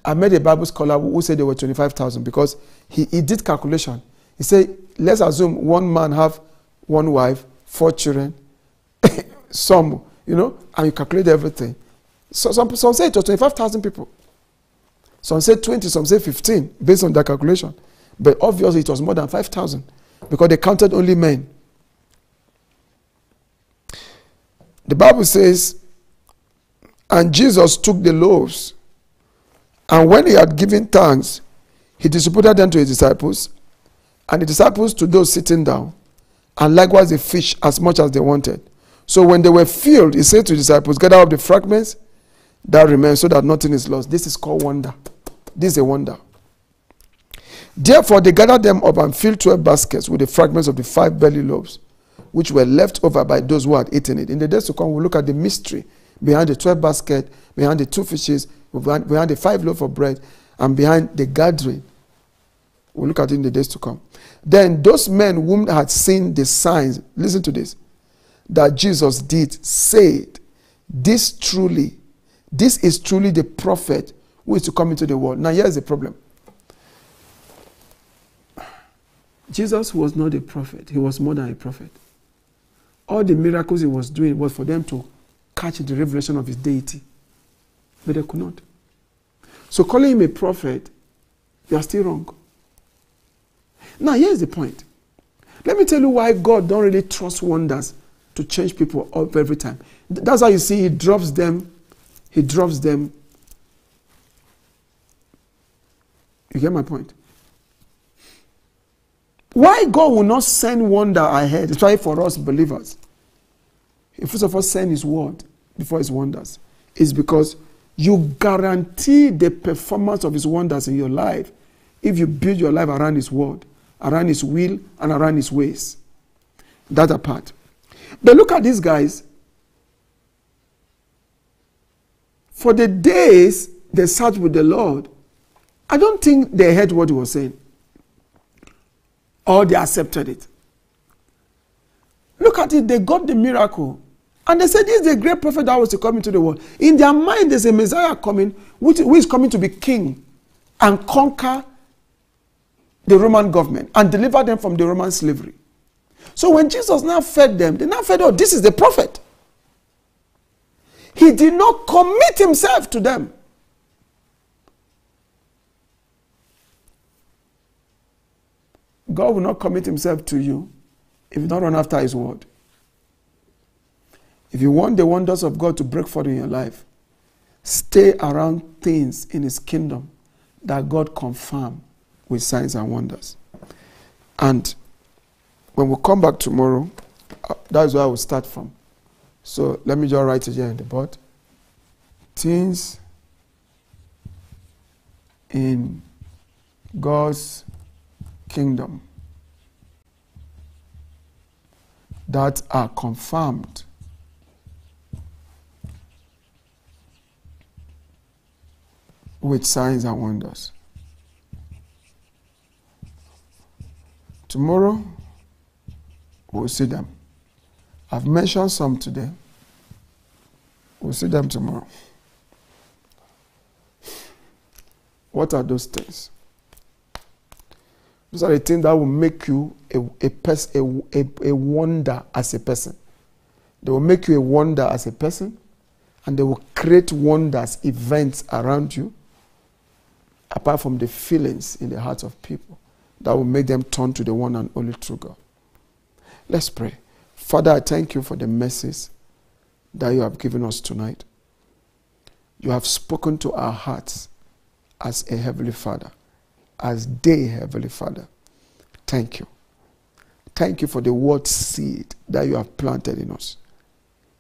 I met a Bible scholar who said there were 25,000 because he, he did calculation. He said, let's assume one man have one wife, four children, *coughs* some, you know, and you calculate everything. So some, some say it was 25,000 people. Some say 20, some say 15, based on their calculation. But obviously it was more than 5,000 because they counted only men. The Bible says, and Jesus took the loaves and when he had given thanks, he distributed them to his disciples, and the disciples to those sitting down, and likewise the fish as much as they wanted. So when they were filled, he said to the disciples, Gather up the fragments that remain so that nothing is lost. This is called wonder. This is a wonder. Therefore, they gathered them up and filled 12 baskets with the fragments of the five belly loaves, which were left over by those who had eaten it. In the days to come, we'll look at the mystery behind the 12 baskets, behind the two fishes, behind, behind the five loaves of bread, and behind the gathering. We'll look at it in the days to come. Then those men whom had seen the signs, listen to this, that Jesus did, said, This truly, this is truly the prophet who is to come into the world. Now, here's the problem Jesus was not a prophet, he was more than a prophet. All the miracles he was doing was for them to catch the revelation of his deity. But they could not. So calling him a prophet, you are still wrong. Now, here's the point. Let me tell you why God don't really trust wonders to change people up every time. That's how you see he drops them. He drops them. You get my point? Why God will not send wonder ahead, especially for us believers? He first of all send his word before his wonders. Is because you guarantee the performance of his wonders in your life if you build your life around his word, around his will, and around his ways. That apart. But look at these guys. For the days they sat with the Lord, I don't think they heard what he was saying or they accepted it. Look at it, they got the miracle. And they said, This is the great prophet that was to come into the world. In their mind, there's a Messiah coming, which, who is coming to be king and conquer the Roman government and deliver them from the Roman slavery. So when Jesus now fed them, they now fed, Oh, this is the prophet. He did not commit himself to them. God will not commit himself to you if you don't run after his word. If you want the wonders of God to break forth in your life, stay around things in his kingdom that God confirm with signs and wonders. And when we come back tomorrow, uh, that's where I will start from. So let me just write it here in the board. Things in God's kingdom that are confirmed with signs and wonders. Tomorrow, we'll see them. I've mentioned some today. We'll see them tomorrow. What are those things? Those are the things that will make you a, a, pers- a, a, a wonder as a person. They will make you a wonder as a person, and they will create wonders, events around you, apart from the feelings in the hearts of people that will make them turn to the one and only true God. Let's pray. Father, I thank you for the message that you have given us tonight. You have spoken to our hearts as a Heavenly Father as they, Heavenly Father. Thank you. Thank you for the word seed that you have planted in us.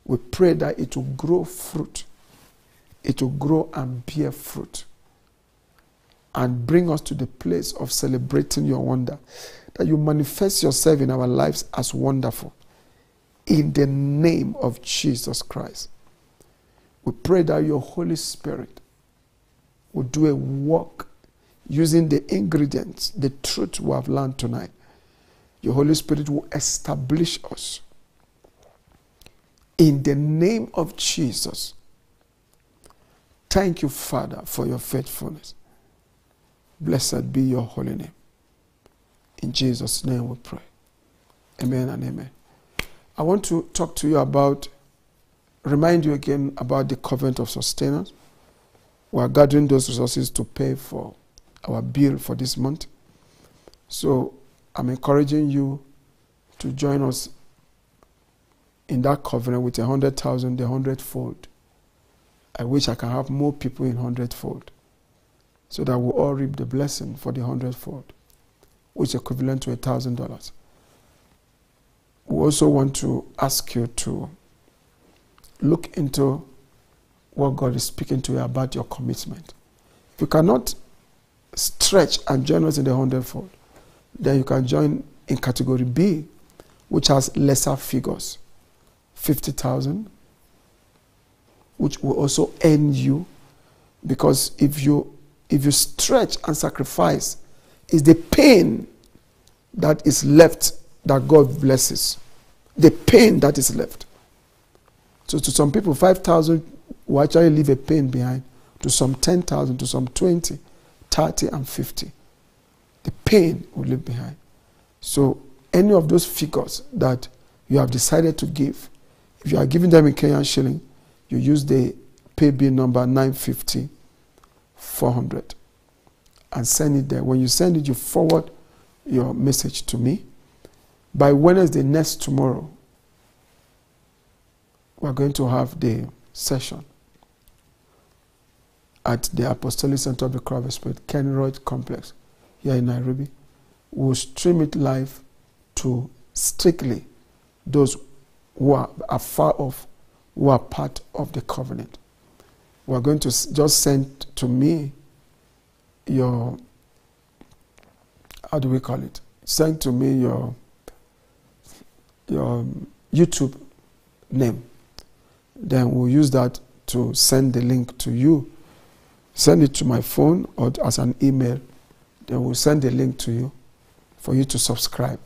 We pray that it will grow fruit. It will grow and bear fruit. And bring us to the place of celebrating your wonder. That you manifest yourself in our lives as wonderful. In the name of Jesus Christ. We pray that your Holy Spirit will do a work using the ingredients, the truth we have learned tonight, your Holy Spirit will establish us. In the name of Jesus. Thank you, Father, for your faithfulness. Blessed be your holy name. In Jesus' name we pray. Amen and amen. I want to talk to you about, remind you again about the covenant of sustenance. We are gathering those resources to pay for our bill for this month. So I'm encouraging you to join us in that covenant with a hundred thousand, the hundredfold. I wish I can have more people in hundredfold so that we all reap the blessing for the hundredfold, which is equivalent to a thousand dollars. We also want to ask you to look into what God is speaking to you about your commitment. If you cannot stretch and join us in the hundredfold, then you can join in category B, which has lesser figures 50,000, which will also end you because if you if you stretch and sacrifice is the pain that is left that God blesses. The pain that is left. So to some people 5000 will actually leave a pain behind. To some 10000 to some 20 30 and 50. The pain will leave behind. So, any of those figures that you have decided to give, if you are giving them in Kenyan shilling, you use the paybill number 950 400 and send it there. When you send it, you forward your message to me. By Wednesday next tomorrow, we're going to have the session at the Apostolic Center of the Crowd Spirit, Kenroyd Complex, here in Nairobi. We'll stream it live to strictly those who are, are far off, who are part of the covenant. We're going to just send to me your, how do we call it? Send to me your, your um, YouTube name. Then we'll use that to send the link to you. Send it to my phone or as an email. Then we'll send the link to you for you to subscribe.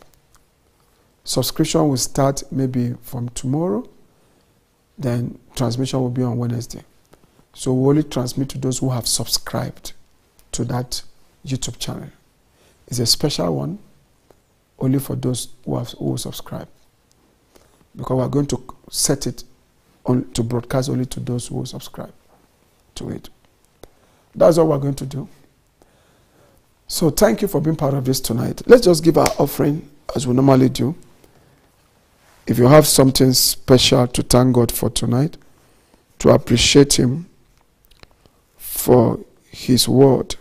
Subscription will start maybe from tomorrow. Then transmission will be on Wednesday. So we only transmit to those who have subscribed to that YouTube channel. It's a special one, only for those who have who subscribe. Because we're going to set it on, to broadcast only to those who subscribe to it. That's what we're going to do. So thank you for being part of this tonight. Let's just give our offering as we normally do. If you have something special to thank God for tonight, to appreciate Him for His word.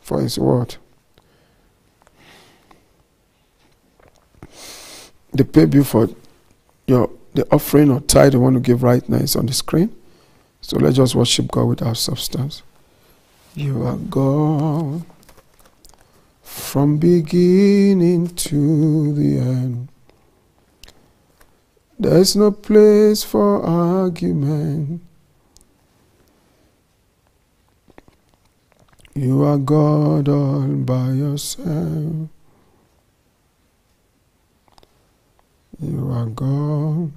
For His word. The pay bill for your the offering or tithe you want to give right now is on the screen. So let's just worship God with our substance. You are God from beginning to the end. There's no place for argument. You are God all by yourself. You are God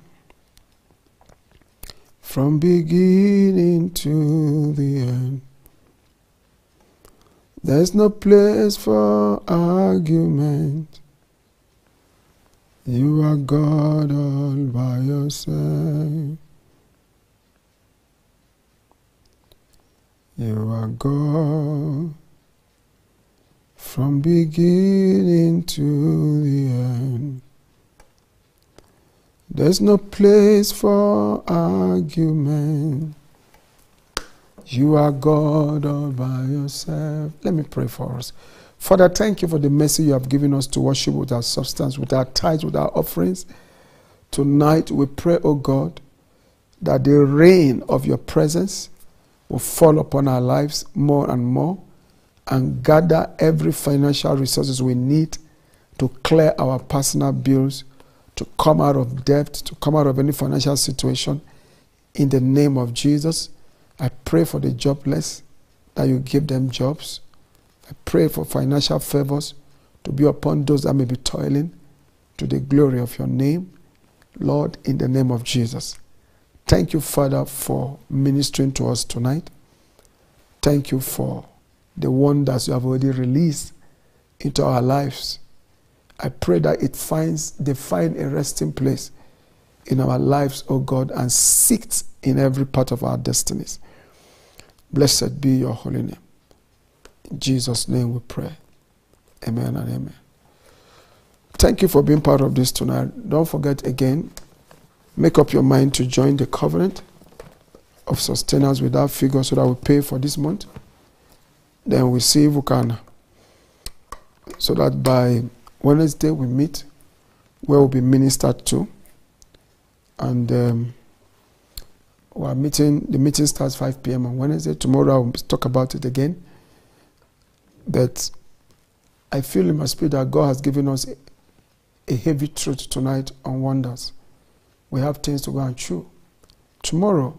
from beginning to the end. There's no place for argument. You are God all by yourself. You are God from beginning to the end. There's no place for argument. You are God all by yourself. Let me pray for us. Father, thank you for the mercy you have given us to worship with our substance, with our tithes, with our offerings. Tonight we pray, O oh God, that the rain of your presence will fall upon our lives more and more and gather every financial resources we need to clear our personal bills to come out of debt, to come out of any financial situation. In the name of Jesus, I pray for the jobless that you give them jobs. I pray for financial favors to be upon those that may be toiling to the glory of your name. Lord, in the name of Jesus. Thank you, Father, for ministering to us tonight. Thank you for the wonders you have already released into our lives. I pray that it finds they find a resting place in our lives, O oh God, and sits in every part of our destinies. Blessed be your holy name. In Jesus' name we pray. Amen and amen. Thank you for being part of this tonight. Don't forget again, make up your mind to join the covenant of sustenance without figure so that we pay for this month. Then we see if we can, so that by Wednesday we meet where we'll be ministered to. And um, our meeting, the meeting starts 5 p.m. on Wednesday. Tomorrow I'll talk about it again. But I feel in my spirit that God has given us a, heavy truth tonight on wonders. We have things to go and chew. Tomorrow,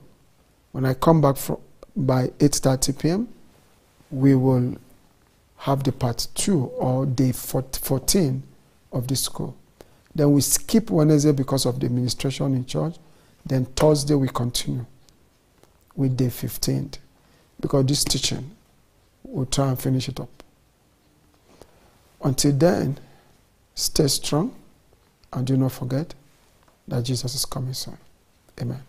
when I come back from, by 8.30 p.m., we will have the part two or day 14 of the school. Then we skip Wednesday because of the administration in church. Then Thursday we continue. with day 15 because this teaching will try and finish it up. Until then, stay strong and do not forget that Jesus is coming soon. Amen.